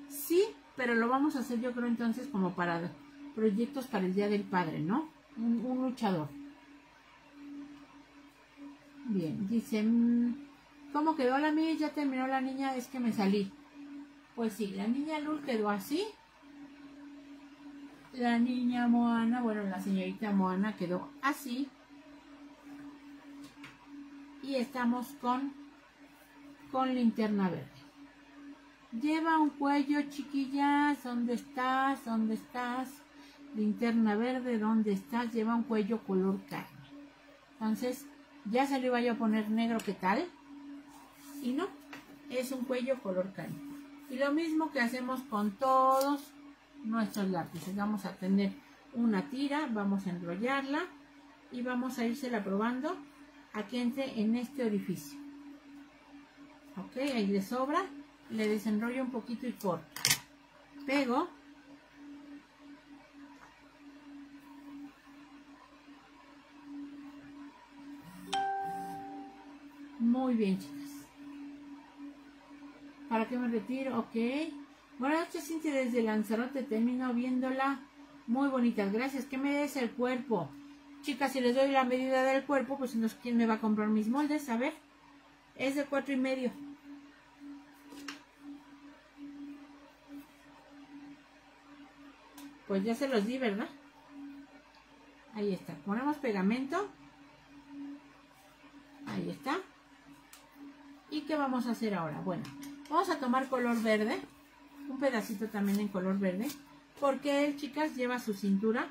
Sí, pero lo vamos a hacer yo creo entonces como para proyectos para el Día del Padre, ¿no? Un, luchador. Bien, dice, mm, ¿cómo quedó la mía? Ya terminó la niña, es que me salí. Pues sí, la niña Lul quedó así la niña Moana, bueno, la señorita Moana quedó así. Y estamos con, con linterna verde. Lleva un cuello, chiquillas. ¿Dónde estás? ¿Dónde estás? Linterna verde, ¿dónde estás? Lleva un cuello color carne. Entonces, ya se le iba a poner negro, ¿qué tal? Y no, es un cuello color carne. Y lo mismo que hacemos con todos nuestros lápices. Vamos a tener una tira, vamos a enrollarla y vamos a la probando a que entre en este orificio ok, ahí de sobra, le desenrollo un poquito y corto, pego, muy bien chicas, para que me retiro, ok, buenas noches Cintia desde Lanzarote, termino viéndola, muy bonitas, gracias, que me des el cuerpo, chicas, si les doy la medida del cuerpo, pues quién me va a comprar mis moldes, a ver, es de cuatro y medio. Pues ya se los di, ¿verdad? Ahí está. Ponemos pegamento. Ahí está. ¿Y qué vamos a hacer ahora? Bueno, vamos a tomar color verde. Un pedacito también en color verde. Porque él, chicas, lleva su cintura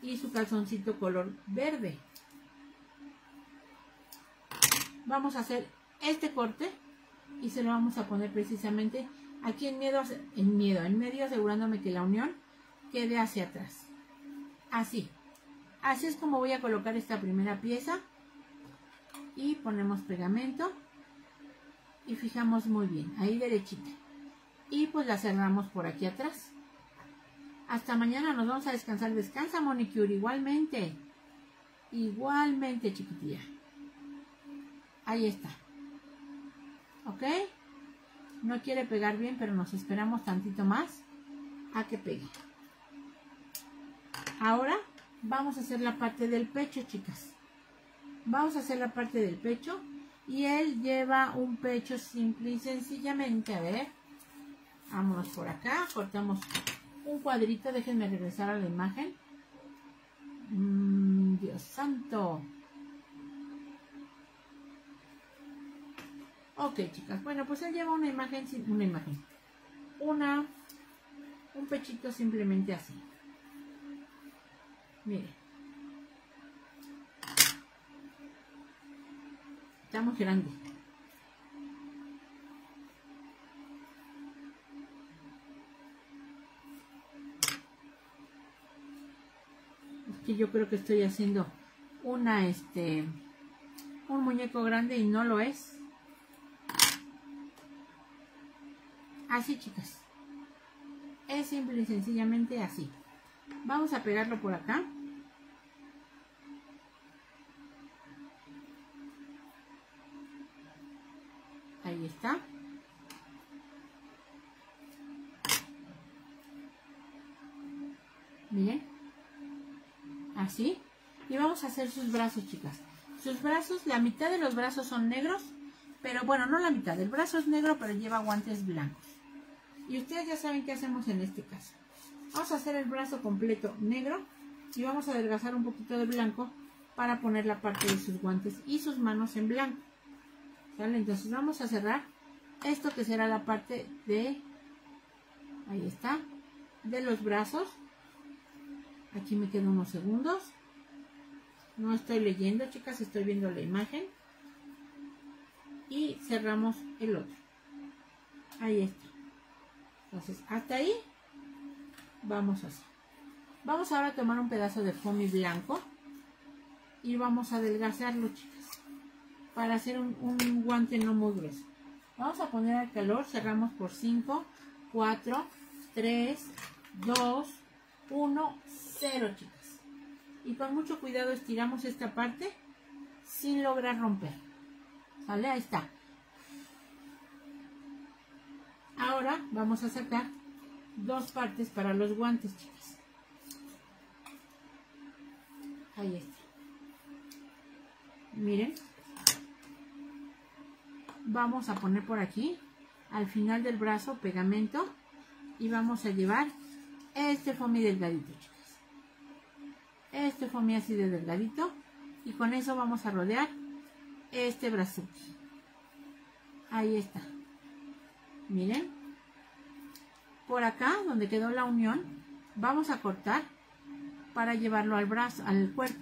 y su calzoncito color verde. Vamos a hacer este corte y se lo vamos a poner precisamente aquí en miedo, en miedo, en medio asegurándome que la unión quede hacia atrás. Así. Así es como voy a colocar esta primera pieza. Y ponemos pegamento. Y fijamos muy bien. Ahí derechita. Y pues la cerramos por aquí atrás. Hasta mañana nos vamos a descansar. Descansa, Monicure. Igualmente. Igualmente, chiquitilla. Ahí está. ¿Ok? No quiere pegar bien, pero nos esperamos tantito más a que pegue. Ahora vamos a hacer la parte del pecho, chicas. Vamos a hacer la parte del pecho. Y él lleva un pecho simple y sencillamente. A ver. Vámonos por acá. Cortamos un cuadrito. Déjenme regresar a la imagen. Mm, Dios santo. Ok, chicas. Bueno, pues él lleva una imagen, una imagen. Una, un pechito simplemente así. Mire. Está muy grande. Es que yo creo que estoy haciendo una, este, un muñeco grande y no lo es. Así, chicas. Es simple y sencillamente así. Vamos a pegarlo por acá. Ahí está. Miren. Así. Y vamos a hacer sus brazos, chicas. Sus brazos, la mitad de los brazos son negros. Pero bueno, no la mitad. El brazo es negro, pero lleva guantes blancos. Y ustedes ya saben qué hacemos en este caso. Vamos a hacer el brazo completo negro y vamos a adelgazar un poquito de blanco para poner la parte de sus guantes y sus manos en blanco. Entonces vamos a cerrar esto que será la parte de, ahí está, de los brazos. Aquí me quedan unos segundos. No estoy leyendo, chicas, estoy viendo la imagen. Y cerramos el otro. Ahí está. Entonces, hasta ahí vamos así. Vamos ahora a tomar un pedazo de foamy blanco y vamos a adelgazarlo, chicas, para hacer un, un guante no muy grueso. Vamos a poner al calor, cerramos por 5, 4, 3, 2, 1, 0, chicas. Y con mucho cuidado estiramos esta parte sin lograr romper. ¿Sale? Ahí está. Ahora vamos a sacar dos partes para los guantes, chicas. Ahí está. Miren. Vamos a poner por aquí, al final del brazo, pegamento. Y vamos a llevar este foamy delgadito, chicas. Este foamy así de delgadito. Y con eso vamos a rodear este brazo. Ahí está. Miren. Por acá, donde quedó la unión, vamos a cortar para llevarlo al brazo, al cuerpo.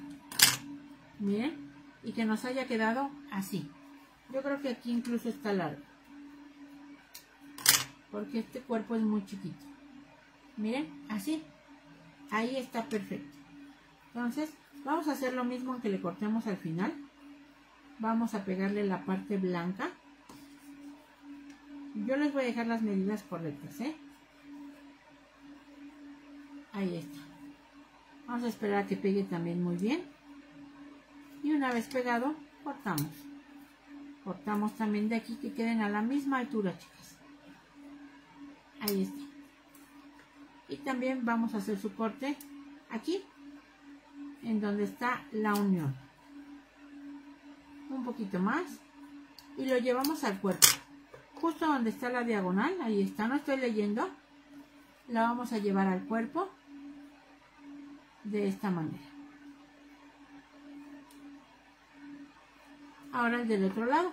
Miren. Y que nos haya quedado así. Yo creo que aquí incluso está largo. Porque este cuerpo es muy chiquito. Miren, así. Ahí está perfecto. Entonces, vamos a hacer lo mismo que le cortemos al final. Vamos a pegarle la parte blanca. Yo les voy a dejar las medidas correctas, ¿eh? Ahí está. Vamos a esperar a que pegue también muy bien. Y una vez pegado, cortamos. Cortamos también de aquí que queden a la misma altura, chicas. Ahí está. Y también vamos a hacer su corte aquí, en donde está la unión. Un poquito más. Y lo llevamos al cuerpo. Justo donde está la diagonal, ahí está, no estoy leyendo. La vamos a llevar al cuerpo de esta manera. Ahora el del otro lado.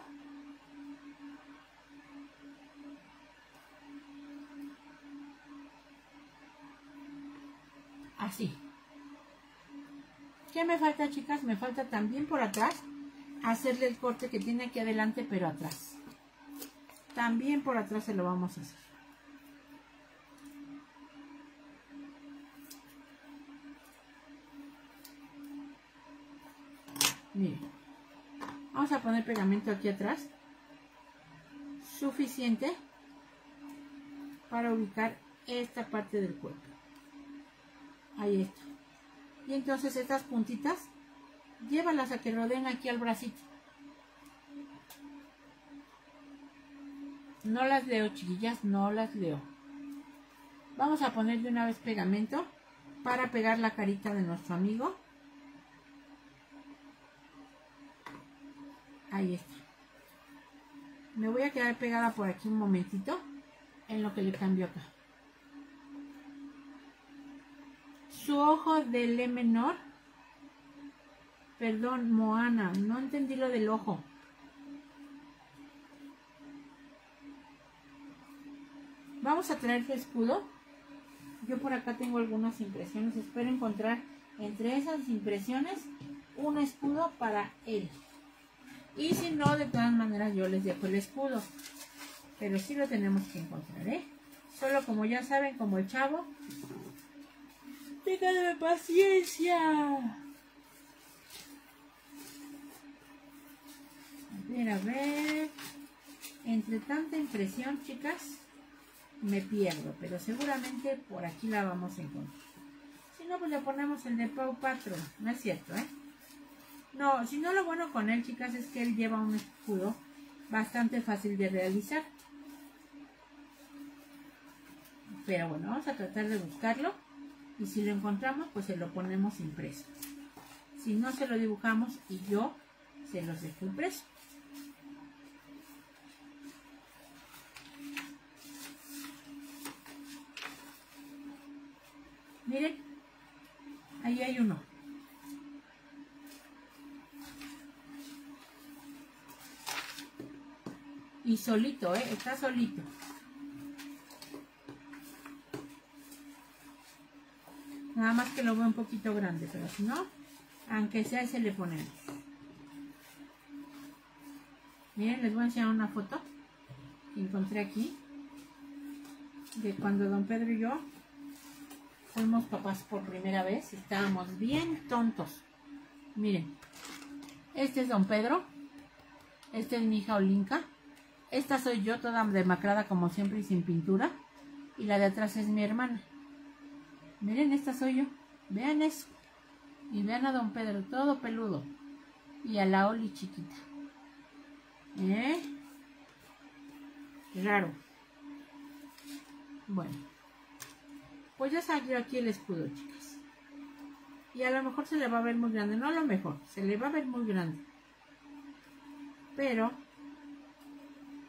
Así. ¿Qué me falta, chicas? Me falta también por atrás hacerle el corte que tiene aquí adelante, pero atrás. También por atrás se lo vamos a hacer. Miren. Vamos a poner pegamento aquí atrás. Suficiente para ubicar esta parte del cuerpo. Ahí está. Y entonces estas puntitas, llévalas a que rodeen aquí al bracito. No las leo, chiquillas, no las leo. Vamos a poner de una vez pegamento para pegar la carita de nuestro amigo. Ahí está. Me voy a quedar pegada por aquí un momentito en lo que le cambio acá. Su ojo de Le menor. Perdón, Moana, no entendí lo del ojo. Vamos a traer su escudo. Yo por acá tengo algunas impresiones. Espero encontrar entre esas impresiones un escudo para él. Y si no, de todas maneras yo les dejo el escudo. Pero sí lo tenemos que encontrar, ¿eh? Solo como ya saben, como el chavo. Ténganme paciencia. A ver, a ver. Entre tanta impresión, chicas, me pierdo. Pero seguramente por aquí la vamos a encontrar. Si no, pues le ponemos el de Pau Patron. No es cierto, ¿eh? No, si no lo bueno con él, chicas, es que él lleva un escudo bastante fácil de realizar. Pero bueno, vamos a tratar de buscarlo. Y si lo encontramos, pues se lo ponemos impreso. Si no, se lo dibujamos y yo se los dejo impreso. Miren, ahí hay uno. Y solito, ¿eh? Está solito. Nada más que lo veo un poquito grande, pero si no, aunque sea ese le ponemos. Miren, les voy a enseñar una foto que encontré aquí. De cuando don Pedro y yo fuimos papás por primera vez. Estábamos bien tontos. Miren, este es don Pedro. Este es mi hija Olinka. Esta soy yo toda demacrada como siempre y sin pintura. Y la de atrás es mi hermana. Miren, esta soy yo. Vean eso. Y vean a don Pedro, todo peludo. Y a la Oli chiquita. ¿Eh? Raro. Bueno. Pues ya salió aquí el escudo, chicas. Y a lo mejor se le va a ver muy grande. No a lo mejor, se le va a ver muy grande. Pero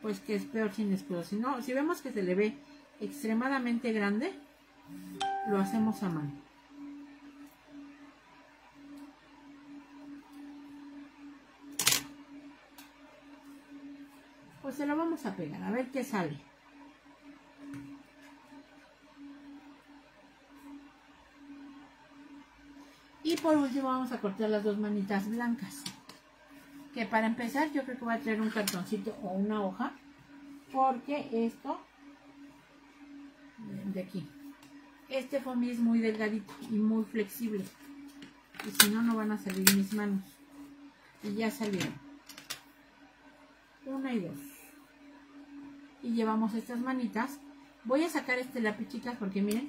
pues que es peor sin escudo. Si no, si vemos que se le ve extremadamente grande, lo hacemos a mano. Pues se lo vamos a pegar, a ver qué sale. Y por último vamos a cortar las dos manitas blancas. Que para empezar yo creo que voy a traer un cartoncito o una hoja porque esto de aquí. Este foamy es muy delgadito y muy flexible. Y si no no van a salir mis manos. Y ya salieron. Una y dos. Y llevamos estas manitas. Voy a sacar este lápiz chicas porque miren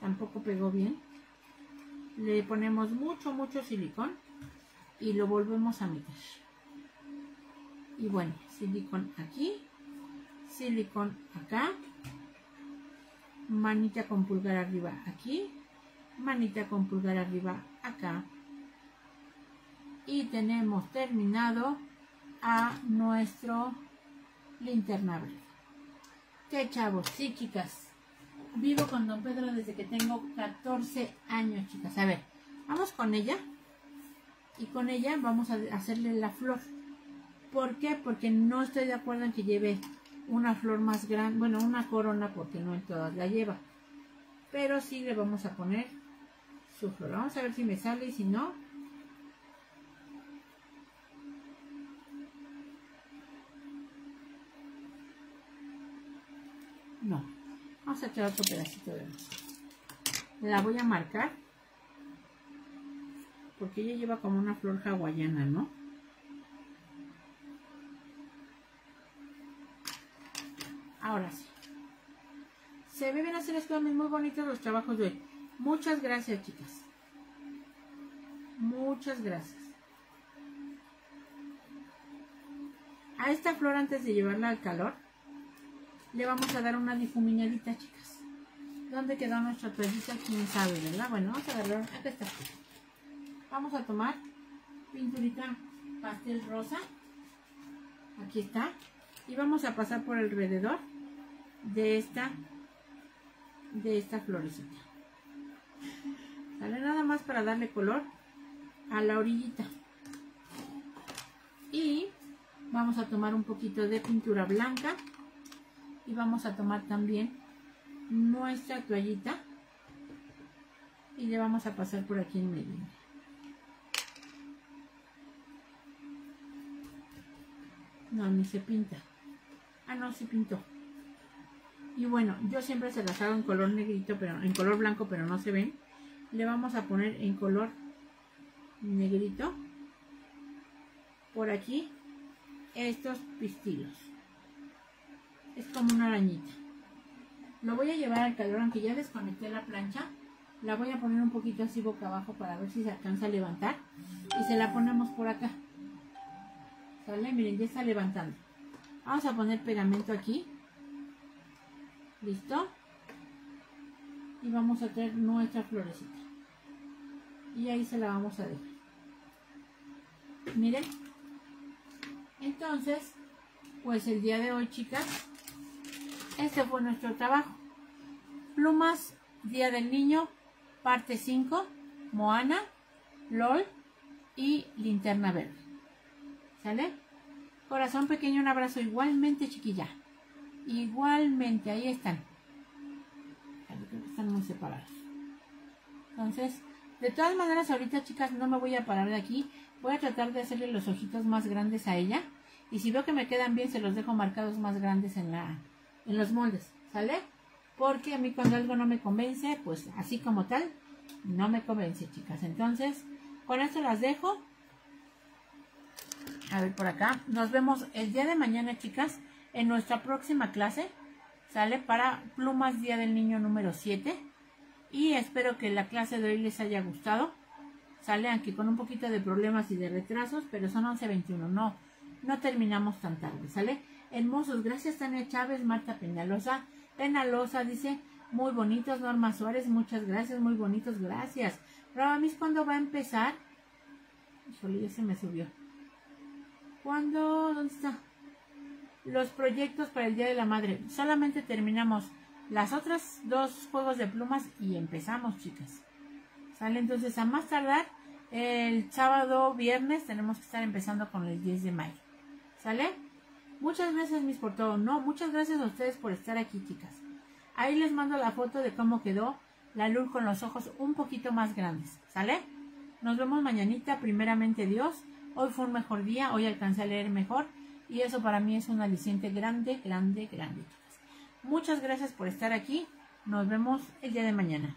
tampoco pegó bien le ponemos mucho mucho silicón y lo volvemos a meter. Y bueno, silicón aquí, silicón acá, manita con pulgar arriba aquí, manita con pulgar arriba acá. Y tenemos terminado a nuestro linterna verde. Qué chavos, sí chicas. Vivo con don Pedro desde que tengo 14 años, chicas. A ver, vamos con ella. Y con ella vamos a hacerle la flor. ¿Por qué? Porque no estoy de acuerdo en que lleve una flor más grande, bueno, una corona porque no en todas la lleva. Pero sí le vamos a poner su flor. Vamos a ver si me sale y si no. A echar otro pedacito de La voy a marcar. Porque ella lleva como una flor hawaiana, ¿no? Ahora sí. Se ven hacer esto muy bonitos los trabajos de hoy. Muchas gracias, chicas. Muchas gracias. A esta flor, antes de llevarla al calor, le vamos a dar una difuminadita, chicas. ¿Dónde quedó nuestra toallita? Quién sabe, ¿verdad? Bueno, vamos a agarrar. Acá está. Vamos a tomar pinturita pastel rosa. Aquí está. Y vamos a pasar por alrededor de esta de esta florecita. Sale nada más para darle color a la orillita. Y vamos a tomar un poquito de pintura blanca y vamos a tomar también nuestra toallita y le vamos a pasar por aquí en medio. No, ni se pinta. Ah, no, se pintó. Y bueno, yo siempre se las hago en color negrito, pero en color blanco, pero no se ven. Le vamos a poner en color negrito por aquí estos pistilos. Es como una arañita. Lo voy a llevar al calor, aunque ya desconecté la plancha. La voy a poner un poquito así boca abajo para ver si se alcanza a levantar. Y se la ponemos por acá. ¿Sale? Miren, ya está levantando. Vamos a poner pegamento aquí ¿Listo? Y vamos a traer nuestra florecita. Y ahí se la vamos a dejar. Miren. Entonces, pues el día de hoy, chicas, este fue nuestro trabajo. Plumas, Día del Niño, parte 5, Moana, LOL y Linterna Verde. ¿Sale? Corazón pequeño, un abrazo igualmente, chiquilla. Igualmente, ahí están. Están muy separados. Entonces, de todas maneras, ahorita, chicas, no me voy a parar de aquí. Voy a tratar de hacerle los ojitos más grandes a ella. Y si veo que me quedan bien, se los dejo marcados más grandes en, la, en los moldes. ¿Sale? Porque a mí cuando algo no me convence, pues así como tal, no me convence, chicas. Entonces, con esto las dejo. A ver por acá. Nos vemos el día de mañana, chicas en nuestra próxima clase. Sale para Plumas Día del Niño número 7. Y espero que la clase de hoy les haya gustado. Sale aunque con un poquito de problemas y de retrasos, pero son 11.21. No, no terminamos tan tarde. ¿Sale? Hermosos. Gracias Tania Chávez, Marta Peñalosa. Penalosa dice, muy bonitos, Norma Suárez, muchas gracias, muy bonitos, gracias. Mis, ¿cuándo va a empezar? Híjole, ya se me subió. ¿Cuándo? ¿Dónde está? los proyectos para el Día de la Madre. Solamente terminamos las otras dos juegos de plumas y empezamos, chicas. ¿Sale? Entonces, a más tardar, el sábado, viernes, tenemos que estar empezando con el 10 de mayo. ¿Sale? Muchas gracias, mis por todo. No, muchas gracias a ustedes por estar aquí, chicas. Ahí les mando la foto de cómo quedó la luz con los ojos un poquito más grandes. ¿Sale? Nos vemos mañanita, primeramente Dios. Hoy fue un mejor día, hoy alcancé a leer mejor y eso para mí es un aliciente grande, grande, grande. Muchas gracias por estar aquí. Nos vemos el día de mañana.